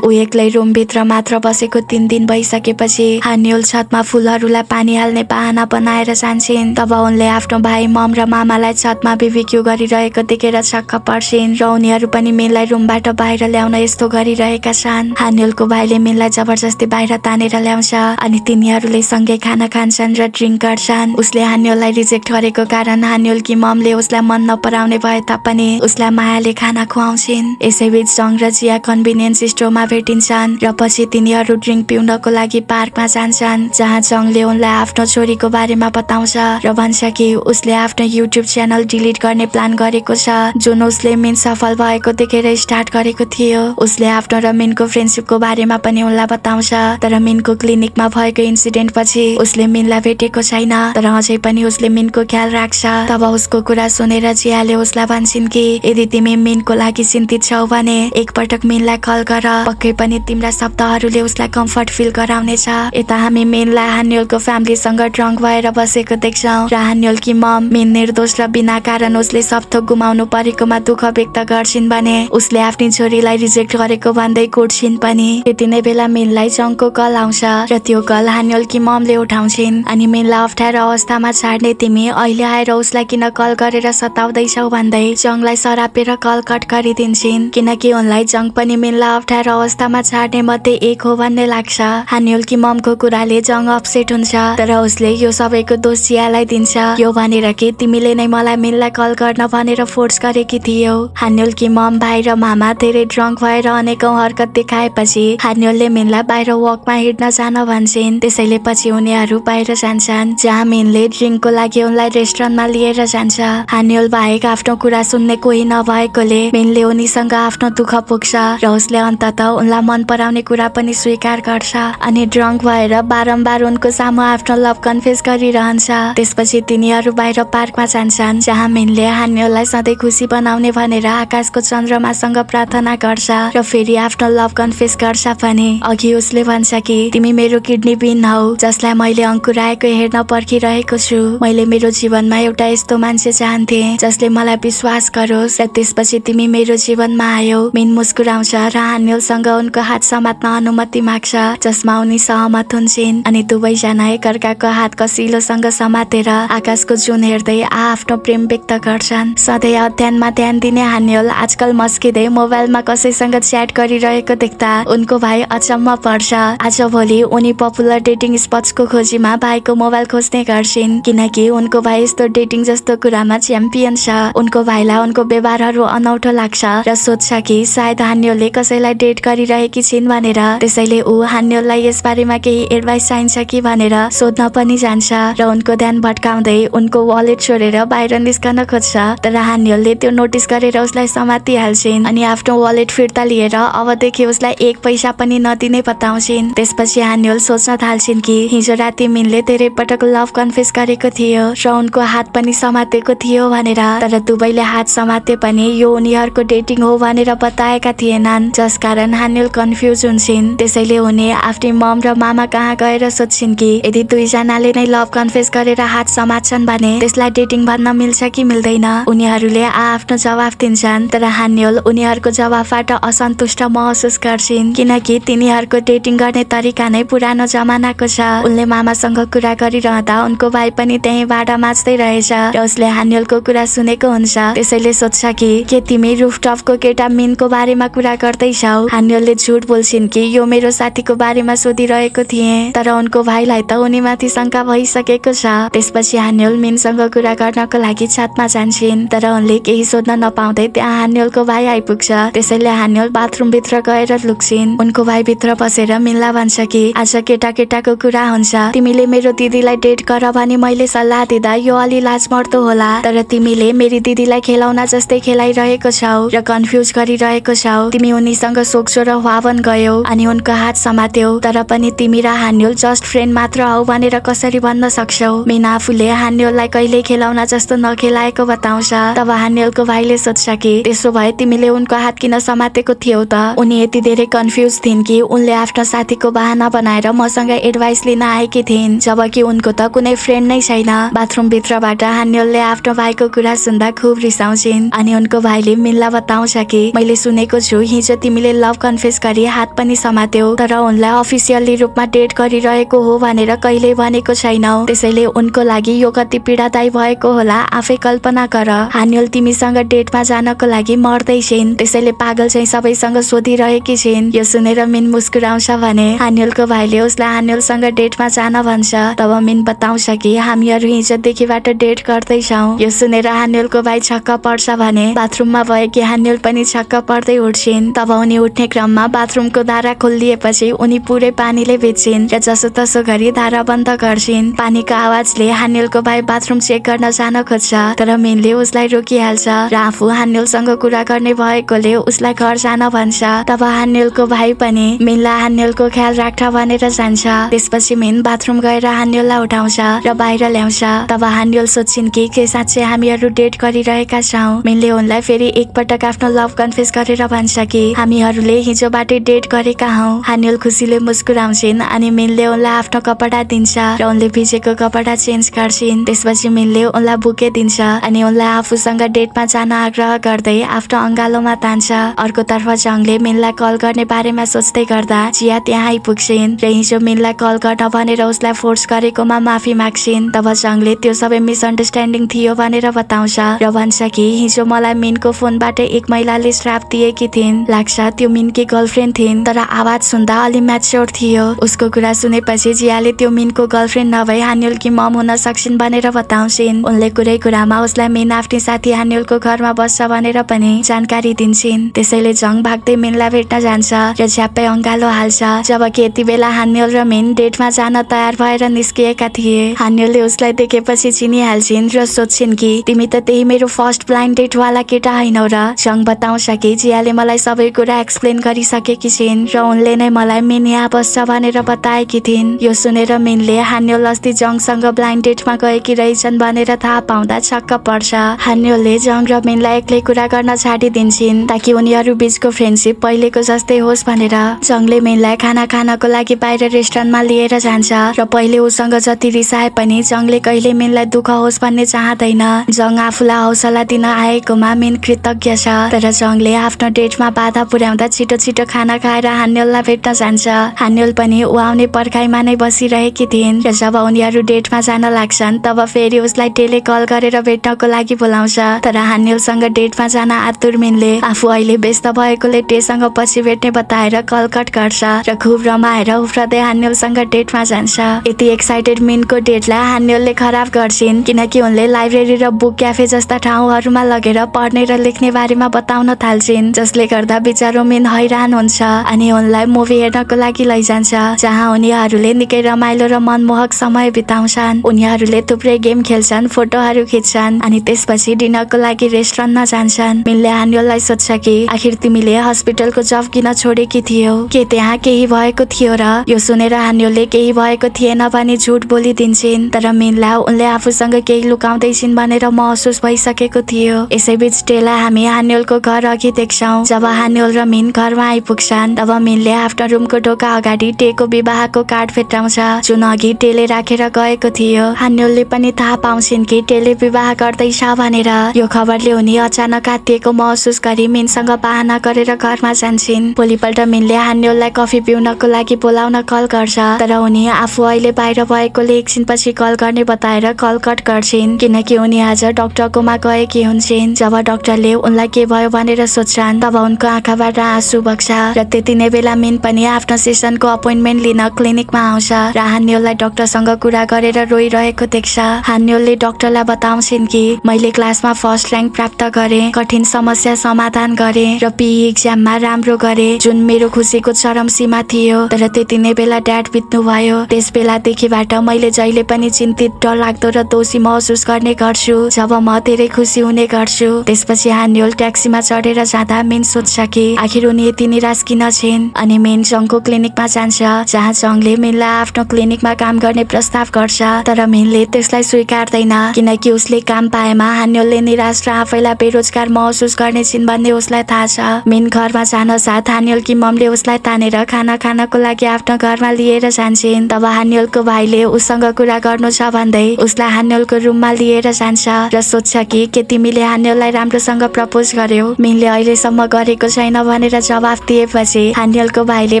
ऊ एक्लै रुमभित्र मात्र बसेको तिन दिन भइसकेपछि हान्युल छतमा फुलहरूलाई पानी हाल्ने बाहना बनाएर जान्छन्। तब उनले आफ्नो भाइ मम र मामालाई छतमा बिबिक्यू गरिरहेको देखेर छक्क पर्छिन् र उनीहरू पनि मिनलाई रुमबाट बाहिर ल्याउन यस्तो गरिरहेका छन्। हान्युलको भाइले मिनलाई जबरजस्ती बाहिर तानेर ल्याउँछ अनि तिनीहरूले सँगै खाना खान्छन् र ड्रिङ्क गर्छन्। उसले हान्युललाई रिजेक्ट गरेको कारण हान्युलकी ममले उसलाई मन नपराउने भए तापनि उसलाई मायाले खाना खुवाउँछिन्। यसैबीच जङ र जिया कन्भिनियन्स स्टोरमा भेटिन्छन् र पछि तिनीहरू ड्रिङ्क पिउनको लागि पार्कमा जान्छन् जहाँ जङले उनलाई आफ्नो छोरीको बारेमा बताउँछ र भन्छ कि उसले आफ्नो युट्युब च्यानल डिलिट गर्ने प्लान गरेको छ जुन उसले मिन सफल भएको देखेर स्टार्ट गरेको थियो। उसले आफ्नो र मिनको फ्रेन्डसिपको बारेमा पनि उनलाई बताउँछ तर मिनको क्लिनिकमा भएको इन्सिडेन्ट पछि उसले मिनलाई भेटेको छैन तर अझै पनि उसले मिनको ख्याल राख्छ। तब उसको कुरा सुनेर जियाले उसलाई भन्छन् कि यदि तिमी मिनको लागि चिन्तित छौ भने एकपटक मिनलाई कल गर। पक्कै पनि तिम्रा शब्दहरूले उसलाई कम्फर्ट फिल गराउनेछ। यता हामी मिनलाई हान्योलको फ्यामिलीसँग ड्रङ्क भएर बसेको देख्छौँ। र हान्योलकी मम मिन निर्दोष र बिना कारण उसले थोक गुमाउनु परेकोमा दुःख व्यक्त गर्छिन् भने उसले आफ्नी छोरीलाई रिजेक्ट गरेको भन्दै कुट्छिन् पनि। त्यति नै बेला मिनलाई जङको कल आउँछ र त्यो कल हान्योलकी ममले उठाउँछिन्। अनि मिनलाई अप्ठ्यारो अवस्थामा छाड्ने तिमी अहिले आएर उसलाई किन कल कल गरेर सताउँदैछौ भन्दै जङलाई सरापेर कल कट गरिदिन्छन्। किनकि उनलाई जङ पनि मिल्ला अप्ठ्यारो अवस्थामा छाड्ने मध्ये एक हो भन्ने लाग्छ। हानियोलकी ममको कुराले जङ अपसेट हुन्छ तर उसले यो सबैको दोष जियालाई दिन्छ। यो भनेर कि तिमीले नै मलाई मिल्ला कल गर्न भनेर फोर्स गरेकी थियौ? हान्योलकी मम भाइ र मामा धेरै ड्रङ्क भएर अनेकौं हरकत देखाएपछि हान्योलले मिनलाई बाहिर वकमा हिँड्न जान भन्छन्। त्यसैले पछि उनीहरू बाहिर जान्छन् जहाँ मिनले ड्रिङ्कको लागि उनलाई रेस्टुरेन्टमा लिएर जान्छ। हान्योल बाहेक आफ्नो कुरा सुन्ने कोही नभएकोले मिनले उनीसँग आफ्नो दुःख पुग्छ र उसले अन्तत उनलाई मन पराउने कुरा पनि स्वीकार गर्छ अनि ड्रङ्क भएर बारम्बार उनको सामु आफ्नो लभ कन्फेस गरिरहन्छ। त्यसपछि तिनीहरू बाहिर पार्कमा जान्छन् जहाँ मिनले हान्योलाई सधैँ खुसी बनाउने भनेर आकाशको चन्द्रमासँग प्रार्थना गर्छ र फेरि आफ्नो लभ कन्फेस गर्छ भने अघि उसले भन्छ कि तिमी मेरो किडनी बिन हौ जसलाई मैले अङ्कुराएको हेर्न पर्खिरहेको छु। मैले मेरो जीवनमा एउटा यस्तो मान्छे चाहन्थे जसले मलाई विश्वास गरोस् र त्यसपछि तिमी मेरो जीवनमा आयो। मिन मुस्कुराउँछ र हान्योलसँग उनको हात समात्न अनुमति माग्छ जसमा उनी सहमत हुन्छन् अनि दुवैजना एकअर्काको हात कसिलोसँग समातेर आकाशको जुन हेर्दै आफ्नो प्रेम व्यक्त गर्छन्। सधैँ अध्ययनमा ध्यान दिने हान्योल आजकल मस्किँदै मोबाइलमा कसैसँग च्याट गरिरहेको देख्दा उनको भाइ अचम्म पर्छ। आज भोलि उनी पपुलर डेटिङ स्पट्सको खोजीमा भाइको मोबाइल खोज्ने गर्छिन् किनकि उनको भाइ यस्तो डेटिङ जस्तो कुरामा च्याम्पियन छ। उनको भाइलाई उनको व्यवहारहरू अनौठो लाग्छ र सोध्छ कि सायद हान्योलले कसैलाई डेट गरिरहेकी छिन् भनेर। त्यसैले ऊ हान्योललाई यस बारेमा केही एडभाइस चाहिन्छ कि भनेर सोध्न पनि जान्छ र उनको ध्यान भट्काउँदै उनको वालेट छोडेर बाहिर निस्कन खोज्छ। तर हान्योलले त्यो नोटिस गरेर उसलाई समातिहाल्छिन् अनि आफ्नो वालेट फिर्ता लिएर अबदेखि उसलाई एक पैसा पनि नदिने बताउँछिन्। त्यसपछि हान्योल सोच्न थाल्छिन् कि हिजो राति मिनले धेरै पटक लभ कन्फेस गरेको थियो र उनको हात पनि समातेको थियो भनेर। तर दुवैले हात समाते पनि यो उनीहरूको डेटिङ हो भनेर बताएका थिएनन् जसकारण हान्योल कन्फ्युज हुन्छन्। त्यसैले उनी आफ्नै मम र मामा कहाँ गएर सोध्छिन् कि यदि दुईजनाले नै लभ कन्फेस गरेर हात समात्छन् भने त्यसलाई डेटिङ भन्न मिल्छ कि मिल्दैन? उनीहरूले आफ्नो जवाफ दिन्छन् तर हान्योल उनीहरूको जवाफबाट असन्तुष्ट महसुस गर्छिन् किनकि तिनीहरूको डेटिङ गर्ने तरिका नै पुरानो जमानाको छ। उनले मामासँग कुरा गरिरहँदा उनको भाइ पनि त्यही बाडा माझ्दै रहेछ र उसले हान्योलको कुरा सुनेको हुन्छ। त्यसैले सोध्छ कि के तिमी रुफटपको केटा मिनको बारेमा कुरा गर्दैछौ हान्योलले झुट बोल्छिन् कि यो मेरो साथीको बारेमा सोधिरहेको थिएँ तर उनको भाइलाई त उनीमाथि शङ्का भइसकेको छ। त्यसपछि हान्योल मिनसँग कुरा गर्नको लागि छतमा जान्छन् तर उनले केही सोध्न नपाउँदै त्यहाँ हान्योलको भाइ आइपुग्छ। त्यसैले हान्योल बाथरुम भित्र गएर लुक्छिन्। उनको भाइ भित्र बसेर मिल्ला भन्छ कि आज केटा केटाको कुरा हुन्छ। तिमीले मेरो दिदीलाई डेट गर भने मैले सल्लाह दिँदा यो अलि लाज मर्दो होला तर तिमीले मेरी दिदीलाई खेलाउन जस्तै खेलाइरहेको छौ र कन्फ्युज गरिरहेको छौ। तिमी उनीसँग सोक्छौ र वावन गयौ अनि उनको हात समात्यौ तर पनि तिमी र हान्योल जस्ट फ्रेन्ड मात्र हौ भनेर कसरी भन्न सक्छौ? मिना आफूले हान्योललाई कहिले खेलाउन जस्तो नखेलाएको बताउँछ। तब हान्योलको भाइले सोध्छ कि त्यसो भए तिमीले उनको हात किन समातेको थियौ त? उनी यति धेरै कन्फ्युज थिइन् कि उनले आफ्नो साथीको बाहना बनाएर मसँग एडभाइस लिन आएकी थिइन्। जबकि उनको त कुनै फ्रेन्ड नै छैन। बाथरुम भित्रबाट हान्योलले आफ्नो भाइको कुरा सुन्दा खुब रिसाउँछिन्। अनि उनको भाइले मिल्ला बताउँछ कि मैले सुनेको छु हिजो तिमीले लभ कन्फेस गरी हात पनि समात्यौ तर उनलाई अफिसियल्ली रूपमा डेट गरिरहेको हो भनेर कहिल्यै भनेको छैनौ। त्यसैले उनको लागि यो कति पीडादायी भएको होला आफै कल्पना गर। हान्योल तिमीसँग डेटमा जानको लागि मर्दै छिन् त्यसैले पागल चाहिँ सबैसँग सोधिरहेकी छिन्। यो सुनेर मिन मुस्कुराउँछ भने हान्योलको भाइले उसलाई हान्योलसँग डेटमा जान भन्छ। तब मिन बताउँछ कि हामीहरू हिजोदेखिबाट डेट गर्दैछौ। यो सुनेर हान्योलको भाइ छक्क पर्छ भने बाथरुममा भएकी हान्योल पनि छक्क पर्दै उठ्छिन्। तब उनी उठ्ने क्रममा बाथरुमको धारा खोलिएपछि उनी पुरै पानीले भिज्छिन् र जसो तसो गरी धारा बन्द गर्छिन्। पानीको आवाजले हान्योलको भाइ बाथरुम चेक गर्न जान खोज्छ तर मिनले उसलाई रोकिहाल्छ र आफू हान्योलसँग कुरा गर्ने भएकोले उसलाई घर जान भन्छ। तब हान्योलको भाइ पनि मिनलाई हान्योलको ख्याल राख्छ भनेर जान्छ। त्यसपछि मिन बाथरुम गएर हान्योललाई उठाउँछ र बाहिर ल्याउँछ। तब हान्योल सोध्छिन् कि के साँच्चै हामीहरू डेट गरिरहेका छौँ। मिनले उनलाई फेरि एकपटक आफ्नो लभ कन्फेस गरेर भन्छ कि हामीहरूले हिजोबाटै डेट गरेका हौ। हान्योल खुसीले मुस्कुराउँछिन् अनि मिनले उनलाई आफ्नो कपडा दिन्छ र उनले भिजेको कपडा चेन्ज गर्छिन्। त्यसपछि मिनले उनलाई बुके दिन्छ अनि उनलाई आफूसँग डेटमा जान आग्रह गर्दै आफ्नो अङ्गालोमा तान्छ। अर्कोतर्फ जङले मिनलाई कल गर्ने बारेमा सोच्दै गर्दा जिया त्यहाँ आइपुग्छिन् र हिजो मिनलाई कल गर्न भनेर उसलाई फोर्स गरेकोमा माफी माग्छिन्। तब जङले त्यो सबै मिसअन्डरस्ट्यान्डिङ थियो भनेर बताउँछ। र भन्छ कि हिजो मलाई मिनको फोनबाट एक महिलाले श्राप दिएकी थिइन्। लाग्छ त्यो मिनकी गर्लफ्रेन्ड थिइन्। तर आवाज सुन्दा अलि म्याच्योर थियो। उसको कुरा सुनेपछि जियाले त्यो मिनको गर्लफ्रेन्ड नभई हान्युलकी मम हुन सक्छिन् भनेर बताउँछिन्। उनले कुरै कुरामा उसलाई मिन आफ्नै साथी हान्युलको घरमा बस्छ भनेर पनि जानकारी दिन्छन्। त्यसैले जङ भाग्दै मिनलाई भेट्न जान्छ र झ्याप्पै अङ्गालो हाल्छ। जबकि यति बेला हान्युल र मिन डेटमा जान तयार भएर निस्किएका थिए। हान्युलले उसलाई देखेपछि चिनिहाल्छिन् र सोध्छिन् कि तिमी त त्यही मेरो फर्स्ट ब्लाइन्ड डेटवाला केटा होइनौ र जङ बताउँछ कि जियाले मलाई सबै कुरा एक्सप्लेन गरिसकेकी छिन् र उनले नै मलाई मिन यहाँ बस्छ भनेर बताएकी थिइन्। यो सुनेर मिनले हान्युल अस्ति जङसँग ब्लाइन्ड डेटमा गएकी रहेछन् भनेर थाहा पाउँदा छक्क पर्छ। हान्युलले जङ र मिनलाई एक्लै कुरा गर्न छाडिदिन्छन् ताकि उनीहरू बीचको फ्रेन्डसिप पहिलेको जस्तै होस् भनेर। जङले मिनलाई खाना खानको लागि बाहिर रेस्टुरेन्टमा लिएर जान्छ र पहिले उसँग जति रिसाए पनि जङले कहिले मिनलाई दुःख होस् भन्ने चाहँदैन जङ आफूलाई हौसला दिन आएकोमा मिन कृतज्ञ छ तर जङले आफ्नो डेटमा बाधा पुर्याउँदा छिटो छिटो खाना खाएर हान्यललाई भेट्न जान्छ। हान्यल पनि ऊ आउने पर्खाइमा नै बसिरहेकी थिइन् र जब उनीहरू डेटमा जान लाग्छन् तब फेरि उसलाई टेले कल गरेर भेट्नको लागि बोलाउँछ। तर हान्यलसँग डेटमा जान आतुर मिनले आफू अहिले व्यस्त भएकोले टेसँग पछि भेट्ने बताएर कल कट गर्छ र खुब रमाएर उफ्रदै हान्यलसँग डेटमा जान्छ। यति एक्साइटेड मिनको डेटलाई हान्यलले खराब गर्छिन् किनकि उनले लाइब्रेरी र बुक क्याफे जस्ता ठाउँहरूमा लगेर पढ्ने र लेख्ने बारेमा बताउन थाल्छिन् जसले गर्दा बिचारो मिन हैरान हुन्छ अनि उनलाई मुभी हेर्नको लागि लैजान्छ जहाँ उनीहरूले निकै रमाइलो र मनमोहक समय बिताउँछन्। उनीहरूले थुप्रै गेम खेल्छन् फोटोहरू खिच्छन् अनि त्यसपछि डिनरको लागि रेस्टुरेन्टमा जान्छन् मिनले हान्यललाई सोध्छ कि आखिर तिमीले हस्पिटलको जब किन छोडेकी थियौ? के त्यहाँ केही भएको थियो र यो सुनेर हान्योले केही भएको थिएन भने झुट बोलिदिन्छन्? तर मिनलाई उनले आफूसँग केही लुकाउँदैछिन् भनेर महसुस भइसकेको थियो। यसैबीच टेला हामी हान्योलको घर अघि देख्छौँ। जब हान्योल र मिन घरमा आइपुग्छन् तब मिनले आफ्नो रुमको ढोका अगाडि टेको विवाहको कार्ड फेटाउँछ जुन अघि टेले राखेर गएको थियो। हान्योलले पनि थाहा पाउँछिन् कि टेले विवाह गर्दैछ भनेर। यो खबरले उनी अचानक आत्तिएको महसुस गरी मिनसँग बाहना गरेर घरमा जान्छन्। भोलिपल्ट मिनले हान्योललाई कफी पिउनको लागि बोलाउन कल गर्छ तर उनी आफू अहिले बाहिर भएकोले एकछिनपछि कल गर्ने बताएर कल कट गर्छिन्। किनकि उनी आज? डाक्टरकोमा गएकी हुन्छन् जब डाक्टरले उनलाई के भयो भनेर सोध्छन् तब उनको आँखाबाट आँसु बग्छ र त्यति नै बेला मिन पनि आफ्नो सेसनको अपोइन्टमेन्ट लिन क्लिनिकमा आउँछ र हान्योललाई डाक्टरसँग कुरा गरेर रोइरहेको देख्छ। हान्योलले डाक्टरलाई बताउँछिन् कि मैले क्लासमा फर्स्ट र्याङ्क प्राप्त गरेँ कठिन समस्या समाधान गरेँ र पिई इक्जाममा राम्रो गरेँ जुन मेरो खुसीको चरम सीमा थियो। तर त्यति नै बेला ड्याड बित्नु भयो त्यस बेलादेखिबाट मैले जहिले पनि चिन्तित डर लाग्दो र दोषी महसुस गर्ने गर्छु। जब म धेरै खुसी हुने गर्छु त्यसपछि हान्योल ट्याक्सीमा चढेर जाँदा मेन सोध्छ कि आखिर उनी यति निराश किन छिन्? अनि मेन जङको क्लिनिकमा जान्छ जहाँ जङले मेनलाई आफ्नो क्लिनिकमा काम गर्ने प्रस्ताव गर्छ तर मेनले त्यसलाई स्वीकार्दैन। किनकि उसले काम पाएमा हान्योलले निराश र आफैलाई बेरोजगार महसुस गर्ने छिन् भन्ने उसलाई थाहा छ। मेन घरमा जान साथ हान्योलकी ममले उसलाई तानेर खाना खानको लागि आफ्नो घरमा लिएर जान्छन्। तब हान्योलको भाइले उसँग कुरा गर्नु छ भन्दै उसलाई हान्योलको रुममा लिएर जान्छ र सोध्छ कि के तिमीले हान्योललाई राम्रोसँग प्रपोज गर्यौ? मिनले अहिलेसम्म गरेको छैन भनेर जवाफ दिएपछि हान्योलको भाइले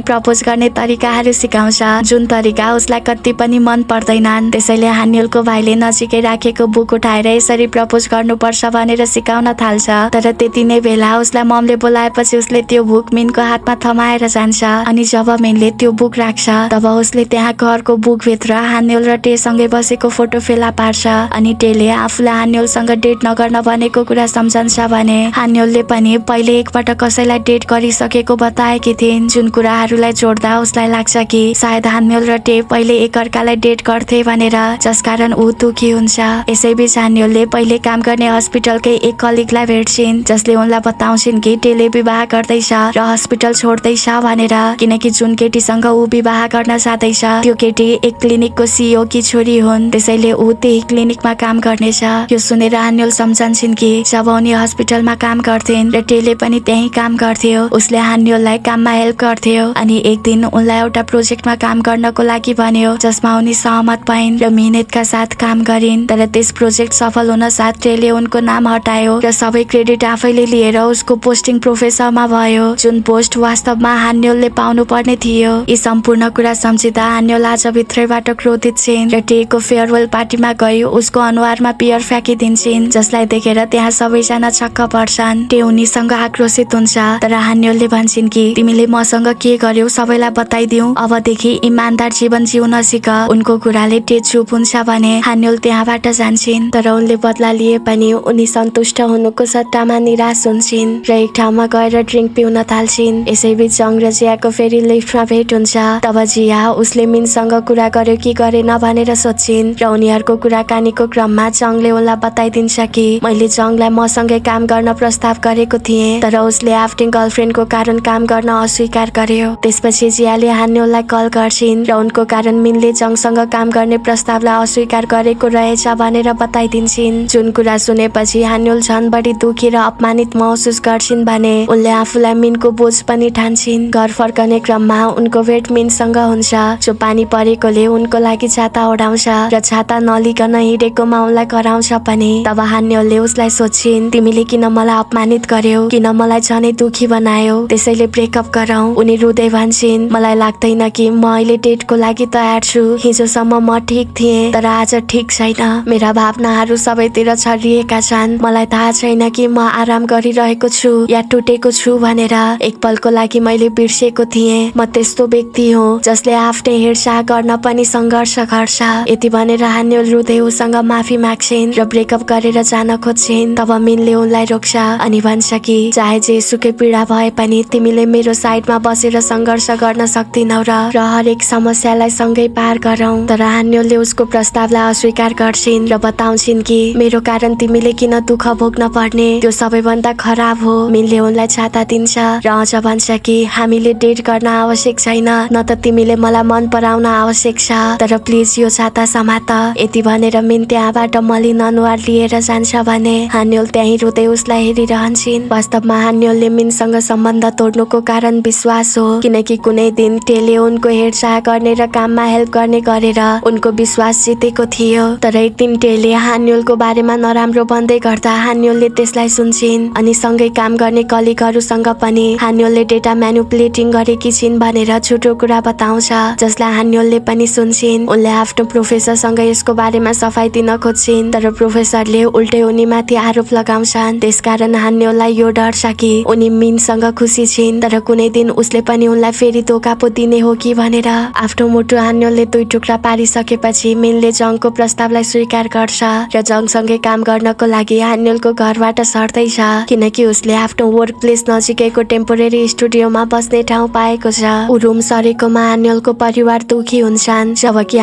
प्रपोज गर्ने तरिकाहरू सिकाउँछ। जुन तरिका उसलाई कति पनि मन पर्दैनन् त्यसैले हान्योलको भाइले नजिकै राखेको बुक उठाएर यसरी प्रपोज गर्नुपर्छ भनेर सिकाउन थाल्छ। तर त्यति नै बेला उसलाई ममले बोलाएपछि उसले त्यो बुक मिनको हातमा थमाएर जान्छ। अनि जब मिनले त्यो बुक राख्छ तब उसले त्यहाँ घरको बुकभित्र हान्योल र टेसँगै बसेको फोटो फेला पार्छ। अनि टेले आफूलाई हान्योलसँग डेट नगर्न भनेको कुरा सम्झन्छ भने हान्योलले पनि पहिले एकपटक कसैलाई डेट गरिसकेको बताएकी थिइन्। जुन कुराहरूलाई जोड्दा उसलाई लाग्छ कि सायद हान्योल र टे पहिले एकअर्कालाई डेट गर्थे भनेर जसकारण ऊ दुखी हुन्छ। यसैबीच हान्योलले पहिले काम गर्ने हस्पिटलकै एक कलिगलाई भेट्छिन् जसले उनलाई बताउँछिन् कि टेले विवाह गर्दैछ र हस्पिटल छोड्दैछ भनेर किनकि जुन केटीसँग ऊ विवाह गर्न जाँदैछ त्यो केटी एक क्लिनिकको सिइओ की छोरी हुन्। त्यसैले ऊ त्यही क्लिनिकमा काम गर्नेछ यो सुनेर हान्योल सम्झन्छन् कि जब उनी हस्पिटलमा काम गर्थेन् र टेले पनि त्यही काम गर्थ्यो उसले हान्योललाई काममा हेल्प गर्थ्यो अनि एक दिन उनलाई एउटा प्रोजेक्टमा काम गर्नको लागि भन्यो जसमा उनी सहमत भइन् र मिहिनेतका साथ काम गरिन्। तर त्यस प्रोजेक्ट सफल हुन साथ टेले उनको नाम हटायो र सबै क्रेडिट आफैले लिएर उसको पोस्टिङ प्रोफेसरमा भयो। जुन पोस्ट वास्तवमा हान्योलले पाउनु पर्ने थियो यी सम्पूर्ण कुरा सम्झिँदा हान्योल आज भित्रैबाट क्रोधित छिन् र टेको फेयरवेल पार्टीमा गई उसको अनुहारमा टेबलमा बियर फ्याँकिदिन्छन् जसलाई देखेर त्यहाँ सबैजना छक्क पर्छन्। त्यो उनीसँग आक्रोशित हुन्छ तर हान्योलले भन्छन् कि तिमीले मसँग के गर्यौ सबैलाई बताइदिउ अबदेखि इमान्दार जीवन जिउन सिक। उनको कुराले टे चुप हुन्छ भने हान्योल त्यहाँबाट जान्छन्। तर उनले बदला लिए पनि उनी सन्तुष्ट हुनुको सट्टामा निराश हुन्छन् र एक ठाउँमा गएर ड्रिङ्क पिउन थाल्छिन्। यसैबीच जङ र जियाको फेरि लिफ्टमा भेट हुन्छ। तब जिया उसले मिनसँग कुरा गर्यो कि गरेन भनेर सोध्छिन् र उनीहरूको कुराकानीको क्रममा जङले उनलाई बताइदिन्छ कि मैले जङलाई मसँगै काम गर्न प्रस्ताव गरेको थिएँ तर उसले आफ्नै गर्लफ्रेन्डको कारण काम गर्न अस्वीकार गर्यो। त्यसपछि जियाले हान्योलाई कल गर्छिन् र उनको कारण मिनले जङसँग काम गर्ने प्रस्तावलाई अस्वीकार गरेको रहेछ भनेर बताइदिन्छन्। जुन कुरा सुनेपछि हान्योल झन बढी दुखी र अपमानित महसुस गर्छिन् भने उनले आफूलाई मिनको बोझ पनि ठान्छिन्। घर फर्कने क्रममा उनको भेट मिनसँग हुन्छ जो पानी परेकोले उनको लागि छाता ओढाउँछ र छाता नलिकन हिँडेकोमा उनलाई कराउँछ पनि। तब हान्योलले उसलाई सोध्छिन् तिमीले किन मलाई अपमानित गर्यौ? किन मलाई झनै दुखी बनायो? त्यसैले ब्रेकअप गरौ। उनी रुँदै भन्छन् मलाई लाग्दैन कि म अहिले डेटको लागि तयार छु। हिजोसम्म म ठिक थिएँ तर आज ठिक छैन। मेरा भावनाहरू सबैतिर छरिएका छन्। मलाई थाहा छैन कि म आराम गरिरहेको छु या टुटेको छु भनेर। एक पलको लागि मैले बिर्सेको थिएँ। म त्यस्तो व्यक्ति हो जसले आफ्नै हेरचाह गर्न पनि सङ्घर्ष गर्छ। यति भनेर हान्योल रुँदै उसँग माफी माग्छिन् र ब्रेकअप गरेर जान खोज्छिन्। तब मिनले उनलाई रोक्छ अनि भन्छ कि चाहे जे सुकै पीडा भए पनि तिमीले मेरो साइडमा बसेर सङ्घर्ष गर्न सक्दिनौ र हरेक समस्यालाई सँगै पार गरौ। तर हान्योलले उसको प्रस्तावलाई अस्वीकार गर्छिन् र बताउँछिन् कि मेरो कारण तिमीले किन दुःख भोग्न पर्ने? त्यो सबैभन्दा खराब हो। मिनले उनलाई छाता दिन्छ र अझ भन्छ कि हामीले डेट गर्न आवश्यक छैन न त तिमीले मलाई मन पराउन आवश्यक छ। तर प्लिज यो छाता समात। यति भनेर मिन त्यहाँबाट मलिन अनुहार लिएर जान्छ भने हान्योल त्यहीँ रुँदै उसलाई हेरिरहन्छन्। वास्तवमा हान्योलले मिनसँग सम्बन्ध तोड्नुको कारण विश्वास हो किनकि कुनै दिन टेले उनको हेरचाह गर्ने र काममा हेल्प गर्ने गरेर उनको विश्वास जितेको थियो। तर एक दिन टेले हान्योलको बारेमा नराम्रो भन्दै गर्दा हान्योलले त्यसलाई सुन्छिन् अनि सँगै काम गर्ने कलिगहरूसँग पनि हान्योलले डेटा म्यानुपुलेटिङ गरेकी छिन् भनेर छुटो कुरा बताउँछ जसलाई हान्योलले पनि सुन्छिन्। उनले आफ्नो प्रोफेसरसँग यसको बारेमा सफाई दिन खोज्छिन् तर प्रोफेसरले उल्टै उनीमाथि आरोप लगाउँछन्। त्यसकारण हान्योललाई यो डर छ कि उनी मिनसँग खुसी छिन् तर कुनै दिन उसले पनि उनलाई फेरि धोका पो दिने हो कि भनेर। आफ्नो मुटु हान्योलले दुई टुक्रा पारिसकेपछि मिनले जङको प्रस्तावलाई स्वीकार गर्छ र जङसँगै काम गर्नको लागि हान्योलको घरबाट सर्दैछ। किनकि उसले आफ्नो वर्क प्लेस नजिकैको टेम्पोरेरी स्टुडियोमा बस्ने ठाउँ पाएको छ। ऊ रुम सरेकोमा हान्योलको परिवार दुखी हुन्छन् जबकि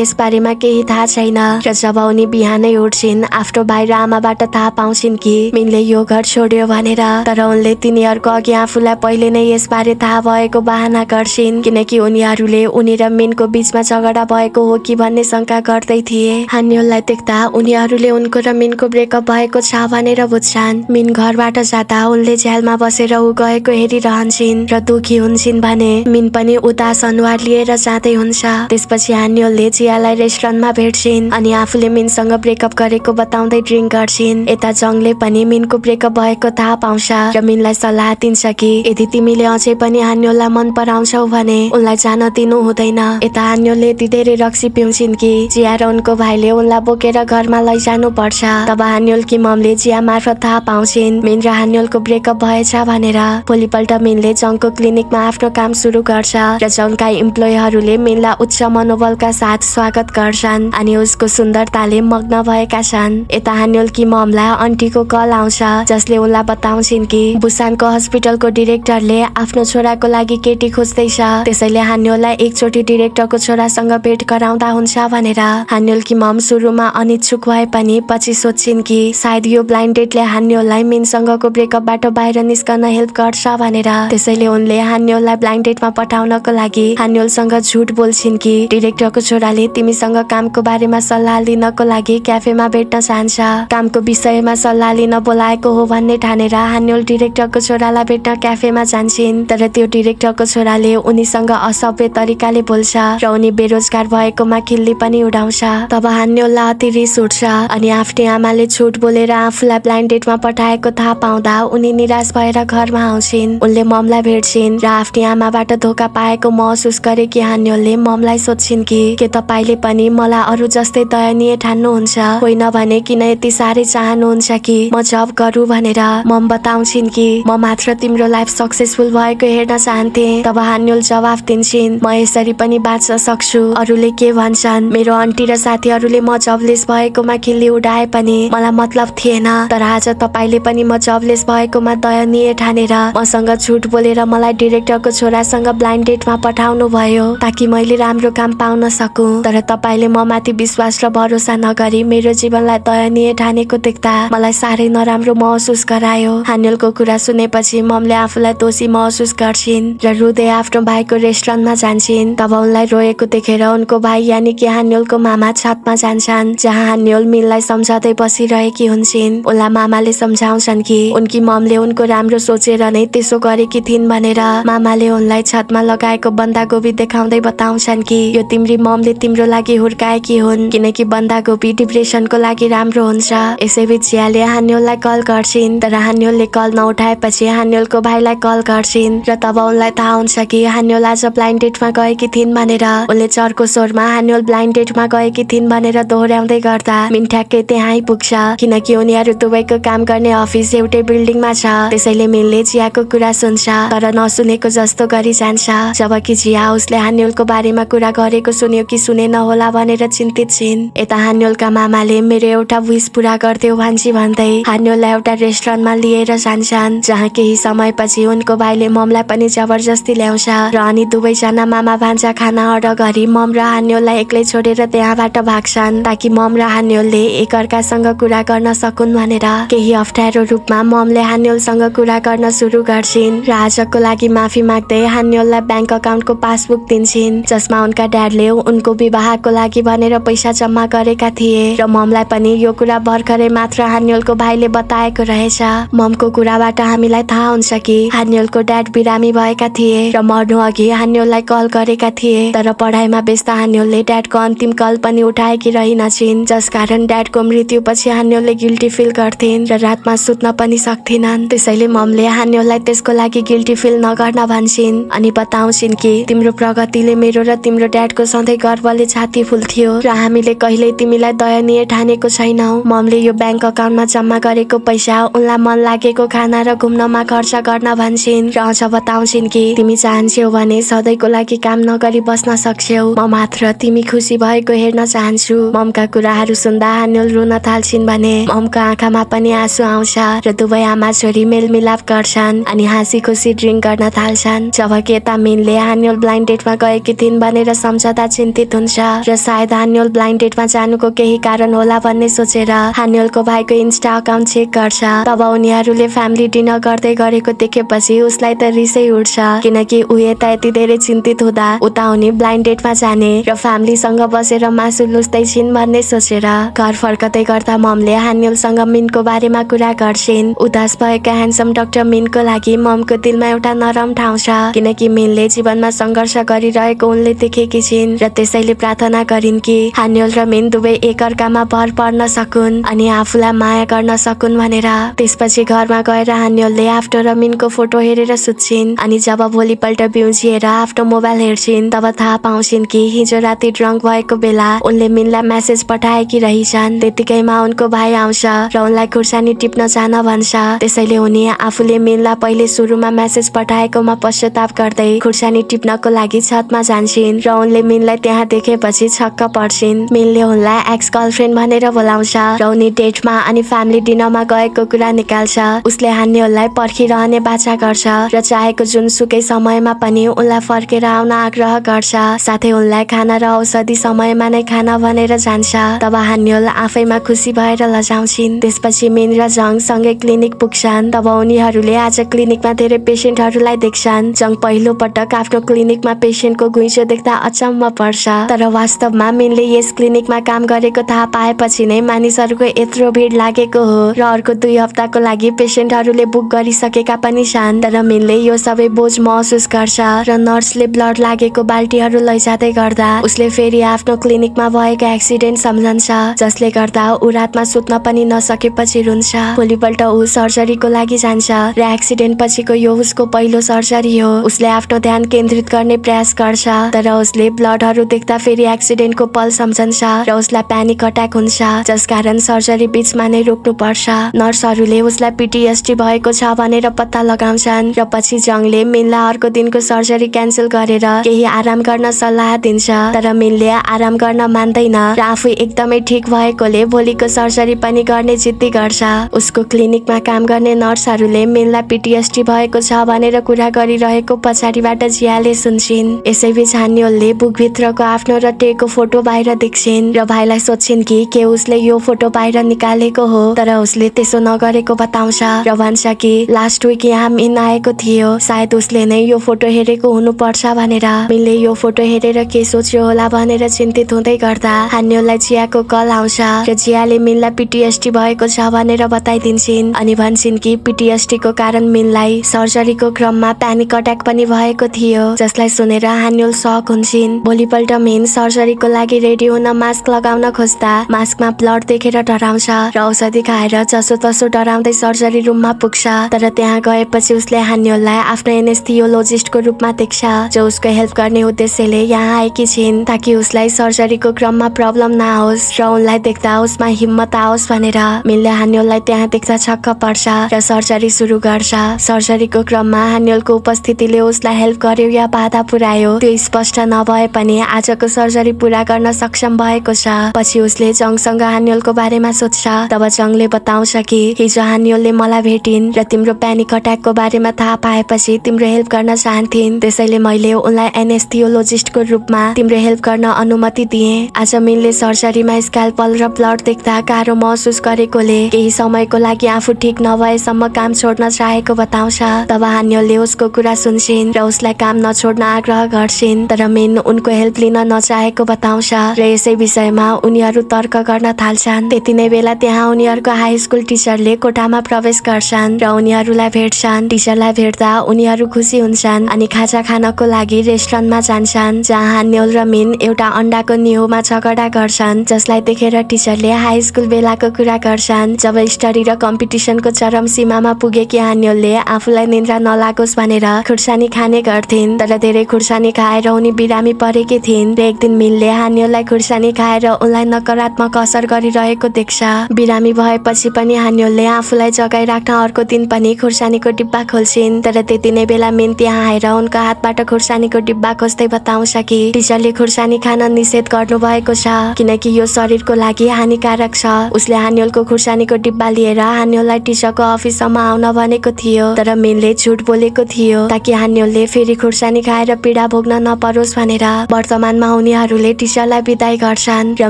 यस बारेमा केही थाहा छैन। र जब उनी बिहानै उठ्छिन्। आफ्नो भाइ र आमाबाट थाहा पाउँछिन् कि मिनले यो घर छोड्यो भनेर। तर उनले तिनीहरूको अघि आफूलाई पहिले नै यसबारे थाहा भएको बहाना गर्छिन्। किनकि उनीहरूले उनी र मिनको बीचमा झगडा भएको हो कि भन्ने शङ्का गर्दै थिए। हान्योललाई देख्दा उनीहरूले उनको र मिनको ब्रेकअप भएको छ भनेर बुझ्छन्। मिन घरबाट जाँदा उनले झ्यालमा बसेर ऊ गएको हेरिरहन्छन् र दुखी हुन्छन् भने मिन पनि उदास अनुहार लिएर जाँदै हुन्छ। त्यसपछि हान्योलले जियालाई रेस्टुरेन्टमा भेट्छिन् अनि आफूले मिनसँग ब्रेकअप गरेको बताउँदै ड्रिङ्क गर्छिन्। यता जङले पनि मिनको ब्रेकअप भएको थाहा पाउँछ र मिनलाई सल्लाह दिन्छ कि यदि तिमीले अझै पनि हान्योललाई मन पराउँछौ भने उनलाई जान दिनु हुँदैन। यता हान्योलले यति धेरै रक्सी पिउँछिन् कि जिया र उनको भाइले उनलाई बोकेर घरमा लैजानु पर्छ तब हान्योलकी ममले जिया मार्फत थाहा पाउँछिन् मिन र हान्योलको ब्रेकअप भएछ भनेर। भोलिपल्ट मिनले जङको क्लिनिकमा आफ्नो काम सुरु गर्छ र जङका इम्प्लोइहरूले मिनलाई उच्च मनोबलका साथ स्वागत गर्छन् अनि उसको सुन्दरताले मग्न भएका छन्। यता हान्योलकी ममलाई आन्टीको कल आउँछ जसले उनलाई बताउँछिन् कि बुसानको हस्पिटलको डिरेक्टरले आफ्नो छोराको लागि केटी खोज्दैछ। त्यसैले हान्योललाई एकचोटि डिरेक्टरको छोरासँग भेट गराउँदा हुन्छ भनेर हान्योलकी मम सुरुमा अनिच्छुक भए पनि पछि सोध्छिन् कि सायद यो ब्लाइन्ड डेटले मिनसँगको ब्रेकअपबाट बाहिर निस्कन हेल्प गर्छ भनेर। त्यसैले उनले हान्योललाई ब्लाइन्ड डेटमा पठाउनको लागि हान्योलसँग झुट बोल्छिन् कि डिरेक्टरको छोराले तिमीसँग कामको बारेमा सल्लाह लिनको लागि क्याफेमा भेट्न चाहन्छ। कामको विषयमा सल्लाह लिन बोलाएको हो भन्ने ठानेर हान्योल डिरेक्टरको छोरालाई भेट्न क्याफेमा जान्छन्। तर त्यो डिरेक्टरको छोराले उनीसँग असभ्य तरिकाले बोल्छ र उनी बेरोजगार भएकोमा खिल्ली पनि उडाउँछ। तब हान्योललाई अति रिस उठ्छ अनि आफ्नै आमाले झुट बोलेर आफूलाई ब्लाइन्ड डेटमा पठाएको थाहा पाउँदा उनी निराश भएर घरमा आउँछिन्। उनले ममलाई भेट्छिन् र आफ्नै आमाबाट धोका पाएको महसुस गरेकी हान्योलले ममलाई सोध्छिन् कि के तपाईँले पनि मलाई अरू जस्तै दयनीय ठान्नुहुन्छ? हुन्छ होइन भने किन यति साह्रै चाहनुहुन्छ कि? म जब गरौँ भनेर मम बताउँछिन् कि म मात्र तिम्रो लाइफ सक्सेसफुल भएको हेर्न चाहन्थे तब हान्युल जवाफ दिन्छन्। म यसरी पनि बाँच्न सक्छु। अरूले के भन्छन्? मेरो आन्टी र साथीहरूले म जबलेस भएकोमा खिल्ली उडाए पनि मलाई मतलब थिएन। तर आज तपाईँले पनि म जबलेस भएकोमा दयनीय ठानेर मसँग झुट बोलेर मलाई डिरेक्टरको छोरासँग ब्लाइन्ड डेटमा पठाउनु भयो ताकि मैले राम्रो काम पाउन सकु। तर तपाईँले म माथि विश्वास र भरोसा नगरी मेरो जीवनलाई दयनीय ठानेको देख्दा मलाई साह्रै नराम्रो महसुस गरायो। हानिलको कुरा सुनेपछि ममले आफूलाई दोषी महसुस गर्छिन् र रुँदै आफ्नो भाइको रेस्टुरेन्टमा जान्छन्। तब उनलाई रोएको देखेर उनको भाइ यानि कि हान्योलको मामा छतमा जान्छन् जहाँ हान्योल मिललाई सम्झाउँदै बसिरहेकी हुन्छन्। उनलाई मामाले सम्झाउँछन् कि उनकी ममले उनको राम्रो सोचेर नै त्यसो गरेकी थिइन् भनेर मामाले उनलाई छतमा लगाएको बन्दागोपी देखाउँदै बताउँछन् कि यो तिम्री ममले तिम्रो लागि हुर्काएकी हुन् किनकि बन्दागोपी डिप्रेसनको लागि राम्रो हुन्छ। यसैबीच जियाले हान्योललाई कल गर्छिन् तर हान्योलले कल नउठाएपछि हान्योलको भाइलाई कल गर्छिन्। र तब उनलाई थाहा हुन्छ कि हान्योल आज ब्लाइन्ड डेटमा गएकी थिइन् भनेर। उनले चर्को स्वरमा हान्योल ब्लाइन्ड डेटमा गएकी थिइन् भनेर दोहोऱ्याउँदै गर्दा मिन ठ्याक्कै त्यहाँ आइपुग्छ। किनकि उनीहरू दुवैको काम गर्ने अफिस एउटै बिल्डिङमा छ। त्यसैले मिनले जियाको कुरा सुन्छ तर नसुनेको जस्तो गरी जान्छ जबकि जिया उसले हान्योलको बारेमा कुरा गरेको सुन्यो कि सुनेन होला भनेर चिन्तित छिन्। यता हान्योलका मामाले मेरो एउटा विस पुरा गरिदेऊ भान्जी भन्दै हान्योललाई एउटा रेस्टुरेन्टमा लिएर जान्छन् जहाँ केही समयपछि उनको भाइले ममलाई पनि जबरजस्ती ल्याउँछ र अनि दुवैजना मामा भान्जा खाना अर्डर गरी मम र हान्योललाई एक्लै छोडेर त्यहाँबाट भाग्छन् ताकि मम र हान्योलले एकअर्कासँग कुरा गर्न सकुन् भनेर। केही अप्ठ्यारो रूपमा ममले हान्योलसँग कुरा गर्न सुरु गर्छिन् र आजको लागि माफी माग्दै हान्योललाई ब्याङ्क अकाउन्टको पासबुक दिन्छन् जसमा उनका ड्याडले उनको विवाहको लागि भनेर पैसा जम्मा गरेका थिए। र ममलाई पनि यो कुरा भर्खरै मात्र हान्योलको भाइले बताएको रहेछ। ममको कुराबाट हामीलाई थाहा हुन्छ कि हान्योलको ड्याड बिरामी भएका थिए र मर्नु अघि हान्योललाई कल गरेका थिए। तर पढाइमा व्यस्त हान्योलले ड्याडको अन्तिम कल पनि उठाएकी रहेनछिन् जसकारण ड्याडको मृत्युपछि हान्योलले गिल्टी फिल गर्थिन् र रातमा सुत्न पनि सक्थिनन्। त्यसैले ममले हान्योललाई त्यसको लागि गिल्टी फिल नगर्न भन्छन् अनि बताउँछिन् कि तिम्रो प्रगतिले मेरो र तिम्रो ड्याडको सधैँ गर्वले छाती फुल्थ्यो र हामीले कहिल्यै तिमीलाई दयनीय ठानेको छैनौ ममले यो ब्याङ्क अकाउन्टमा जम्मा गरेको पैसा उनलाई मन लागेको खाना र घुम्नमा खर्च गर्न भन्छन्। र अझ बताउँछिन् कि तिमी चाहन्छौ भने सधैँको लागि काम नगरी बस्न सक्छौ। म मात्र तिमी खुसी भएको हेर्न चाहन्छु ममका कुराहरू सुन्दा हान्युल रुन थाल्छिन् भने ममको आँखामा पनि आँसु आउँछ र दुवै आमा छोरी मेलमिलाप गर्छन् अनि हाँसी खुसी ड्रिङ्क गर्न थाल्छन्। जबकि यता मिनले हान्युल ब्लाइन्ड डेटमा गएकी थिइन् भनेर सम्झदा चिन्तित हुन्छ। र सायद हान्युल ब्लाइन्ड डेटमा जानुको केही कारण होला भन्ने सोचेर हान्युलको भाइको इन्स्टा अकाउन्ट चेक गर्छ। तब उनीहरूले फ्यामिली डिनर गर्दै गरेको देखेपछि उसलाई त रिसै उठ्छ। किनकि ऊ यता यति धेरै चिन्तित हुँदा उता उनी ब्लाइन्ड डेटमा जाने र फ्यामिलीसँग बसेर मासु लुस्दै छिन् भन्ने सोचेर घर फर्कदै गर्दा ममले हान्युलसँग मिनको बारेमा कुरा गर्छिन्। उदास भएका ह्यान्डसम डाक्टर मिनको लागि ममको दिलमा एउटा नरम ठाउँ छ किनकि मिनले जीवनमा सङ्घर्ष गरिरहेको उनले देखेकी छिन् र त्यसैले प्रार्थना गरिन् कि हान्युल र मिन दुवै एकअर्कामा भर पर्न सकुन् अनि आफूलाई माया गर्न सकुन् भनेर त्यसपछि घरमा गएर हान्युलले आफ्नो र फोटो हेरेर सुत्छिन्। अनि जब भोलिपल्ट बिउजिएर आफ्नो मोबाइल हेर्छिन् तब थाहा पाउँछिन् कि हिजो राति ड्रङ्क भएको बेला उनले मिनलाई मेसेज पठाएकी रहेछन्। त्यतिकैमा उनको भाइ आउँछ र उनलाई खुर्सानी टिप्न जान भन्छ। त्यसैले उनी आफूले मिनलाई पहिले सुरुमा मेसेज पठाएकोमा पश्चाताप गर्दै खुर्सानी टिप्नको लागि छतमा जान्छन् र उनले मिनलाई त्यहाँ देखेपछि छक्क पर्छिन्। मिनले उनलाई एक्स गर्लफ्रेन्ड भनेर बोलाउँछ र उनी डेटमा अनि फ्यामिली डिनरमा गएको कुरा निकाल्छ। उसले हान्नेहरूलाई पर्खिरहने बाछा गर्छ र चाहेको जुनसुकै समयमा पनि उनलाई फर्केर आउन आग्रह गर्छ। साथै उनलाई खाना र औषधि समयमा नै खाना भनेर जान्छ। तब हान्योल आफैमा खुसी भएर लजाउँछिन्। त्यसपछि मिन र जङ सँगै क्लिनिक पुग्छन्। तब उनीहरूले आज क्लिनिकमा धेरै पेसेन्टहरूलाई देख्छन्। जङ पहिलो पटक आफ्नो क्लिनिकमा पेसेन्टको घुइँचो देख्दा अचम्म पर्छ। तर वास्तवमा मिनले यस क्लिनिकमा काम गरेको थाहा पाएपछि नै मानिसहरूको यत्रो भिड लागेको हो र अर्को दुई हप्ताको लागि पेसेन्टहरूले बुक गरिसकेका पनि छन् तर मिनले यो सबै बोझ महसुस गर्छ र नर्सले ब्लड लागेको बाल्टीहरू लैजाँदै गर्दा उसले फेरि आफ्नो क्लिनिकमा भएको एक्सिडेन्ट सम्झन्छ जसले गर्दा ऊ रातमा सुत्न पनि नसकेपछि रुन्छ। भोलिपल्ट ऊ सर्जरीको लागि जान्छ र एक्सिडेन्ट पछिको यो उसको पहिलो सर्जरी हो। उसले आफ्नो ध्यान केन्द्रित गर्ने प्रयास गर्छ तर उसले ब्लडहरू देख्दा फेरि एक्सिडेन्टको पल सम्झन्छ र उसलाई प्यानिक अट्याक हुन्छ। जसकारण सर्जरी बिचमा नै रोक्नु पर्छ नर्सहरूले उसलाई पिटिएसडी भएको छ भनेर पत्ता लगाउँछन् र पछि जङले मिनलाई अर्को दिनको सर्जरी क्यान्सल गरेर केही आराम गर्न सल्लाह दिन्छ। तर मिनले आराम गर्न मान्दैन र आफू एकदमै ठिक भएकोले भोलिको सर्जरी पनि गर्ने जिद्दी गर्छ। उसको क्लिनिकमा काम गर्ने नर्सहरूले मिनलाई पिटिएसडी भएको छ भनेर कुरा गरिरहेको पछाडिबाट जियाले सुन्छन्। यसैबीच हान्योलले बुकभित्रको आफ्नो र टेको फोटो बाहिर देख्छिन् र भाइलाई सोध्छिन् कि के उसले यो फोटो बाहिर निकालेको हो तर उसले त्यसो नगरेको बताउँछ। र भन्छ कि लास्ट विक यहाँ मिन आएको थियो। सायद उसले नै यो फोटो हेरेको हुनुपर्छ भनेर। मिनले यो फोटो हेरेर के सोच्यो होला भनेर चिन्तित हुँदै गर्दा हान्योलाई जियाको कल आउँछ। र जियाले मिनलाई पिटिएसडी भएको छ भनेर बताइदिन्छन्। अनि भन्छन् कि पिटिएसडी को कारण मिनलाई सर्जरीको क्रममा प्यानिक अट्याक पनि भएको थियो। जसलाई सुनेर हान्योल सक हुन्छन्। भोलिपल्ट मिन सर्जरीको लागि रेडी हुन मास्क लगाउन खोज्दा मास्कमा ब्लड देखेर डराउँछ र औषधि खाएर जसो तसो डराउँदै सर्जरी रुममा पुग्छ। तर त्यहाँ गएपछि उसले हान्योललाई आफ्नो एनेस्थियोलोजिस्टको रूपमा देख्छ जो उसको हेल्प गर्ने उद्देश्यले यहाँ आएकी छिन् ताकि उसलाई सर्जरीको क्रममा प्रब्लम नआओस् र उनलाई देख्दा उसमा हिम्मत आओस् भनेर मिनले हान्योललाई त्यहाँ देख्दा छक्क पर्छ र सर्जरी सुरु गर्छ। सर्जरीको क्रममा हान्योलको उपस्थितिले उसलाई हेल्प गर्यो या बाधा पुर्यायो त्यो स्पष्ट नभए पनि आजको सर्जरी पुरा गर्न सक्षम भएको छ। पछि उसले जङसँग हान्योलको बारेमा सोध्छ। तब जङले बताउँछ कि हिजो हान्योलले मलाई भेटिन् र तिम्रो प्यानिक अट्याकको बारेमा थाहा पाएपछि तिम्रो हेल्प गर्न चाहन्थिन्। त्यसैले मैले उनलाई एनेस्थियोलोजिस्टको रूपमा तिम्रो हेल्प गर्न अनुमति दिए। आज मिनले सर्जरीमा स्क्याल्पल र ब्लड देख्दा गाह्रो महसुस गरेकोले केही समयको लागि आफू ठिक नभएसम्म काम छोड्न चाहेको बताउँछ। तब हान्योलले उसको कुरा सुन्छन् र उसलाई काम नछोड्न आग्रह गर्छिन्। तर मिन उनको हेल्प लिन नचाहेको बताउँछ र यसै विषयमा उनीहरू तर्क गर्न थाल्छन्। त्यति नै बेला त्यहाँ उनीहरूको हाई स्कुल टिचरले कोठामा प्रवेश गर्छन् र उनीहरूलाई भेट्छन्। टिचरलाई भेट्दा उनीहरू खुसी हुन्छन् अनि खाजा खानको लागि रेस्टुरेन्टमा जान्छन् जहाँ हान्योल र मिन एउटा अन्डाको निहोमा झगडा गर्छन् जसलाई देखेर टिचरले हाई स्कुल बेलाको कुरा गर्छन्। जब स्टडी र कम्पिटिसनको चरम सीमामा पुगेकी हान्योलले आफूलाई निन्द्रा नलागोस् भनेर खुर्सानी खाने गर्थिन् तर धेरै खुर्सानी खाएर उनी बिरामी परेकी थिइन्। र एक दिन मिनले हान्योललाई खुर्सानी खाएर उनलाई नकारात्मक असर गरिरहेको देख्छ। बिरामी भएपछि पनि हान्योलले आफूलाई जगाइराख्न अर्को दिन पनि खुर्सानीको डिब्बा खोल्छिन्। तर त्यति नै बेला मिन त्यहाँ आएर उनको हातबाट खुर्सानीको डिब्बा खोज्दै बताउँछ कि टिचरले खुर्सानी खान निषेध गर्नु भएको छ किनकि यो शरीरको लागि हानिकारक छ। उसले हान्योलको खुर्सानीको डिब्बा लिएर हान्योललाई टिचरको अफिससम्म आउन भनेको थियो तर मिनले झुट बोलेको थियो ताकि हान्योलले फेरि खुर्सानी खाएर पीडा भोग्न नपरोस् भनेर। वर्तमानमा उनीहरूले टिचरलाई विदाई गर्छन् र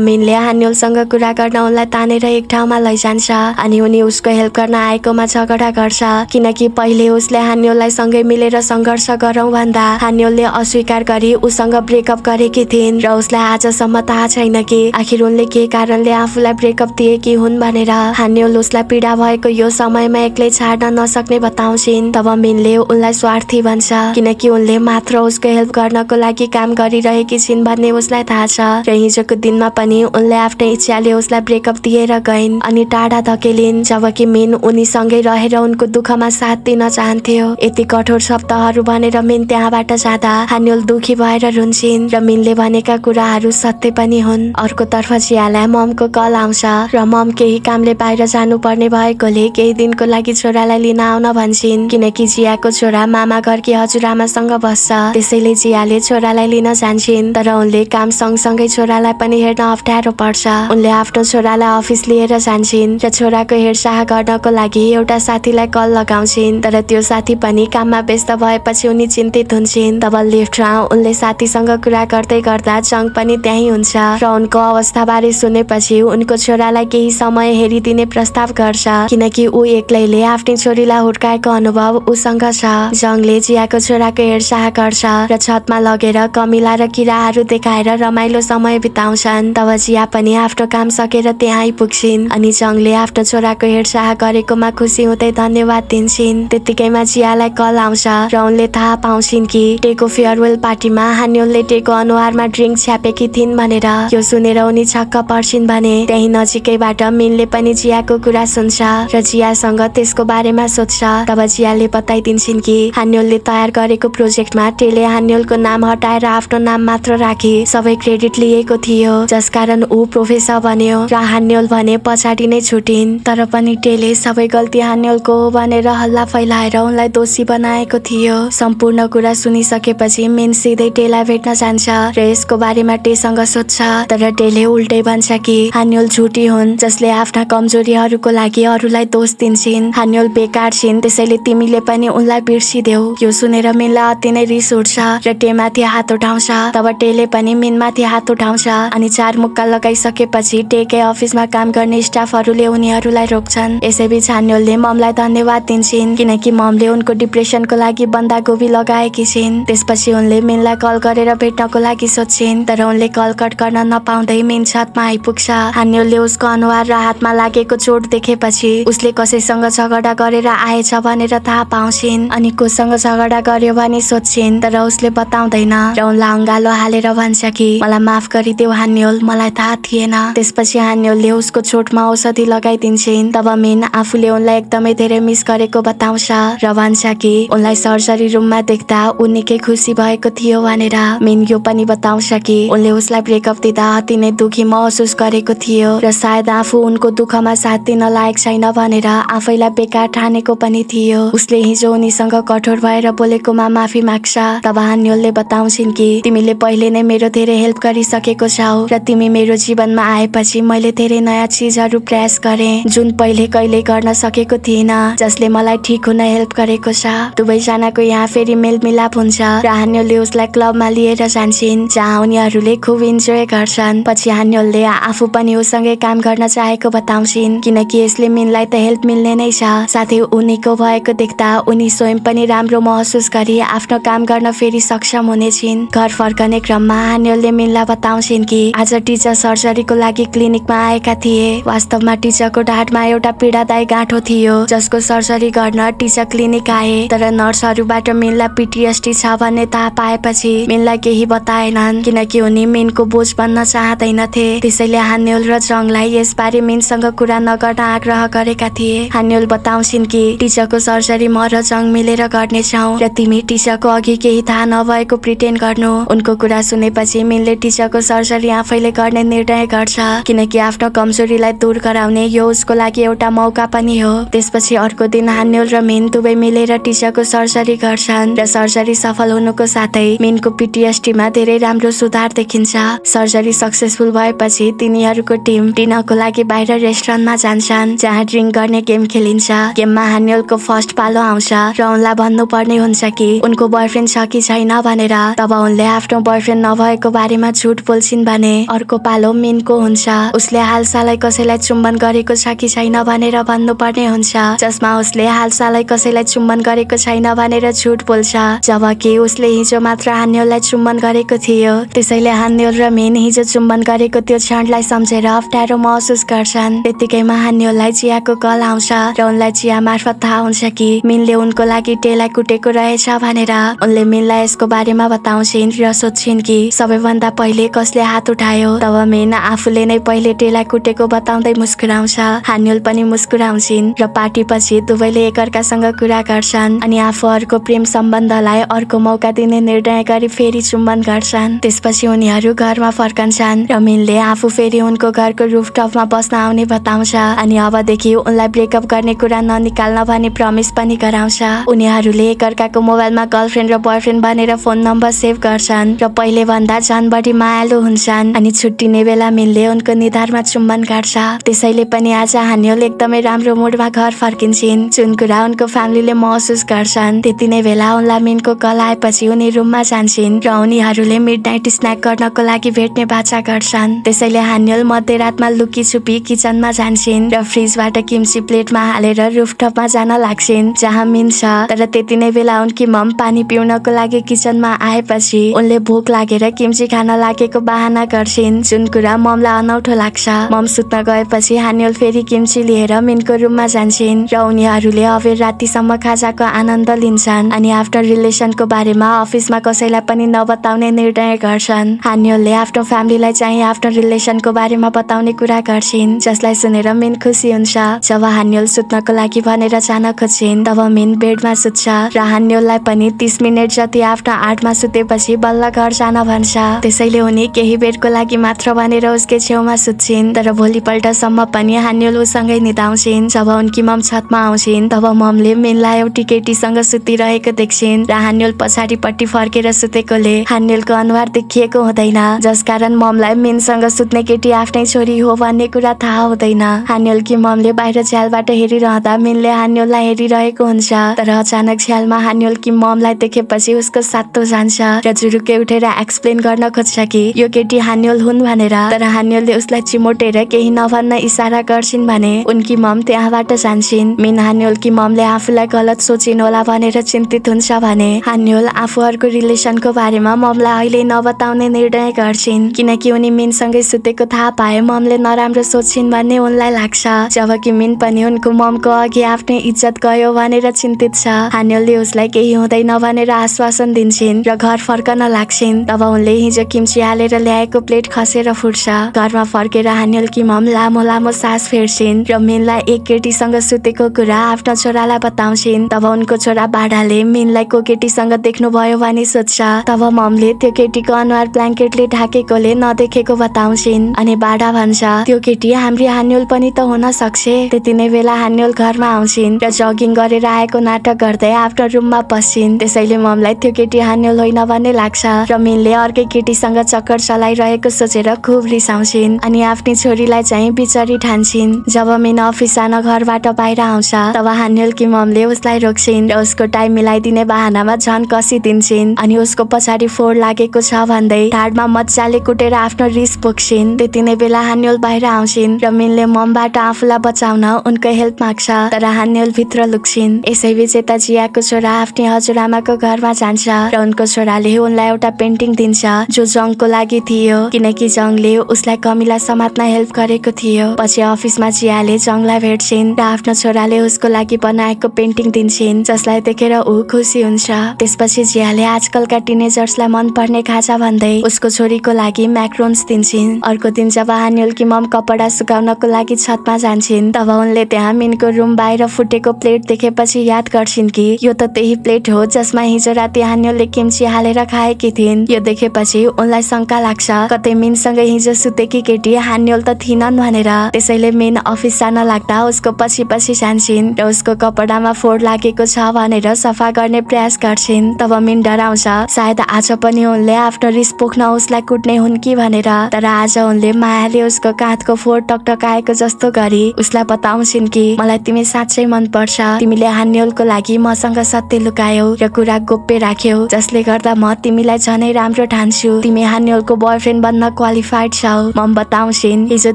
मिनले हान्योलसँग कुरा गर्न उनलाई तानेर एक ठाउँमा लैजान्छ अनि उनी उसको हेल्प गर्न आएकोमा झगडा गर्छ। किनकि पहिले उसले हान्योललाई सँगै मिलेर सङ्घर्ष गरौँ भन्दा हान्योलले अस्वीकार गरी उसँग ब्रेकअप गरेकी थिइन् र उसलाई आजसम्म थाहा छैन कि आखिर उनले के कारणले आफूलाई ब्रेकअप दिएकी हुन् भनेर हान्योल उसलाई पीडा भएको यो समयमा एक्लै छाड्न नसक्ने बताउँछिन्। तब मिनले उनलाई स्वार्थी भन्छ। किनकि उनले मात्र उसको हेल्प गर्नको लागि काम गरिरहेकी छिन् भन्ने उसलाई थाहा छ। र हिजोको दिनमा पनि उनले आफ्नै इच्छाले उसलाई ब्रेकअप दिएर गइन्। अनि टाढा धकेलिन् जबकि मिन उनीसँगै रहेर उनको दुःखमा साथ दिन चाहन्थ्यो। यति कठोर शब्दहरू भनेर मिन त्यहाँबाट जाँदा हान्योल दुखी भएर रुन्छिन् र मिनले भनेका कुराहरू सत्य पनि हुन्। अर्कोतर्फ जियालाई ममको कल आउँछ र मम केही कामले बाहिर जानुपर्ने भएकोले केही दिनको लागि छोरालाई लिन आउन भन्छन्। किनकि जियाको छोरा मामा घरकी हजुरआमासँग बस्छ त्यसैले जियाले छोरालाई लिन जान्छन्। तर उनले काम सँगसँगै छोरालाई पनि हेर्न अप्ठ्यारो पर्छ। उनले आफ्नो छोरालाई अफिस लिएर जान्छन् र छोराको हेरचाह गर्नको लागि एउटा साथीलाई कल लगाउँछिन्। तर त्यो साथी पनि काममा व्यस्त भएपछि उनी चिन्तित हुन्छन्। तब लिफ्टमा उनले साथीसँग कुरा गर्दै गर्दा जङ पनि त्यही हुन्छ र उनको अवस्थाबारे सुनेपछि उनको छोरालाई केही समय हेरिदिने प्रस्ताव गर्छ। किनकि ऊ एक्लैले आफ्नै छोरीलाई हुर्काएको अनुभव उसँग छ। जङले जियाको छोराको हेरचाह गर्छ र छतमा लगेर कमिला र किराहरू देखाएर रमाइलो समय बिताउँछन्। तब जिया पनि आफ्नो काम सकेर त्यहाँ आइपुग्छिन्। अनि जङले आफ्नो छोराको हेरचाह गरेकोमा खुसी हुँदै धन्यवाद दिन्छन्। त्यतिकैमा जियालाई कल आउँछ र उनले थाहा पाउँछिन् कि टेको फेयरवेल पार्टीमा हान्योलले टेको अनुहारमा ड्रिङ्क छ्यापेकी थिइन् भनेर। यो सुनेर उनी छक्क पर्छिन् भने त्यही नजिकैबाट मिनले पनि जियाको कुरा सुन्छ र जियासँग त्यसको बारेमा सोध्छ। तब जियाले बताइदिन्छन् कि हान्योलले तयार गरेको प्रोजेक्टमा टेले हान्योलको नाम हटाएर आफ्नो नाम मात्र राखी। सबै क्रेडिट लिएको थियो। जसकारण कारण ऊ प्रोफेसर बन्यो र हान्योल भने पछाडि नै छुटिन्। तर पनि टेले सबै गल्ती हान्योलको हो भनेर हल्ला फैलाएर उनलाई दोषी बनाएको थियो। सम्पूर्ण कुरा सुनिसकेपछि मिन सिधै टेलाई भेट्न जान्छ र यसको बारेमा टेसँग सोध्छ। तर टेले उल्टै भन्छ कि हान्योल झुटी हुन् जसले आफ्ना कमजोरीहरूको लागि अरूलाई दोष दिन्छन्। हान्योल बेकार छिन् त्यसैले तिमीले पनि उनलाई बिर्सिदेऊ। यो सुनेर मिनलाई अति नै रिस उठ्छ र टेमाथि हात उठाउँछ। तब टेले पनि मिनमाथि हात उठाउँछ अनि चार मुक्का लगाइसकेपछि टेकै अफिसमा काम गर्ने स्टाफहरूले उनीहरूलाई रोक्छन्। यसैबीच हान्योलले ममलाई धन्यवाद दिन्छन् किनकि ममले उनको डिप्रेसनको लागि बन्दागोबी लगाएकी छिन्। त्यसपछि उनले मिनलाई कल गरेर भेट्नको लागि सोध्छिन् तर उनले कल कट गर्न नपाउँदै मिन छतमा आइपुग्छ। हान्योलले उसको अनुहार र हातमा लागेको चोट देखेपछि उसले कसैसँग झगडा गरेर आएछ भनेर थाहा पाउँछिन् अनि कोसँग झगडा गर्यो भने सोध्छिन् तर उसले बताउँदैन। र उनलाई अङ्गालो हालेर भन्छ कि मलाई माफ गरिदेऊ हान्योल मलाई थाहा थिएन। त्यसपछि हान्योलले उसको चोटमा औषधि लगाइदिन्छन्। तब मिन आफूले उनलाई एकदमै धेरै मिस गरेको बताउँछ। र भन्छ कि उनलाई सर्जरी रुममा देख्दा ऊ निकै खुसी भएको थियो भनेर मिन यो पनि बताउँछ कि उनले उसलाई ब्रेकअप दिँदा अति नै दुखी महसुस गरेको थियो र सायद आफू उनको दुःखमा साथ दिन लायक छैन भनेर आफैलाई बेकार ठानेको पनि थियो। उसले हिजो उनीसँग कठोर भएर बोलेकोमा माफी माग्छ। तब हान्योलले बताउँछिन् कि तिमीले पहिले नै मेरो धेरै हेल्प गरिसकेको छौ र तिमी मेरो जीवनमा आएपछि मैले धेरै नयाँ चिजहरू प्रयास गरे जुन पहिले कहिले गर्न सकेको थिइनँ जसले मलाई ठिक हुन हेल्प गरेको छ। दुवैजनाको यहाँ फेरि मेलमिलाप हुन्छ। र हान्योलले उसलाई क्लबमा लिएर जान्छन् जहाँ उनीहरूले खुब इन्जोय गर्छन्। पछि हान्योलले आफू पनि उसँगै काम गर्न चाहेको बताउँछिन् किनकि यसले मिनलाई त हेल्प मिल्ने नै छ। साथै उनीको भएको देख्दा उनी स्वयं पनि राम्रो महसुस गरी आफ्नो काम गर्न फेरि सक्षम हुनेछिन्। घर फर्कने क्रममा हान्योलले मिनलाई बताउँछिन् कि आज टिचर सर्जरीको लागि क्लिनिकमा आएका थिए। वास्तवमा टिचरको ढाडमा एउटा पीडादायी गाँठो थियो जसको सर्जरी गर्न टिचर क्लिनिक आए। तर नर्सहरूबाट मिनलाई पिटिएसटी छ भन्ने थाहा पाएपछि मिनलाई केही बताएनन् किनकि उनी मिनको बोझ बन्न चाहँदैनथे। त्यसैले हान्योल र जङलाई यसबारे मिनसँग कुरा नगर्न आग्रह गरेका थिए। हान्योल बताउँछिन् कि टिचरको सर्जरी म र जङ मिलेर गर्नेछौ र तिमी टिचरको अघि केही थाहा नभएको प्रिटेन्ड गर्नु। उनको कुरा सुनेपछि मिनले टिचरको सर्जरी आफैले गर्ने निर्णय गर्छ किनकि आफ्नो कमजोरीलाई दूर गराउने यो उसको लागि एउटा मौका पनि हो। त्यसपछि अर्को दिन हान्योल र मिन दुवै मिलेर टिचरको सर्जरी गर्छन् र सर्जरी सफल हुनुको साथै मिनको पिटिएसटीमा धेरै राम्रो सुधार देखिन्छ। सर्जरी सक्सेसफुल भएपछि तिनीहरूको टिम डिनरको लागि बाहिर रेस्टुरेन्टमा जान्छन् जहाँ ड्रिङ्क गर्ने गेम खेलिन्छ। गेममा हान्योलको फर्स्ट पालो आउँछ र उनलाई भन्नुपर्ने हुन्छ कि उनको बोयफ्रेन्ड छ कि छैन भनेर। तब उनले आफ्नो बोयफ्रेन्ड नभएको बारेमा झुट बोल्छिन् भने अर्को पालो मिनको हुन्छ। उसले हालसालै कसैलाई चुम्बन गरेको छ कि छैन भनेर भन्नुपर्ने हुन्छ। जसमा उसले हालसालै कसैलाई चुम्बन गरेको छैन भनेर झुट बोल्छ। जबकि उसले हिजो मात्र हान्योललाई चुम्बन गरेको थियो त्यसैले हान्योल र मिन हिजो चुम्बन गरेको त्यो क्षणलाई सम्झेर अप्ठ्यारो महसुस गर्छन्। त्यतिकैमा हान्योललाई चियाको कल आउँछ र उनलाई चिया मार्फत थाहा हुन्छ कि मिनले उनको लागि टेलाई कुटेको रहेछ भनेर। उनले मिनलाई यसको बारेमा बताउँछिन् र सोध्छिन् कि सबैभन्दा पहिले कसले हात उठायो तब मिन आफूले नै पहिले टेलाई कुटेको बताउँदै मुस्कुराउँछ। हान्योल पनि मुस्कुराउँछिन् र पार्टीपछि दुवैले एकअर्कासँग कुरा गर्छन् अनि आफूहरूको प्रेम सम्बन्धलाई अर्को मौका दिने निर्णय गरी फेरि चुम्बन गर्छन्। त्यसपछि उनीहरू घरमा फर्कन्छन्। र मिनले आफू फेरि उनको घरको रुफटपमा बस्न आउने बताउँछ अनि अबदेखि उनलाई ब्रेकअप गर्ने कुरा ननिकाल्न भनी प्रमिस पनि गराउँछ। उनीहरूले एकअर्काको मोबाइलमा गर्लफ्रेन्ड र बोयफ्रेन्ड भनेर फोन नम्बर सेभ गर्छन् र पहिले भन्दा झन् बढी मायालु हुन्छन् अनि छुट्टिने बेला मिलले उनको निधारमा चुम्बन काट्छ त्यसैले पनि आज हान्योल एकदमै राम्रो मुडमा घर फर्किन्छन्। जुन कुरा उनको फ्यामिलीले महसुस गर्छन् त्यति नै बेला उनलाई मिनको कल आएपछि उनी रुममा जान्छन् र उनीहरूले मिड नाइट स्न्याक गर्नको लागि भेट्ने बाचा गर्छन्। त्यसैले हान्योल मध्यरातमा लुकी छुपी किचनमा जान्छन् र फ्रिजबाट किम्ची प्लेटमा हालेर रुफटपमा जान लाग्छन् जहाँ मिन छ। तर त्यति नै बेला उनकी मम पानी पिउनको लागि किचनमा आएपछि उनले भोक लागेर किम्ची खान लागेको बाहना गर्छिन् जुन कुरा ममलाई अनौठो लाग्छ। मम सुत्न गएपछि हान्योल फेरि किम्ची लिएर मिनको रुममा जान्छन् र उनीहरूले अबेर रातिसम्म खाजाको आनन्द लिन्छन् अनि आफ्नो रिलेसनको बारेमा अफिसमा कसैलाई पनि नबताउने निर्णय गर्छन्। हान्योलले आफ्नो फ्यामिलीलाई चाहिँ आफ्नो रिलेसनको बारेमा बताउने कुरा गर्छिन् जसलाई सुनेर मिन खुसी हुन्छ। जब हान्योल सुत्नको लागि भनेर जान खोज्छिन् तब मिन बेडमा सुत्छ र हान्योललाई पनि तिस मिनट जति आफ्नो आठमा सुतेपछि बल्ल घर जान भन्छ। त्यसैले उनी केही बेरको लागि मात्र भनेर उसकै छेउमा सुत्छिन् तर भोलिपल्टसम्म पनि हान्युल उसँगै निधाउँछिन्। जब उनकी मम छतमा आउँछिन् तब ममले मिनलाई एउटी केटीसँग सुतिरहेको देख्छिन् र हान्युल पछाडिपट्टि फर्केर सुतेकोले हान्युलको अनुहार देखिएको हुँदैन जसकारण ममलाई मिनसँग सुत्ने केटी आफ्नै छोरी हो भन्ने कुरा थाहा हुँदैन। हान्युलकी ममले बाहिर झ्यालबाट हेरिरहँदा मिनले हान्युललाई हेरिरहेको हुन्छ तर अचानक झ्यालमा हान्युलकी ममलाई देखेपछि उसको सातो जान्छ र जुरुकै उठेर एक्सप्लेन गर्न खोज्छ कि यो केटी हान्युल हुन् भनेर। तर हान्युलले उसलाई चिमोटेर केही नभन्न इसारा गर्छिन् भने उनकी मम त्यहाँबाट जान्छन्। मिन हान्युलकी ममले आफूलाई गलत सोचिन् होला भनेर चिन्तित हुन्छ भने हान्युल आफूहरूको रिलेसनको बारेमा ममलाई अहिले नबताउने निर्णय गर्छिन्। किनकि उनी मिनसँगै सुतेको थाहा पाए ममले नराम्रो सोच्छिन् भन्ने उनलाई लाग्छ। जबकि मिन पनि उनको ममको अघि आफ्नै इज्जत गयो भनेर चिन्तित छ। हान्युलले उसलाई केही हुँदैन भनेर आश्वासन दिन्छन् र घर फर्कन लाग्छिन्। तब उनले हिजो किम्ची हालेर ल्याएको प्लेट खसेर फुट्छ। घरमा फर्केर हान्युलकी मम लामो लामो सास फेर्छिन् र मिनलाई एक केटीसँग सुतेको कुरा आफ्नो छोरालाई बताउँछिन्। तब उनको छोरा बाढाले मिनलाई को केटीसँग देख्नुभयो भनी सोध्छ। तब ममले त्यो केटीको अनुहार ब्ल्याङ्केटले ढाकेकोले नदेखेको बताउँछिन्। अनि बाढा भन्छ त्यो केटी हाम्री हान्युल पनि त हुन सक्छ। त्यति नै बेला हान्युल घरमा आउँछिन् र जगिङ गरेर आएको नाटक गर्दै आफ्नो रुममा पस्छिन्। त्यसैले ममलाई त्यो केटी हान्युल होइन भन्ने लाग्छ। र मिनले अर्कै केटीसँग चक्कर चलाइरहेको सोचेर खुब रिसाउँछिन् अनि आफ्नी छोरीलाई चाहिँ बिचरी ठान्छिन्। जब मिन अफिस जान घरबाट बाहिर आउँछ तब हान्युलकी ममले उसलाई रोक्छिन् र उसको टाइम मिलाइदिने बाहनामा झन कसिदिन्छन् अनि उसको पछाडि फोहोर लागेको छ भन्दै ढाडमा मजाले कुटेर आफ्नो रिस पोख्छिन् त्यति नै बेला हान्युल बाहिर आउँछिन् र मिनले ममबाट आफूलाई बचाउन उनको हेल्प माग्छ तर हान्युल भित्र लुक्छिन्। यसैबीच यता जियाको छोरा आफ्नै हजुरआमाको घरमा जान्छ र उनको छोराले उनलाई एउटा पेन्टिङ दिन्छ जो जङको लागि थियो। किनकि जङले उसलाई कमिला समात्न हेल्प गरेको थियो। पछि अफिसमा जियाले जङलाई भेट्छिन् र आफ्नो छोराले उसको लागि बनाएको पेन्टिङ दिन्छन् जसलाई देखेर ऊ खुसी हुन्छ। त्यसपछि जियाले आजकलका टिनेजर्सलाई मन पर्ने खाजा भन्दै उसको छोरीको लागि म्याक्रोन्स दिन्छन्। अर्को दिन जब हान्युलकी मम कपडा सुकाउनको लागि छतमा जान्छन् तब उनले त्यहाँ मिनको रुम बाहिर फुटेको प्लेट देखेपछि याद गर्छिन् कि यो त त्यही प्लेट हो जसमा हिजो राति हान्युलले किम्ची हालेर खाएकी थिइन्। यो देखेपछि उनलाई शङ्का लाग्छ कतै मिनसँगै हिजो सुतेकी केटी हान्युल त थिएनन् भनेर। त्यसैले मिन अफिस जान लाग्दा उसको पछि पछि जान्छन् र उसको कपडामा फोहोर लागेको छ भनेर सफा गर्ने प्रयास गर्छिन्। तब मिन डराउँछ सायद आज पनि उनले आफ्नो रिस पोख्न उसलाई कुट्ने हुन् कि? भनेर। तर आज उनले मायाले उसको काँधको फोहोर टकटकाएको जस्तो गरी उसलाई बताउँछिन् कि मलाई तिमी साँच्चै मन पर्छ तिमीले हान्युलको लागि मसँग सत्य लुकायौ र कुरा गोप्य राख्यौ। जसले गर्दा म तिमीलाई झनै राम्रो ठान्छु। तिमी हान्युलको बोयफ्रेन्ड बन्न क्वालिफाइड छौ मम बताउँछिन् हिजो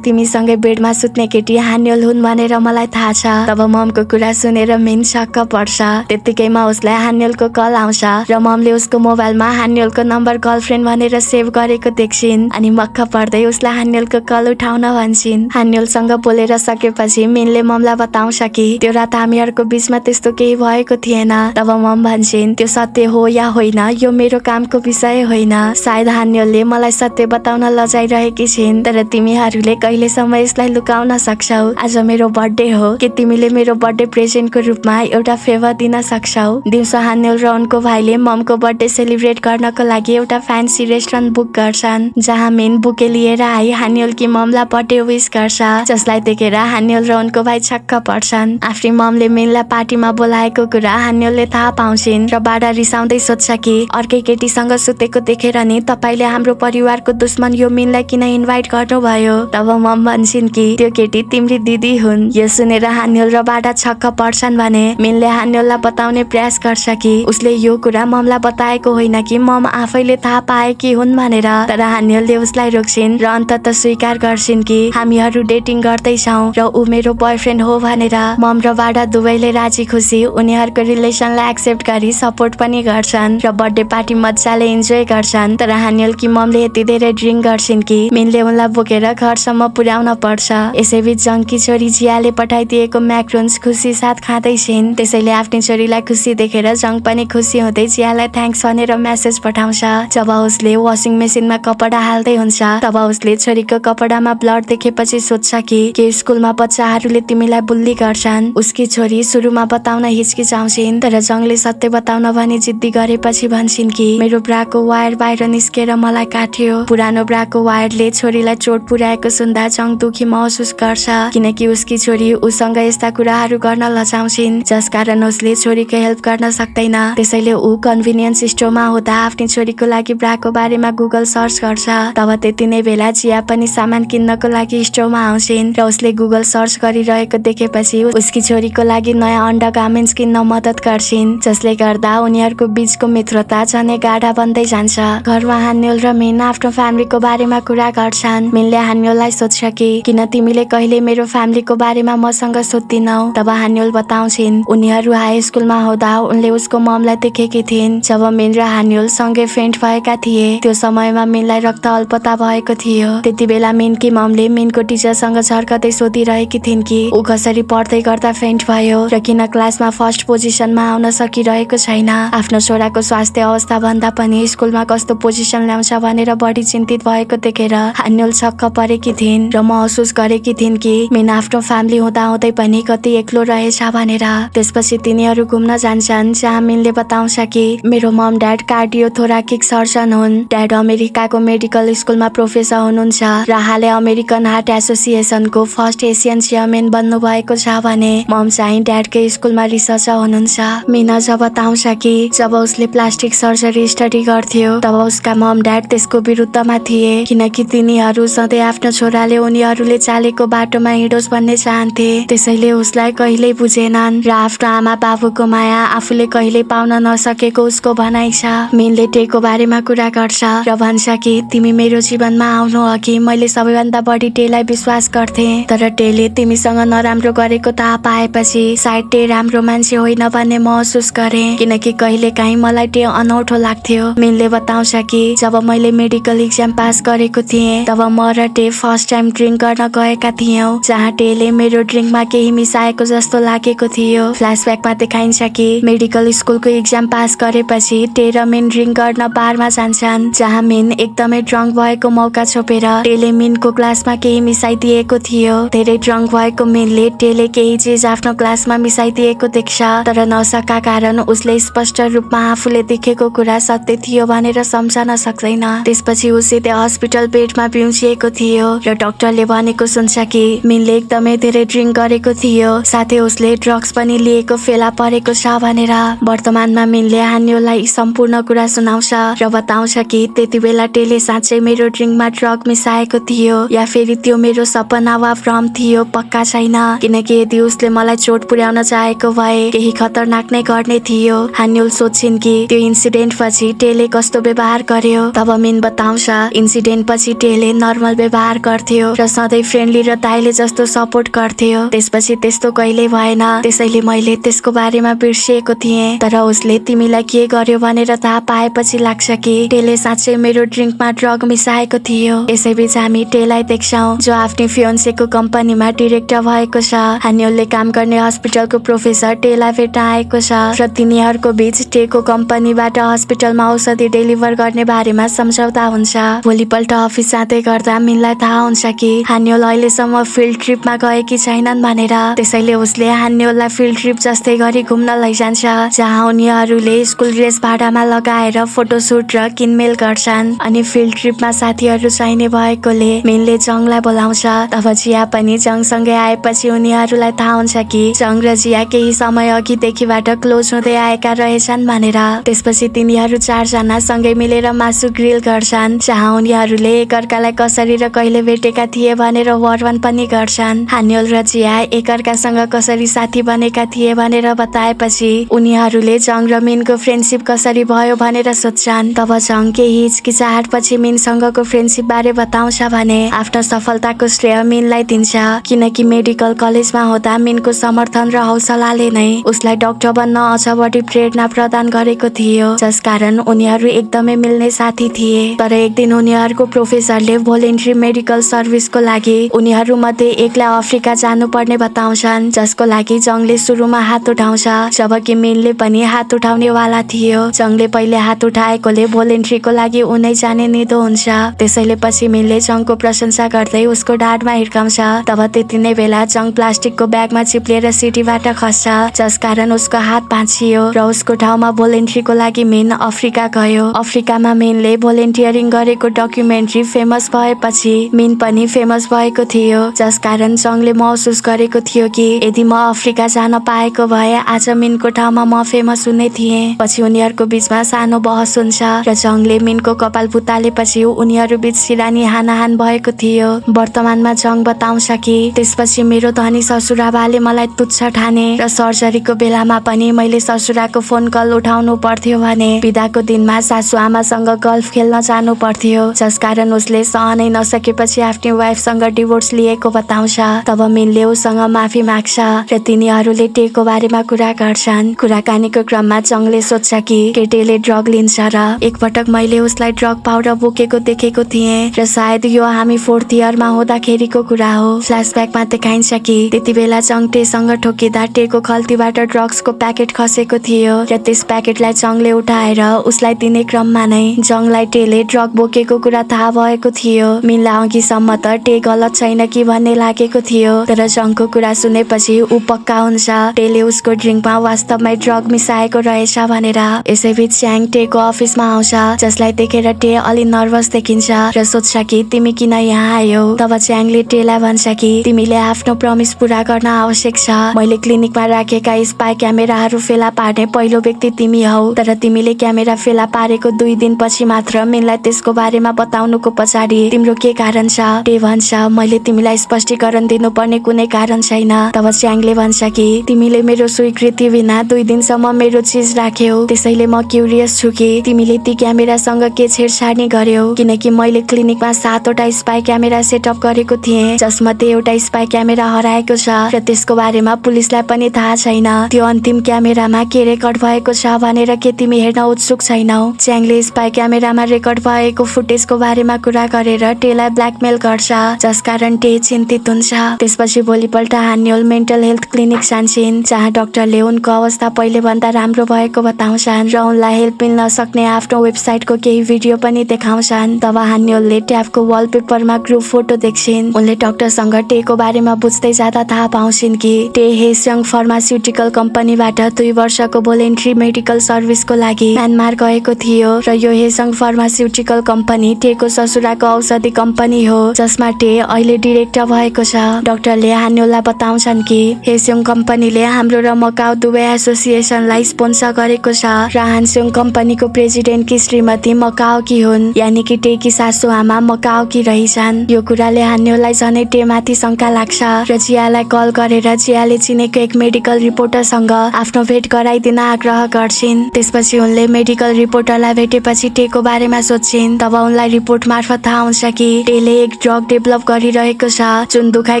तिमीसँगै बेडमा सुत्ने केटी हान्युल हुन् भनेर मलाई थाहा छ। तब ममको कुरा सुनेर मिन छक्क पर्छ। त्यत्तिकैमा उसलाई हान्युलको कल आउँछ र ममले उसको मोबाइलमा हान्युलको नम्बर गर्लफ्रेन्ड भनेर सेभ गरेको देख्छिन् अनि मक्ख पर्दै उसलाई हान्युलको कल उठाउन भन्छन्। हान्युलसँग बोलेर सकेपछि मिनले ममलाई बताउँछ कि त्यो रात हामीहरूको बिचमा त्यस्तो केही भएको थिएन। तब मम भन्छन् त्यो सत्य हो या होइन यो मेरो कामको विषय होइन। सायद हान्युलले मलाई सत्य बताउन लजाइरहेकी छिन् तर तिमीहरूले कहिलेसम्म यसलाई लुकाउन सक्छौ? आज मेरो बर्थडे हो के तिमीले मेरो बर्थडे प्रेजेन्टको रूपमा एउटा फेभर दिन सक्छौ? दिउँसो हान्युल र उनको भाइले ममको बर्थडे सेलिब्रेट गर्नको लागि एउटा फ्यान्सी रेस्टुरेन्ट बुक गर्छन् जहाँ मेन बुके लिएर आई हान्युलकी ममलाई बर्थडे विस गर्छ जसलाई देखेर हान्युल र उनको भाइ छक्क पर्छन्। आफ्नै ममले मेनलाई पार्टीमा बोलाएको कुरा हान्युलले थाहा पाउँछिन् र बाडा रिसाउँदै सोध्छ कि अर्कै केटीसँग सुतेको देखेर नि तपाईँले हाम्रो परिवारको दुश्मन यो मिनलाई किन इन्भाइट गर्नुभयो? तब मम भन्छन् कि त्यो केटी तिम्री दिदी हुन्। यो सुनेर हान्युल र बाडा छक्क पर्छन् भने मिनले हान्युललाई बताउने प्रयास गर्छ कि? उसले यो कुरा ममलाई बताएको होइन कि मम आफैले थाहा पाएकी हुन् भनेर। तर हान्युलले उसलाई रोक्छिन् र अन्तत स्वीकार गर्छिन् कि हामीहरू डेटिङ गर्दैछौ र ऊ मेरो बोयफ्रेन्ड हो भनेर। मम र बाडा दुवैले राजी खुसी उनीहरूको रिलेसनलाई एक्सेप्ट गरी सपोर्ट पनि गर्छन् र बर्थडे पार्टी मजाले इन्जोय गर्छन्। तर हान्युलकी ममले यति धेरै ड्रिङ्क गर्छिन् कि मिनले उनलाई बोकेर घरसम्म पुर्याउन पर्छ। यसैबीच जङ्की छोरी जियाले पठाइदिएको म्याक्रोन्स खुसी साथ खाँदैछिन्। त्यसैले आफ्नै छोरीलाई खुसी देखेर जङ पनि खुसी हुँदै जियालाई थ्याङ्क्स भनेर मेसेज पठाउँछ। जब उसले वासिङ मेसिनमा कपडा हाल्दै हुन्छ तब उसले छोरीको कपडामा ब्लड देखेपछि सोध्छ कि के स्कुलमा बच्चाहरूले तिमीलाई बुल्ली गर्छन्? उसकी छोरी सुरुमा बताउन हिचकिचाउँछिन् तर जङले सत्य बताउन भनी जिद्दी गरेपछि भन्छन् कि मेरो ब्राको वायर बाहिर निस्केर मलाई काट्यो। पुरानो ब्राको वायरले छोरीलाई चोट पुर्याएको सुन्दा जङ दुखी महसुस गर्छ किनकि उसकी छोरी उसँग यस्ता कुराहरू गर्न लजाउँछिन् जसकारण उसले छोरीको हेल्प गर्न सक्दैन। त्यसैले ऊ कन्भिनियन्स स्टोरमा हुँदा आफ्नै छोरीको लागि ब्राको बारेमा गुगल सर्च गर्छ। तब त्यति नै बेला जिया पनि सामान किन्नको लागि स्टोरमा आउँछिन् र उसले गुगल सर्च गरिरहेको देखेपछि उसकी छोरीको लागि नयाँ अन्डा गार्मेन्ट्स किन्न मद्दत गर्छिन् जसले गर्दा उनीहरूको बीचको मित्रता झनै गाढा बन्दै जान्छ। घरमा हान्युल र मिन आफ्नो फ्यामिलीको बारेमा कुरा गर्छन्। मिनले हान्युललाई सोध्छ कि किन तिमीले कहिले मेरो फ्यामिलीको बारेमा मसँग सोध्दिनौ? तब हान्युल बताउँछिन् उनीहरू हाई स्कुलमा हुँदा उनले उसको ममलाई देखेकी थिइन्। जब मिन र हान्युल सँगै फेन्ट भएका थिए त्यो समयमा मिनलाई रक्त अल्पता भएको थियो। त्यति बेला मिनकी ममले मिनको टिचरसँग झर्कदै सोधिरहेकी थिइन् कि ऊ कसरी पढ्दै गर्दा फेन्ट भयो र किन क्लासमा फर्स्ट पोजिसनमा आउन सकिरहेको छैन? आफ्नो छोराको स्वास्थ्य अवस्था भन्दा पनि स्कुलमा कस्तो पोजिसन ल्याउँछ भनेर बढी चिन्तित भएको देखेर हान्युल छक्क परेकी थिइन् र महसुस गरेकी थिइन् कि मिन आफ्नो फ्यामिली हुँदा हुँदै पनि कति एक्लो रहेछ भनेर। त्यसपछि तिनीहरू घुम्न जान्छन् जहाँ मिनले बताउँछ कि मेरो mom dad cardio thoracic surgeon हुन्। ड्याड अमेरिकाको मेडिकल स्कुलमा प्रोफेसर हुनुहुन्छ र हालै अमेरिकन हार्ट एसोसिएसनको फर्स्ट एसियन चेयरमेन बन्नु भएको छ भने मम चाहिँ ड्याडकै स्कुलमा रिसर्चर हुनुहुन्छ। मिना जब बताउँछ कि जब उसले प्लास्टिक सर्जरी स्टडी गर्थ्यो तब उसका मम ड्याड त्यसको विरुद्धमा थिए। किनकि तिनीहरू सधैँ आफ्नो छोराले उनीहरूले चालेको बाटोमा हिँडोस् भन्ने चाहन्थे। त्यसैले उसलाई कहिल्यै बुझेनन् र आफ्नो आमा बाबुको माया आफूले कहिल्यै पाउन नसकेको उसको भनाइ छ। मिनले टेको बारेमा कुरा गर्छ। र भन्छ कि तिमी मेरो जीवनमा आउनु अघि मैले सबैभन्दा बढी टेलाई विश्वास गर्थे। तर टेले तिमीसँग नराम्रो गरेको थाहा पाएपछि सायद टे राम्रो मान्छे होइन भन्ने महसुस गरे। किनकि कहिले काहीँ मलाई टे अनौठो लाग्थ्यो। मिनले बताउँछ कि जब मैले मेडिकल इक्जाम पास गरेको थिएँ। तब म र टे फर्स्ट टाइम ड्रिङ्क गर्न गएका थियौँ जहाँ टेले मेरो ड्रिङ्कमा केही मिसाएको जस्तो लागेको थियो। फ्ल्यासब्याकमा देखाइन्छ कि मेडिकल स्कुलको इक्जाम पास गरेपछि टे र मिन ड्रिङ्क गर्न बारमा जान्छन् जहाँ मिन एकदमै ड्रङ्क भएको मौका छोपेर टेले मिनको ग्लासमा केही मिसाइदिएको थियो। धेरै ड्रङ्क भएको मिनले टेले केही चिज आफ्नो ग्लासमा मिसाइदिएको देख्छ तर नसका कारण उसले स्पष्ट रूपमा आफूले देखेको कुरा सत्य थियो भनेर सम्झन सक्दैन। त्यसपछि सिधै हस्पिटल बेडमा बिउजिएको थियो र डाक्टरले भनेको सुन्छ कि मिनले एकदमै धेरै ड्रिङ्क गरेको थियो साथै उसले ड्रग्स पनि लिएको फेला परेको छ भनेर। वर्तमानमा मिनले हान्योलाई सम्पूर्ण कुरा सुनाउँछ र बताउँछ कि त्यति बेला टेले साँच्चै मेरो ड्रिङ्कमा ड्रग मिसाएको थियो या फेरि त्यो मेरो सपना वा भ्रम थियो पक्का छैन। किनकि यदि उसले मलाई चोट पुर्याउन चाहेको भए केही खतरनाक नै गर्ने थियो। हान्युल सोध्छिन् कि त्यो इन्सिडेन्ट पछि टेले कस्तो व्यवहार गर्यो? तब मिन बताउँछ इन्सिडेन्ट पछि टेले नर्मल व्यवहार गर्थ्यो र सधैँ फ्रेन्डली र दाइले जस्तो सपोर्ट गर्थ्यो। त्यसपछि त्यस्तो कहिल्यै भएन। त्यसैले मैले त्यसको बारेमा बिर्सिएको थिएँ। तर उसले तिमीलाई के गर्यो भनेर थाहा पाएपछि लाग्छ कि टेले साँच्चै मेरो ड्रिङ्कमा ड्रग मिसाएको थियो। यसैबीच हामी टेलाई देख्छौँ जो आफ्नै फियोन्सेको कम्पनीमा डिरेक्टर भएको छ। हानियोलले काम गर्ने हस्पिटलको प्रोफेसर टेलाई भेट्न आएको छ र तिनीहरूको बीच टेको कम्पनीबाट हस्पिटलमा औषधि डेलिभर गर्ने बारेमा सम्झौता हुन्छ। भोलिपल्ट अफिस जाँदै गर्दा मिनलाई थाहा हुन्छ कि हान्योल अहिलेसम्म फिल्ड ट्रिपमा गएकी छैनन् भनेर। त्यसैले उसले हान्योललाई फिल्ड ट्रिप जस्तै गरी घुम्न लैजान्छ जहाँ उनीहरूले स्कुल ड्रेस भाडामा लगाएर फोटोसुट र किनमेल गर्छन्। अनि फिल्ड ट्रिपमा साथीहरू चाहिने भएकोले मिनले जङलाई बोलाउँछ। तब जिया पनि जङसँगै आएपछि उनीहरूलाई थाहा हुन्छ कि जङ र जिया केही समय अघिदेखिबाट क्लोज हुँदै आएका रहेछन् भनेर। त्यसपछि तिनीहरू चारजना सँगै मिलेर मासु ग्रिल गर्छन् जहाँ उनीहरूले एकअर्कालाई कसरी र कहिले भेटेका थिए भनेर वर्णन पनि गर्छन्। हान्योल र जिया एकअर्कासँग कसरी साथी बनेका थिए भनेर बताएपछि उनीहरूले जङ र मिनको फ्रेन्डसिप कसरी भयो भनेर सोध्छन्। तब जङ केही हिचकिचाहटपछि मिनसँगको फ्रेन्डसिप बारे बताउँछ भने आफ्नो सफलताको श्रेय मिनलाई दिन्छ। किनकि मेडिकल कलेजमा हुँदा मिनको समर्थन र हौसलाले नै उसलाई डाक्टर बन्न अझ बढी प्रेरणा प्रदान गरेको थियो। जसकारण उनीहरू एकदमै मिल्ने साथी थिए। तर एक दिन उनीहरूको प्रोफेसरले भोलिन्ट्री मेडिकल सर्भिसको लागि उनीहरू मध्ये एकलाई अफ्रिका जानुपर्ने बताउँछन् जसको लागि जङले सुरुमा हात उठाउँछ। जबकि मिनले पनि हात उठाउने वाला थियो। जङले पहिले हात उठाएकोले भोलिन्ट्रीको लागि उनै जाने निदो हुन्छ। त्यसैले पछि मिनले जङको प्रशंसा गर्दै उसको ढाडमा हिर्काउँछ। तब त्यति नै बेला जङ प्लास्टिकको ब्यागमा चिप्लिएर सिटीबाट खस्छ जसकारण उसको हात भाँचियो र उसको ठाउँमा भोलिन्ट्रीको लागि मेन अफ्रिका गयो। अफ्रिकामा मेनले भोलिन्टियरिङ गरेको डकुमेन्ट्री फेमस भएपछि मिन पनि फेमस भएको थियो। जसकारण जङले महसुस गरेको थियो कि यदि म अफ्रिका जान पाएको भए आज मिनको ठाउँमा म फेमस हुने थिएँ। पछि उनीहरूको बिचमा सानो बहस हुन्छ र जङले मिनको कपाल पुतालेपछि उनीहरू बिच सिरानी हानाहान भएको थियो। वर्तमानमा जङ बताउँछ कि त्यसपछि मेरो धनी ससुराबाले मलाई तुच्छ ठाने र सर्जरीको बेलामा पनि मैले ससुराको फोन कल उठाउनु पर्थ्यो भने बिदाको दिनमा सासु आमासँग गल्फ खेल्न जानु पर्थ्यो। जसकारण उसले सहनै नसकेपछि आफ्नी वाइफसँग डिभोर्स लिएको बताउँछ। तब मिनले उसँग माफी माग्छ र तिनीहरूले टेको बारेमा कुरा गर्छन्। कुराकानीको क्रममा चङले सोध्छ कि केटीले ड्रग लिन्छ र एकपटक मैले उसलाई ड्रग पाउडर बोकेको देखेको थिएँ र सायद यो हामी फोर्थ इयरमा हुँदाखेरिको कुरा हो। फ्ल्यासब्याकमा देखाइन्छ कि। त्यति बेला चङ टेसँग ठोकिँदा टेको खल्तीबाट ड्रग्सको प्याकेट खसेको थियो र त्यस प्याकेटलाई चङले उठाएर उसलाई दिने क्रममा नै जङलाई टेले ड्रग बोकेको कुरा थाहा भएको थियो। मिनलाई अघिसम्म त टे गलत छैन कि भन्ने लागेको थियो। तर जङको कुरा सुनेपछि ऊ पक्का हुन्छ। टेले उसको ड्रिङ्कमा वास्तवमै ड्रग मिसाएको रहेछ भनेर। यसैबीच च्याङ टेको अफिसमा आउँछ जसलाई देखेर टे अलि नर्भस देखिन्छ र सोध्छ कि तिमी किन यहाँ आयो? तब च्याङले टेलाई भन्छ कि तिमीले आफ्नो प्रमिस पुरा गर्न आवश्यक छ। मैले क्लिनिकमा राखेका स्पाई क्यामेराहरू फेला पार्ने पहिलो व्यक्ति तिमी हौ। तर तिमीले क्यामेरा फेला पारेको दुई दिनपछि मात्र मिनलाई त्यसको बारेमा बताउनुको पछाडि तिम्रो के कारण छ? टे भन्छ? मैले तिमीलाई स्पष्टीकरण दिनुपर्ने कुनै कारण छैन। तब च्याङले भन्छ कि तिमीले मेरो स्वीकृति बिना दुई दिनसम्म मेरो चिज राख्यौ। त्यसैले म क्युरियस छु कि तिमीले ती क्यामेरासँग के छेडछाडी गर्यौ? किनकि मैले क्लिनिकमा सातवटा स्पाई क्यामेरा सेटअप गरेको थिएँ जसमध्ये एउटा स्पाई क्यामेरा हराएको छ र त्यसको बारेमा पुलिसलाई पनि थाहा छैन। त्यो अन्तिम क्यामेरामा के रेकर्ड भएको छ भनेर के तिमी हेर्न उत्सुक छैनौ? च्याङले स्पाई क्यामेरामा रेकर्ड भएको फुटेजको बारेमा कुरा गरेर टेलाई ब्ल्याकमेल गर्छ जसकारण टे चिन्तित हुन्छ। त्यसपछि भोलिपल्ट हान्योल मेन्टल हेल्थ क्लिनिक सान्छिन् जहाँ डाक्टरले उनको अवस्था पहिले भन्दा राम्रो भएको बताउँछन् र उनलाई हेल्प मिल्न सक्ने आफ्नो वेबसाइटको केही भिडियो पनि देखाउँछन्। तब हान्योलले ट्याबको वालपेपरमा ग्रुप फोटो देख्छिन्। उनले डाक्टरसँग टेको बारेमा बुझ्दै जाँदा थाहा पाउँछिन् कि टे हेसङ फार्मास्युटिकल कम्पनीबाट दुई वर्षको भोलेन्ट्री मेडिकल सर्भिसको लागि म्यानमार गएको थियो र यो हेसङ फार्मास्युटिकल कम्पनी टेको ससुराको औषधि कम्पनी हो जसमा टे अहिले डिरेक्टर भएको छ। डाक्टरले हान्योलाई बताउँछन् कि हेसङ कम्पनीले हाम्रो र मकाउ दुवै एसोसिएसनलाई स्पोन्सर गरेको छ। र हानस्योङ कम्पनीको प्रेसिडेन्टकी श्रीमती मकाओकी हुन् यानि कि टेकी सासु आमा मकाओकी रहेछन्। यो कुराले हान्योलाई झनै टेमाथि शङ्का लाग्छ। र जियालाई कल गरेर जियाले चिनेको एक मेडिकल रिपोर्टरसँग आफ्नो भेट गराइदिन आग्रह गर्छिन्। त्यसपछि उनले मेडिकल रिपोर्टरलाई भेटेपछि टेको बारेमा सोध्छिन्। तब उनलाई रिपोर्ट मार्फत थाहा हुन्छ कि टेले एक ड्रग डेभलप गरिरहेको छ जुन दुखाइ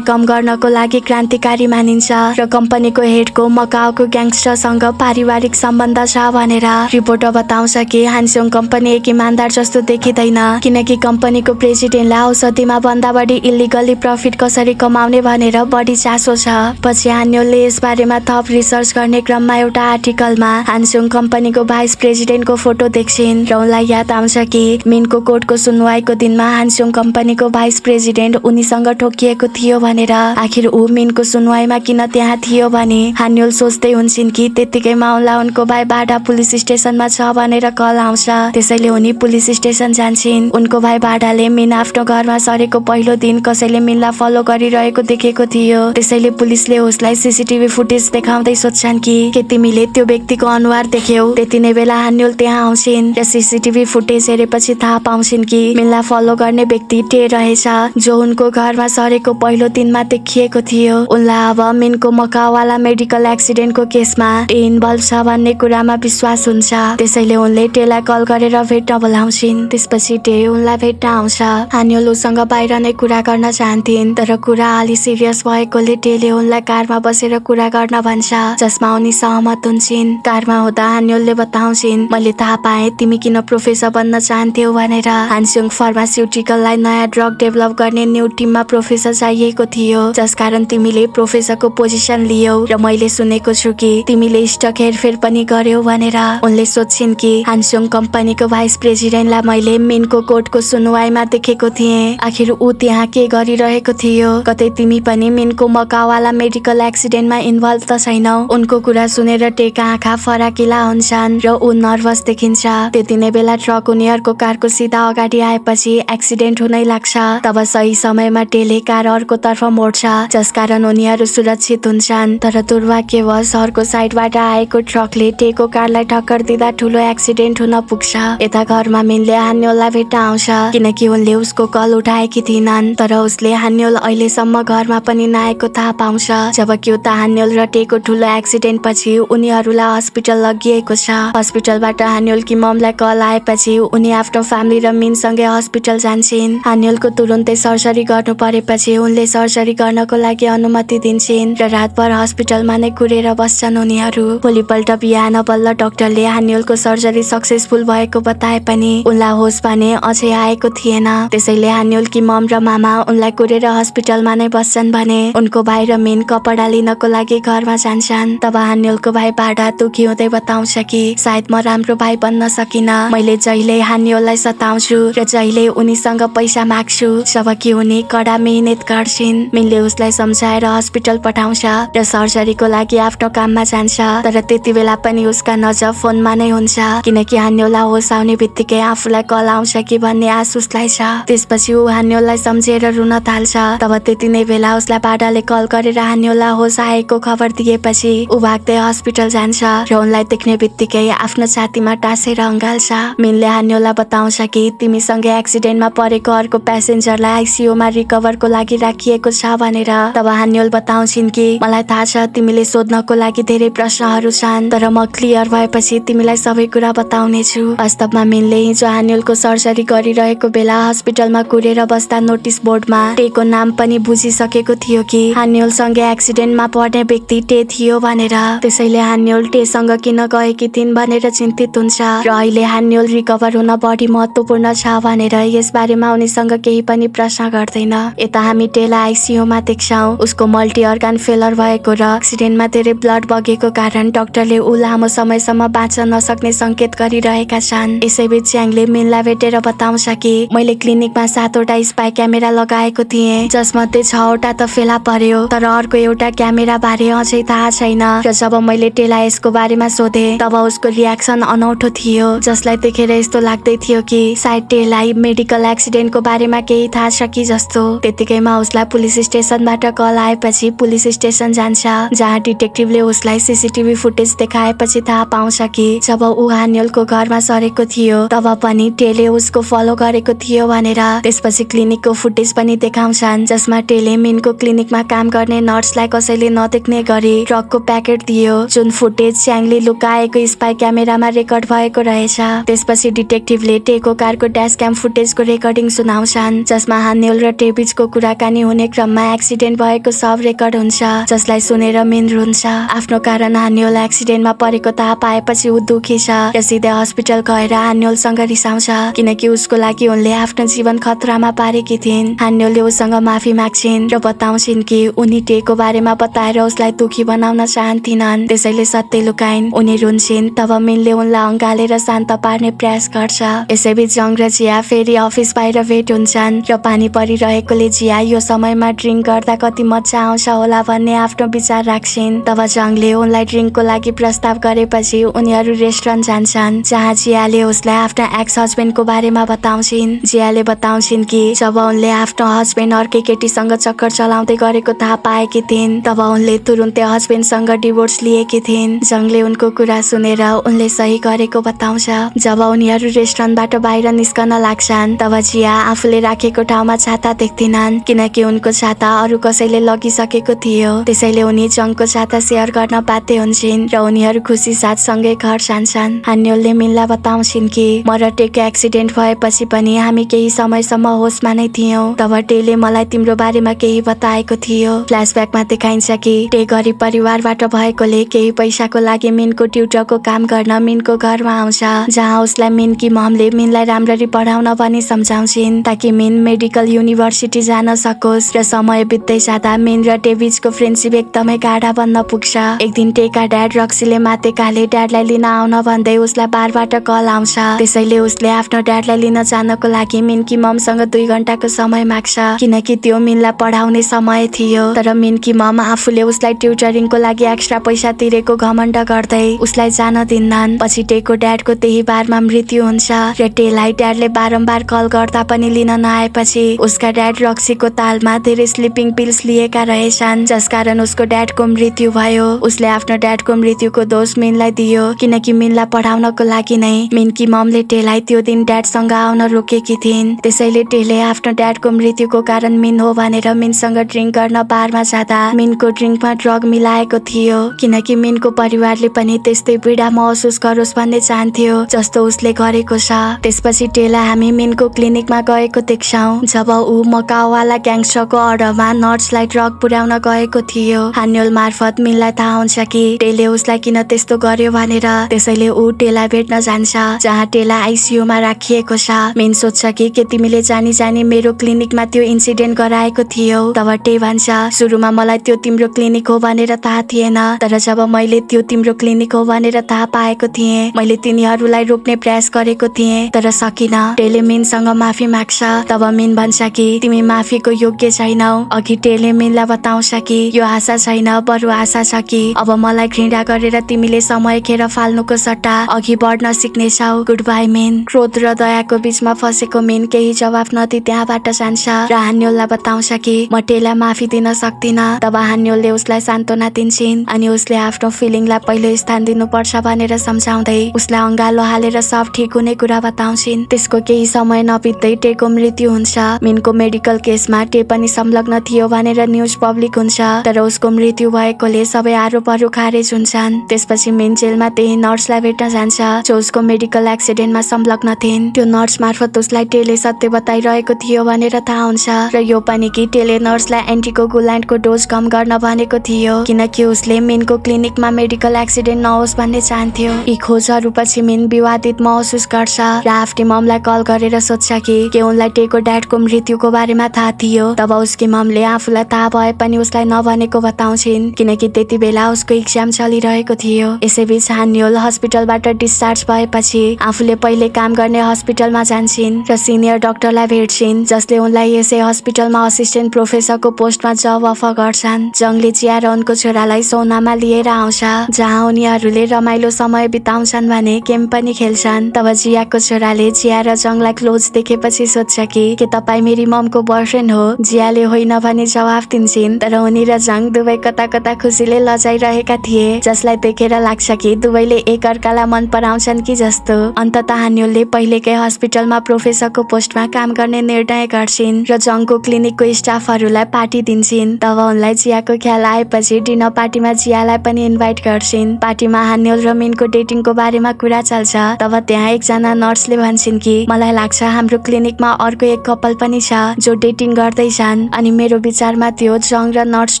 कम गर्नको लागि क्रान्तिकारी मानिन्छ र कम्पनीको हेडको मकाओको ग्याङ्स्टरसँग पारिवारिक सम्बन्ध छ भनेर रिपोर्टर बताउँछ कि हानस्योङ कम्पनी एक इमान्दार जस्तो देखिँदैन किनकि कम्पनीको प्रेसिडेन्टलाई औषधिमा भन्दा बढी इलिगली प्रफिट कसरी कमाउने भनेर बढी चासो छ। पछि हान्योलले यसबारेमा थप रिसर्च गर्ने क्रममा एउटा आर्टिकलमा हानस्योङ कम्पनीको भाइस प्रेसिडेन्टको फोटो देख्छिन् र उनलाई याद आउँछ कि मिनको कोर्टको सुनवाईको दिनमा हानस्योङ कम्पनीको भाइस प्रेसिडेन्ट उनीसँग ठोकिएको थियो भनेर आखिर ऊ मिनको सुनवाईमा किन त्यहाँ थियो भने हान्योल सोच्दै हुन्छन् कि त्यत्तिकैमा उनलाई उनको भाइ बाडा पुलिस स्टेसनमा छ भनेर कल आउँछ। त्यसैले उनी पुलिस स्टेसन जान्छन्। उनको भाइ बाडाले मिन आफ्नो घरमा सरेको पहिलो दिन कसैले मिनलाई फलो गरिरहेको देखेको थियो। त्यसैले पुलिसले उसलाई सिसिटिभी फुटेज देखाउँदै सोध्छन् कि के तिमीले त्यो व्यक्तिको अनुहार देख्यौ? त्यति नै बेला हान्युल त्यहाँ आउँछिन् र सिसिटिभी फुटेज हेरेपछि थाहा पाउँछिन् कि मिनलाई फलो गर्ने व्यक्ति टे रहेछ जो उनको घरमा सरेको पहिलो दिनमा देखिएको थियो। उनलाई अब मिनको मकावाला मेडिकल एक्सिडेन्टको केसमा टे इन्भल्भ छ भन्ने कुरामा विश्वास हुन्छ। त्यसैले उनले टेलाई कल गरेर भेट्न बोलाउँछिन्। त्यसपछि टे उनलाई भेट्न आउँछ। हान्युल उसँग बाहिर नै कुरा गर्न चाहन्थिन् तर कुरा अलि सिरियस भएकोले टेले उनलाई कारमा बसेर कुरा गर्न भन्छ जसमा उनी सहमत हुन्छन्। कारमा हुँदा हान्योलले बताउँछिन् मैले थाहा पाएँ तिमी किन प्रोफेसर बन्न चाहन्थ्यौ भनेर। हानस्योङ फार्मास्युटिकललाई नयाँ ड्रग डेभलप गर्ने न्यू टिममा प्रोफेसर चाहिएको थियो। जसकारण तिमीले प्रोफेसरको पोजिसन लियौ र मैले सुनेको छु कि तिमीले स्टक हेरफेर पनि गर्यौ भनेर। उनले सोध्छिन् कि हानस्योङ कम्पनीको भाइस प्रेसिडेन्टलाई मैले मिनको कोर्टको सुनवाईमा देखेको थिएँ। आखिर ऊ त्यहाँ के गरिरहेको थियो? कतै तिमी पनि मिनको मकावाला मेडिकल एक्सिडेन्टमा इन्भल्भ त छैनौ। उनको कुरा सुनेर टेका आँखा फराकिला हुन्छन् र ऊ नर्भस देखिन्छ। त्यति नै बेला ट्रक उनीहरूको कारको सिधा अगाडि आएपछि एक्सिडेन्ट हुनै लाग्छ। तब सही समयमा टेले कार अर्कोतर्फ मोड्छ जसकारण उनीहरू सुरक्षित हुन्छन्। तर दुर्भाग्यवश अर्को साइडबाट आएको ट्रकले टेको कारलाई टक्कर दिँदा ठुलो एक्सिडेन्ट हुन पुग्छ। यता घरमा मिनले हान्योललाई भेट्न आउँछ किनकि उनले उसको कल उठाएकी थिएनन् तर उसले हान्योल अहिलेसम्म घरमा पनि नआएको थाहा पाउँछ जबकि उता हान्योल र टेको ठुलो एक्सिडेन्ट पछि उनीहरूलाई हस्पिटल लगिएको छ। हस्पिटलबाट हान्योलकी ममलाई कल आएपछि उनी आफ्नो फ्यामिली र मिनसँगै हस्पिटल जान्छन्। हान्योलको तुरुन्तै सर्जरी गर्नु परेपछि उनले सर्जरी गर्नको लागि अनुमति दिन्छन् र रातभर हस्पिटलमा नै कुरेर बस्छन् उनीहरू। भोलिपल्ट बिहान बल्ल डाक्टरले हान्योलको सर्जरी सक्सेसफुल भएको बताए पनि उनलाई होस भने अझै आएको थिएन। त्यसैले हान्योलकी मम र मामा उनलाई कुरेर हस्पिटलमा नै बस्छन् भने उनको भाइ र मिन कपडा लिनको लागि घरमा जान्छन्। तब हान्योलको भाइ बाडा दुखी हुँदै बताउँछ कि सायद म राम्रो भाइ बन्न सकिन। मैले जहिले हान्योललाई सताउँछु र जहिले उनीसँग पैसा माग्छु जबकि उनी कडा मेहनत गर्छिन्। मिनले उसलाई सम्झाएर हस्पिटल पठाउँछ र सर्जरीको लागि आफ्नो काममा जान्छ तर त्यति बेला पनि उसका नजर फोनमा नै हुन्छ किनकि हान्योलाई होस आउने बित्तिकै आफूलाई कल आउँछ कि भन्ने आश उसलाई छ। त्यसपछि ऊ हान्योलाई सम्झेर रुन थाल्छ। तब त्यति नै बेला उसलाई बाडाले कल गरेर हान्योलाई होस आएको खबर दिएपछि ऊ भाग्दै हस्पिटल जान्छ र उनलाई देख्ने बित्तिकै आफ्नो छातीमा टाँसेर अँगाल्छ। मिनले हान्योलाई बताउँछ कि तिमीसँग एक्सिडेन्टमा परेको अर्को प्यासेन्जरलाई आइसियुमा रिकभरको लागि राखिएको छ भनेर तब हान्योल बताउँछिन् कि मलाई थाहा छ तिमीले सोध्नको लागि धेरै प्रश्नहरू छन् तर म क्लियर भएपछि तिमीलाई सबै कुरा बताउनेछु। वास्तवमा मिनले हिजो हान्योलको सर्जरी गरिरहेको बेला हस्पिटलमा कुरेर बस्दा नोटिस बोर्डमा टेको नाम पनि बुझिसकेको थियो कि हान्योलसँग एक्सिडेन्टमा पर्ने व्यक्ति टे थियो भनेर। त्यसैले हान्योल टेसँग किन गएकी थिइन् भनेर चिन्तित हुन्छ र अहिले हान्योल रिकभर हुन बढी महत्वपूर्ण छ भनेर यस बारेमा उनीसँग केही पनि प्रश्न गर्दैन। यता हामी टेलाई आइसियुमा देख्छौँ उसको मल्टी अर्गान फेलर भएको र एक्सिडेन्टमा धेरै ब्लड बगेको कारण डाक्टरले ऊ लामो समयसम्म बाँच्न नसक्ने संकेत गरिरहेका छन्। यसैबीच च्याङले मिनलाई भेटेर बताउँछ कि मैले क्लिनिकमा सातवटा स्पाई क्यामेरा लगाएको थिएँ जसमध्ये छवटा त फेला पर्यो तर अर्को एउटा क्यामेरा बारे अझै थाहा छैन। र जब मैले टेलाई यसको बारेमा सोधे तब उसको रियाक्सन अनौठो थियो जसलाई देखेर यस्तो लाग्दै थियो कि सायद टेलाई मेडिकल एक्सिडेन्टको बारेमा केही थाहा छ कि जस्तो? त्यतिकैमा उसलाई पुलिस स्टेसनबाट कल आएपछि पुलिस स्टेसन जान्छ जहाँ डिटेक्टिभले उसलाई सिसिटिभी फुटेज देखाएपछि थाहा पाउँछ कि जब ऊ हान्यलको घरमा सरेको थियो तब पनि टेले उसको फलो गरेको थियो भनेर त्यसपछि क्लिनिकको फुटेज पनि देखाउँछन् जसमा टेले मिनको क्लिनिकमा काम गर्ने नर्सलाई कसैले नदेख्ने गरी ट्रकको प्याकेट दियो जुन फुटेज च्याङले लुकाएको स्पाई क्यामेरामा रेकर्ड भएको रहेछ। त्यसपछि डिटेक्टिभले टेको कारको ड्यास क्याम फुटेजको रेकर्डिङ सुनाउँछन् जसमा हान्यल र टेबिचको कुराकानी हुने क्रममा एक्सिडेन्ट भएको सब रेकर्ड हुन्छ जसलाई सुनेर मिन रुन्छ। आफ्नो कारण हान्योल एक्सिडेन्टमा परेको थाहा पाएपछि ऊ दुखी छ र सिधै हस्पिटल गएर हान्योलसँग रिसाउँछ किनकि उसको लागि उनले आफ्नो जीवन खतरामा पारेकी थिइन्। हान्योलले उसँग माफी माग्छिन् र बताउँछिन् कि उनी टेको बारेमा बताएर उसलाई दुखी बनाउन चाहन्थिनन्। त्यसैले सत्य लुकाइन् उनी रुन्छन् तब मिनले उनलाई अँगालेर शान्त पार्ने प्रयास गर्छ। यसैबीच जङ र जिया फेरि अफिस बाहिर भेट हुन्छन्। र पानी परिरहेकोले जिया यो समयमा ड्रिङ्क गर्दा कति मजा आउँछ होला भन्ने आफ्नो विचार राख्छिन्। तब जङले उनलाई ड्रिङ्कको लागि प्रस्ताव गरेपछि उनीहरू रेस्टुरेन्ट जान्छन् जहाँ जियाले उसलाई आफ्नो एक्स हस्बेन्डको बारेमा बताउँछिन्। जियाले बताउँछिन् कि जब उनले आफ्नो हस्बेन्ड अर्कै केटीसँग चक्कर चलाउँदै गरेको थाहा पाएकी थिइन् तब उनले तुरुन्तै हस्बेन्डसँग डिभोर्स लिएकी थिइन्। जङले उनको कुरा सुनेर उनले सही गरेको बताउँछ। जब उनीहरू रेस्टुरेन्टबाट बाहिर निस्कन लाग्छन्। तब जिया आफूले राखेको ठाउँमा छाता देख्दिनन् किनकि उनको छाता अरू कसैले लगिसकेको थियो। त्यसैले उनी जङको छाता सेयर गर्न बाध्य हुन्छन् र उनीहरू खुसी साथ सँगै घर जान्छन्। हान्योलले मिनलाई बताउँछिन् कि म र टेको एक्सिडेन्ट भएपछि पनि हामी केही समयसम्म होसमा नै थियौँ। तब टेले मलाई तिम्रो बारेमा केही बताएको थियो। फ्ल्यासब्याकमा देखाइन्छ कि टे गरिब परिवारबाट भएकोले केही पैसाको लागि मिनको ट्युटरको काम गर्न मिनको घरमा आउँछ जहाँ उसलाई मिनकी ममले मिनलाई राम्ररी पढाउन भनी सम्झाउँछिन्। ताकि मिन मेडिकल युनिभर्सिटी जान सकोस् र समय बित्दै जाँदा मिन र डेभिजको फ्रेन्डसिप एकदमै गाढा बन्न पुग्छ। एक दिन टेका ड्याड रक्सीले मातेकाले ड्याडलाई लिन आउन भन्दै उसलाई बारबाट कल आउँछ। त्यसैले उसले आफ्नो ड्याडलाई लिन जानको लागि मिनकी ममसँग दुई घन्टाको समय माग्छ। किनकि त्यो मिनलाई पढाउने समय थियो। तर मिनकी मम आफूले उसलाई ट्युटरिङको लागि एक्स्ट्रा पैसा तिरेको घमण्ड गर्दै उसलाई जान दिन्नन्। पछि टेको ड्याडको त्यही बारमा मृत्यु हुन्छ र टेलाई ड्याडले बारम्बार कल गर्दा पनि लिन नआएपछि उसका ड्याड रक्सीको तालमा धेरै स्लिपिङ पिल्स लिएका रहेछन् जसकारण उसको ड्याडको मृत्यु भयो। उसले आफ्नो ड्याडको मृत्युको दोष मिनलाई दियो किनकि मिनलाई पढाउनको लागि नै मिनकी ममले टेलाई त्यो दिन ड्याडसँग आउन रोकेकी थिइन्। त्यसैले टेले आफ्नो ड्याडको मृत्युको कारण मिन हो भनेर मिनसँग ड्रिङ्क गर्न बारमा जाँदा मिनको ड्रिङ्कमा ड्रग मिलाएको थियो किनकि मिनको परिवारले पनि त्यस्तै पीडा महसुस गरोस् भन्ने चाहन्थ्यो जस्तो उसले गरेको छ। त्यसपछि टेला हामी मिनको क्लिनिकमा गएको देख्छौँ जब ऊ मकावाला ग्याङ्स्टरको अर्डरमा नर्सलाई ड्रग पुर्याउन गएको थियो। हान्योल मार्फत मिनलाई थाहा हुन्छ कि टेले उसलाई किन त्यस्तो गर्यो भनेर। त्यसैले ऊ टेला भेट्न जान्छ जहाँ टेला आइसियुमा राखिएको छ। मिन सोध्छ कि के तिमीले जानी जानी मेरो क्लिनिकमा त्यो इन्सिडेन्ट गराएको थियौ? तब टे भन्छ सुरुमा मलाई त्यो तिम्रो क्लिनिक हो भनेर थाहा थिएन। तर जब मैले त्यो तिम्रो क्लिनिक हो भनेर थाहा पाएको थिएँ मैले तिनीहरूलाई रोक्ने प्रयास गरेको थिएँ तर सकिन। टेले मिनसँग माफी माग्छ। तब मिन भन्छ कि तिमी माफीको योग्य छैनौ। अघि टेले मिनलाई बताउँछ कि यो आशा छैन बरु आशा छ कि। अब मलाई घृणा गरेर तिमीले समय खेर फाल्नुको सट्टा अघि बढ्न सिक्नेछौ। गुड बाई मिन क्रोध र दयाको बीचमा फसेको मिन केही जवाफ नदी त्यहाँबाट जान्छ। र हान्योललाई बताउँछ कि म टेलाई माफी दिन सक्दिन। तब हान्योलले उसलाई सान्त्वना दिन्छन् अनि उसले आफ्नो फिलिङलाई पहिलो स्थान दिनुपर्छ भनेर सम्झाउँदै उसलाई अङ्गालो हालेर सब ठिक हुने कुरा बताउँछिन्। त्यसको केही समय नबित्दै टेको मृत्यु हुन्छ। मिनको मेडिकल केसमा टे पनि संलग्न थियो भनेर न्युज पब्लिक हुन्छ। तर उसको मृत्यु भएकोले सबै आरोपहरू खारेज हुन्छन्। त्यसपछि मिन जेलमा त्यही नर्सलाई भेट्न जान्छ जो उसको मेडिकल एक्सिडेन्टमा संलग्न थिइन्। त्यो नर्स मार्फत उसलाई टेले सत्य बताइरहेको थियो भनेर थाहा हुन्छ। र यो पनि कि टेले नर्सलाई एन्टीको गुल्यान्डको डोज कम गर्न भनेको थियो किनकि उसले मिनको क्लिनिकमा मेडिकल एक्सिडेन्ट नहोस् भन्ने चाहन्थ्यो। यी खोजहरू पछि मिन विवादित महसुस गर्छ र आफ्नी ममलाई कल गरेर सोध्छ कि के उनलाई टेको ड्याडको मृत्युको बारेमा थाहा थियो? तब उसकी ममले आफूलाई थाहा भए पनि उसलाई नभनेको बताउँछिन् किनकि त्यति बेला उसको इक्जाम चलिरहेको थियो। यसैबीच हान्योल हस्पिटलबाट डिस्चार्ज भएपछि आफूले पहिले काम गर्ने हस्पिटलमा जान्छन् र सिनियर डाक्टरलाई भेट्छिन् जसले उनलाई यसै हस्पिटलमा असिस्टेन्ट प्रोफेसरको पोस्टमा जब अफर गर्छन्। जङले चिया र उनको छोरालाई सोनामा लिएर आउँछ जहाँ उनीहरूले रमाइलो समय बिताउँछन् भने गेम पनि खेल्छन्। तब जियाको छोराले जिया र जङलाई क्लोज देखेपछि सोध्छ कि के तपाईँ मेरी ममको बोयफ्रेन्ड हो? जियाले होइन भने जवाफ दिन्छन्। तर उनी र जङ दुवै कता कता खुसीले लजाइरहेका थिए जसलाई देखेर लाग्छ कि दुवैले एक अर्कालाई मन पराउँछन् कि जस्तो। अन्तत हान्योलले पहिलेकै हस्पिटलमा प्रोफेसरको पोस्टमा काम गर्ने निर्णय गर्छिन् र जङको क्लिनिकको स्टाफहरूलाई पार्टी दिन्छन्। तब उनलाई जियाको ख्याल आएपछि डिनर पार्टीमा जियालाई पनि इन्भाइट गर्छिन्। पार्टीमा हान्योल र मिनको डेटिङको बारेमा कुरा चल्छ। तब त्यहाँ एकजना नर्सले भन्छन् कि मलाई लाग्छ हाम्रो क्लिनिकमा अर्को एक कपाल पनि छ जो डेटिङ गर्दैछन् अनि मेरो विचारमा त्यो जङ र नर्स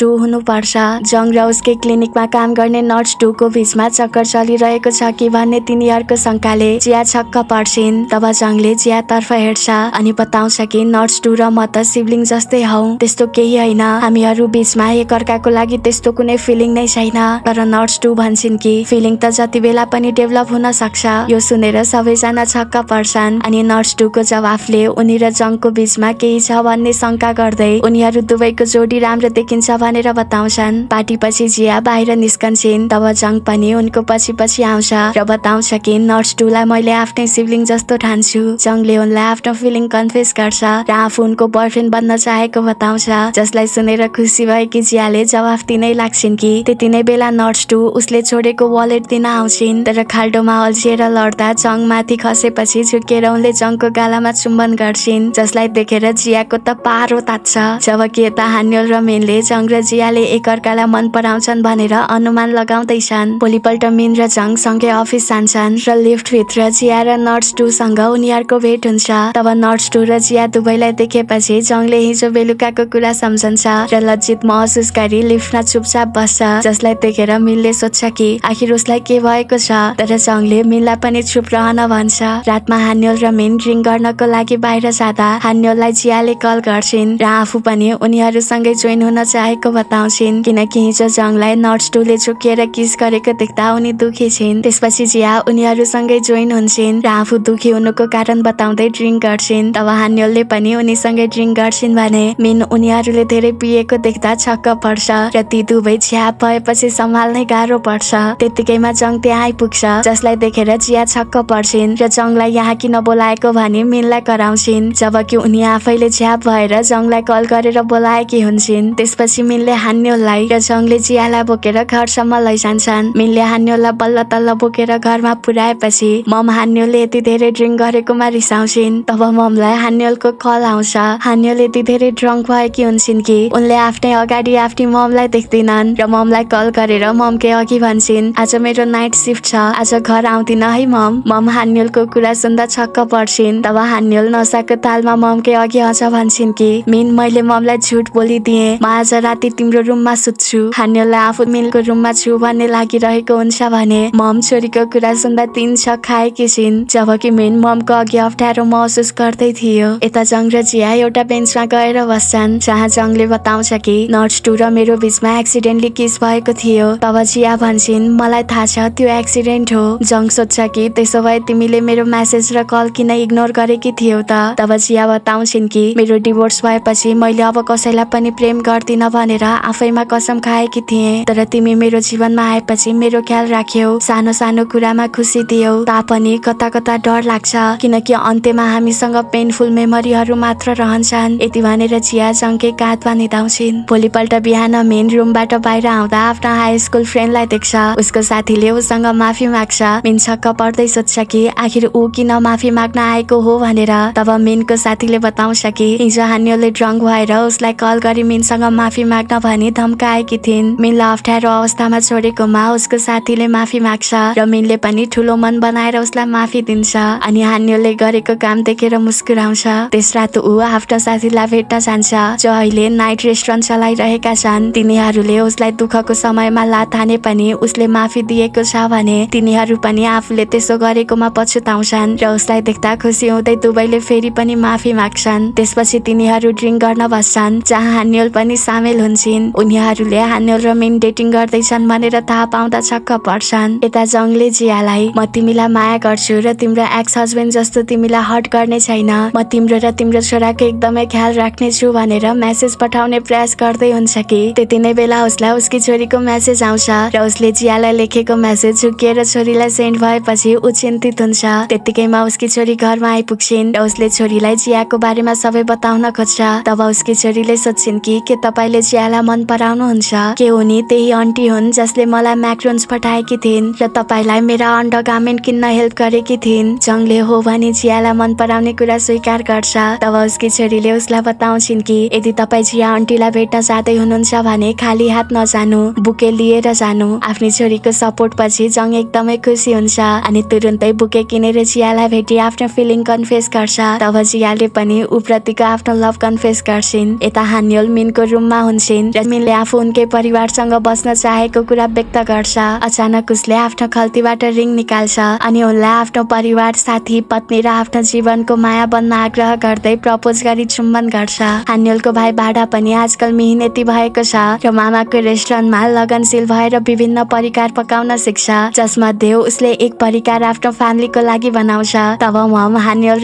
टू हुनुपर्छ। जङ र उसकै क्लिनिकमा काम गर्ने नर्स टूको बिचमा चक्कर चलिरहेको छ कि भन्ने तिनीहरूको शङ्काले जिया छक्क पर्छिन्। तब जङले जियातर्फ हेर्छ अनि बताउँछ कि नर्स टू र म त सिब्लिङ जस्तै हौ। त्यस्तो केही होइन। हामीहरू बिचमा एकअर्काको लागि त्यस्तो कुनै फिलिङ नै छैन। तर नर्स टू भन्छन् कि फिलिङ त जति बेला पनि डेभलप हुन सक्छ। यो सुनेर सबैजना छक्क पर्छन्। अनि नर्स टूको जवाफले उनी र जङको बिचमा केही छ भन्ने शङ्का गर्दै उनीहरू दुवैको जोडी राम्रो देखिन्छ भनेर बताउँछन्। पार्टी पछि जिया बाहिर निस्कन्छन् तब जङ पनि उनको पछि पछि आउँछ र बताउँछ कि नर्स टूलाई मैले आफ्नै सिब्लिङ जस्तो ठान्छु। जङले उनलाई आफ्नो फिलिङ कन्फेस गर्छ र आफू उनको बोयफ्रेन्ड बन्न चाहेको बताउँछ जसलाई सुनेर खुसी भएकी जियाले जवाफ दिनै लाग्छिन् कि त्यति नै बेला नर्स टू उसले छोडेको वालेट दिन आउँछिन् तर खाल्डोमा अल्झिएर लड्दा जङ माथि खसेपछि झुकेर उनले जङको गालामा चुम्बन गर्छिन् जसलाई देखेर जियाको त पारो तात्छ। जबकि यता हान्योल र मेनले जङ र जियाले एकअर्कालाई मन पराउँछन् भनेर अनुमान लगाउँदैछन् भोलिपल्ट मिन र जङ सँगै अफिस जान्छन् र लिफ्टभित्र जिया र नर्स टूसँग उनीहरूको भेट हुन्छ। तब नर्स टू र जिया दुवैलाई देखेपछि जङले हिजो बेलुकाको कुरा सम्झन्छ र लज्जित महसुस गरी लिफ्टमा चुपचाप बस्छ जसलाई देखेर मिलले सोध्छ कि आखिर उसलाई के भएको छ? तर जङले मिललाई पनि चुप रहन भन्छ। रातमा हान्योल र मिन ड्रिङ्क गर्नको लागि बाहिर जाँदा हान्योललाई जियाले कल गर्छिन् र आफू पनि उनीहरूसँगै जोइन हुन चाहेको बताउँछिन् किनकि हिजो जङलाई नर्स टूले झुकिएर किस गरेको देख्दा उनी दुखी छिन्। त्यसपछि जिया उनीहरूसँगै जोइन हुन्छन् र आफू दुखी हुनुको कारण बताउँदै ड्रिङ्क गर्छिन्। तब हान्योलले पनि उनीसँगै ड्रिङ्क गर्छिन् भने मिन उनीहरूले धेरै पिएको देख्दा छक्क पर्छ र ती दुवै छ्याप भएपछि सम्हाल्नै गाह्रो पर्छ। त्यतिकैमा जङ त्यहाँ आइपुग्छ जसलाई देखेर जिया छक्क पर्छिन् र जङलाई यहाँ किन बोलाएको भनी मिनलाई कराउँछिन्। जबकि उनी आफैले झ्याप भएर जङलाई कल गरेर बोलाएकी हुन्छन् त्यसपछि मिनले हान्योलाई र जङले जियालाई बोकेर घरसम्म लैजान्छन्। मिनले हान्योलाई बल्ल तल्ल बोकेर घरमा पुर्याएपछि मम हान्योले यति धेरै ड्रिङ्क गरेकोमा रिसाउँछिन्। तब ममलाई हान्योलको कल आउँछ। हान्योल यति धेरै ड्रङ्क भएकी हुन्छन् कि उनले आफ्नै अगाडि आफ्नै ममलाई देख्दैनन् र ममलाई कल गरेर ममके अघि भन्छन् आज मेरो नाइट सिफ्ट छ आज घर आउँदिन है मम मम हान्योलको कुरा सुन्दा छक्क पर्छिन् तब हान्योल नसाको तालमा ममके अघि अझ भन्छन् कि मिन मैले ममलाई झुट बोलिदिएँ। म आज राति तिम्रो रुममा सुत्छु। हान्योललाई आफू मिलको रुममा छु भन्ने लागिरहेको हुन्छ भने मम छोरीको कुरा सुन्दा तिन छक खाएकी छिन् जबकि मिन ममको अघि अप्ठ्यारो महसुस गर्दै थियो। यता जङ र जिया एउटा बेन्चमा गएर बस्छन् जहाँ जङले बताउँछ कि नर्स टू र मेरो बिचमा एक्सिडेन्टली किस भएको थियो? तब जिया भन्छन् मलाई थाहा छ त्यो एक्सिडेन्ट हो। जङ सोध्छ कि त्यसो भए तिमीले मेरो म्यासेज र कल किन इग्नोर गरेकी थियौ त? तब बताउँछिन् कि मेरो डिभोर्स भएपछि मैले अब कसैलाई पनि प्रेम गर्दिन भनेर आफैमा कसम खाएकी थिएँ। तर तिमी मेरो जीवनमा आएपछि मेरो ख्याल राख्यौ सानो सानो कुरामा खुसी दियौ। तापनि कता कता डर लाग्छ किनकि अन्त्यमा हामीसँग पेनफुल मेमोरीहरू मात्र रहन्छन्। यति भनेर चिया जङ्के काँधमा निधाउँछिन् भोलिपल्ट बिहान मेन रुमबाट बाहिर आउँदा आफ्नो हाई स्कुल फ्रेन्डलाई देख्छ। उसको साथीले उसँग माफी माग्छ। मिन छक्क पर्दै सोध्छ कि आखिर ऊ किन माफी माग्न आएको हो भनेर तब मिनको साथीले बताउँछ कि हिजो हान्योले ड्रङ्क भएर उसलाई कल गरी मिनसँग माफी माग्न भनी धम्काएकी थिइन्। मिनलाई अप्ठ्यारो अवस्थामा छोडेकोमा उसको साथीले माफी माग्छ र मिनले पनि ठुलो मन बनाएर उसलाई माफी दिन्छ अनि हान्योले गरेको काम देखेर मुस्कुराउँछ। त्यस रात ऊ आफ्नो साथीलाई भेट्न जान्छ जो अहिले नाइट रेस्टुरेन्ट चलाइरहेका छन्। तिनीहरूले उसलाई दुःखको समयमा लात हाने पनि उसले माफी दिएको छ भने तिनीहरू पनि आफूले त्यसो गरेकोमा पछुताउँछन् र उसलाई देख्दा खुसी हुँदै दुवैले फेरि पनि माफी माग्छन्। त्यसपछि तिनीहरू ड्रिङ्क गर्न बस्छन् जहाँ हान्योल पनि सामेल हुन्छन्। उनीहरूले हान्योल र मिन डेटिङ गर्दैछन् भनेर थाहा पाउँदा छक्क पर्छन्। यता जङले जियालाई म तिमीलाई माया गर्छु र तिम्रो एक्स हस्बेन्ड जस्तो तिमीलाई हट गर्ने छैन। म तिम्रो र तिम्रो छोराको एकदमै ख्याल राख्ने छु भनेर मेसेज पठाउने प्रयास गर्दै हुन्छ कि? त्यति नै बेला उसलाई उसकी छोरीको मेसेज आउँछ र उसले जियालाई लेखेको मेसेज झुकिएर छोरीलाई सेन्ड भएपछि ऊ चिन्तित हुन्छ। त्यतिकैमा उसकी छोरी घरमा आइपुग्छिन् र उसले छोरीलाई जियाको बारेमा सबै बताउन खोज्छ। तब उसकी छोरीले सोध्छिन् कि के तपाईँले मन पराउनुहुन्छ? के उनी त्यही आन्टी हुन् जसले मलाई म्याक्रोन्स पठाएकी थिइन् र तपाईँलाई मेरा अन्डर गार्मेन्ट किन्न हेल्प गरेकी थिइन्? जङले हो भने जियालाई मन पराउने कुरा स्वीकार गर्छ। तब उसकी छोरीले उसलाई बताउँछिन् कि यदि तपाईँ जिया आन्टीलाई भेट्न जाँदै हुनुहुन्छ भने खाली हात नजानु बुके लिएर जानु। आफ्नी छोरीको सपोर्ट पछि जङ एकदमै खुसी हुन्छ अनि तुरुन्तै बुके किनेर जियालाई आफ्नो फिलिङ कन्फेस गर्छ। तब जियाले पनि उप्रतिको आफ्नो लभ कन्फेस गर्छिन्। यता हान्योल मिनको रुममा हुन्छन्। र मिनले आफू उनकै परिवारसँग बस्न चाहेको कुरा व्यक्त गर्छ। अचानक उसले आफ्नो खल्तीबाट रिङ निकाल्छ अनि उनलाई आफ्नो परिवार साथी पत्नी र आफ्नो जीवनको माया बन्न आग्रह गर्दै प्रपोज गरी चुम्बन गर्छ। हान्योलको भाइ बाडा पनि आजकल मिहिनेती भएको छ र मामाको रेस्टुरेन्टमा लगनशील भएर विभिन्न परिकार पकाउन सिक्छ जसमध्ये उसले एक परिकार आफ्नो फ्यामिलीको लागि बनाउँछ। तब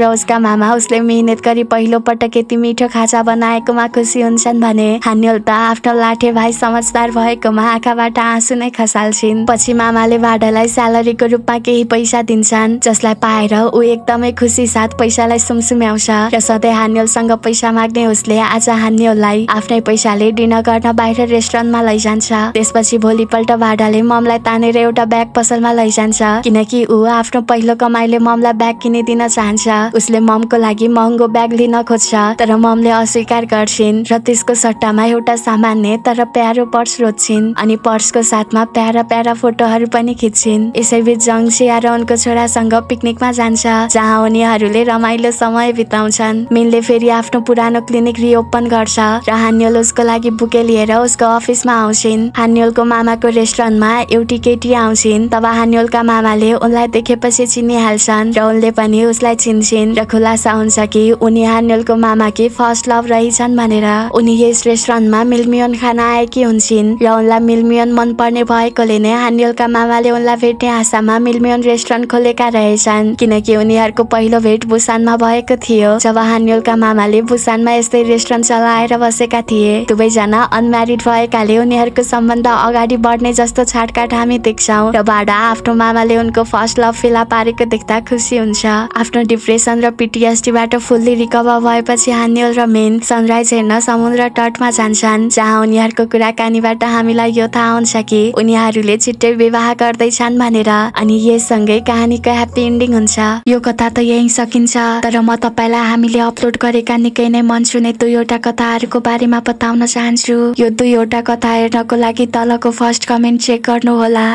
र उसका मामा उसले मिहिनेत गरी पहिलो पटक यति मिठो खाजा बनाएकोमा खुसी हुन्छन् भने हान्योल त आफ्नो लाठे भाइ समझदार भएकोमा आँखाबाट आँसु नै खसाल्छिन्। पछि मामाले बाडालाई स्यालेरीको रूपमा केही पैसा दिन्छन् जसलाई पाएर ऊ एकदमै खुसी साथ पैसालाई सुमसुम्याउँछ र सधैँ हान्योलसँग पैसा माग्ने उसले आज हान्योललाई आफ्नै पैसाले डिनर गर्न बाहिर रेस्टुरेन्टमा लैजान्छ। त्यसपछि भोलिपल्ट बाडाले ममलाई तानेर एउटा ब्याग पसलमा लैजान्छ किनकि ऊ आफ्नो पहिलो कमाइले ममलाई ब्याग किनिदिन चाहन्छ। उसले ममको लागि महँगो ब्याग लिन खोज्छ तर ममले अस्वीकार गर्छिन् र त्यसको सट्टामा एउटा सामान्य तर प्यारो पर्स रोज्छिन् अनि पर्सको साथमा प्यारा प्यारा फोटोहरू पनि खिच्छिन्। यसैबीच जङ सिया र उनको छोरासँग पिकनिकमा जान्छ जहाँ उनीहरूले रमाइलो समय बिताउँछन्। मिनले फेरि आफ्नो पुरानो क्लिनिक रिओपन गर्छ र हान्योल उसको लागि बुके लिएर उसको अफिसमा आउँछिन्। हान्योलको मामाको रेस्टुरेन्टमा एउटी केटी आउँछिन् तब हान्योलका मामाले उनलाई देखेपछि चिनिहाल्छन् र उनले पनि उसलाई चिन्छन् र खुलासा हुन्छ कि उनी हान्योलको मामाकी फर्स्ट लभ रहेछन् भनेर। उनी यस रेस्टुरेन्टमा मिलमियन खान आएकी हुन्छन् र उनलाई मिलमियन मन पर्ने भएकोले नै हान्योलका मामाले उनलाई भेट्ने आशामा मिलमियन रेस्टुरेन्ट खोलेका रहेछन्। किनकि उनीहरूको पहिलो भेट बुसानमा भएको थियो। जब हान्योलका मामाले बुसानमा यस्तै रेस्टुरेन्ट चलाएर बसेका थिए दुवैजना अनम्यारिड भएकाले उनीहरूको सम्बन्ध अगाडि बढ्ने जस्तो छाटकाट हामी देख्छौँ र बाडा आफ्नो मामाले उनको फर्स्ट लभ फेला पारेको देख्दा खुसी हुन्छ। आफ्नो डिप्रेसन र पिटिएसडीबाट फुल्ली रिकभर भएपछि हानियल र मेन सनराइज हेर्न समुद्र तटमा जान्छन् जहाँ उनीहरूको कुराकानीबाट हामीलाई यो थाहा हुन्छ कि उनीहरूले छिट्टै विवाह गर्दैछन् भनेर अनि यससँगै कहानीको ह्याप्पी इन्डिङ हुन्छ। यो कथा त यही सकिन्छ तर म तपाईँलाई हामीले अपलोड गरेका निकै नै मन छुने दुईवटा कथाहरूको बारेमा बताउन चाहन्छु। यो दुईवटा कथा हेर्नको लागि तलको फर्स्ट कमेन्ट चेक गर्नुहोला।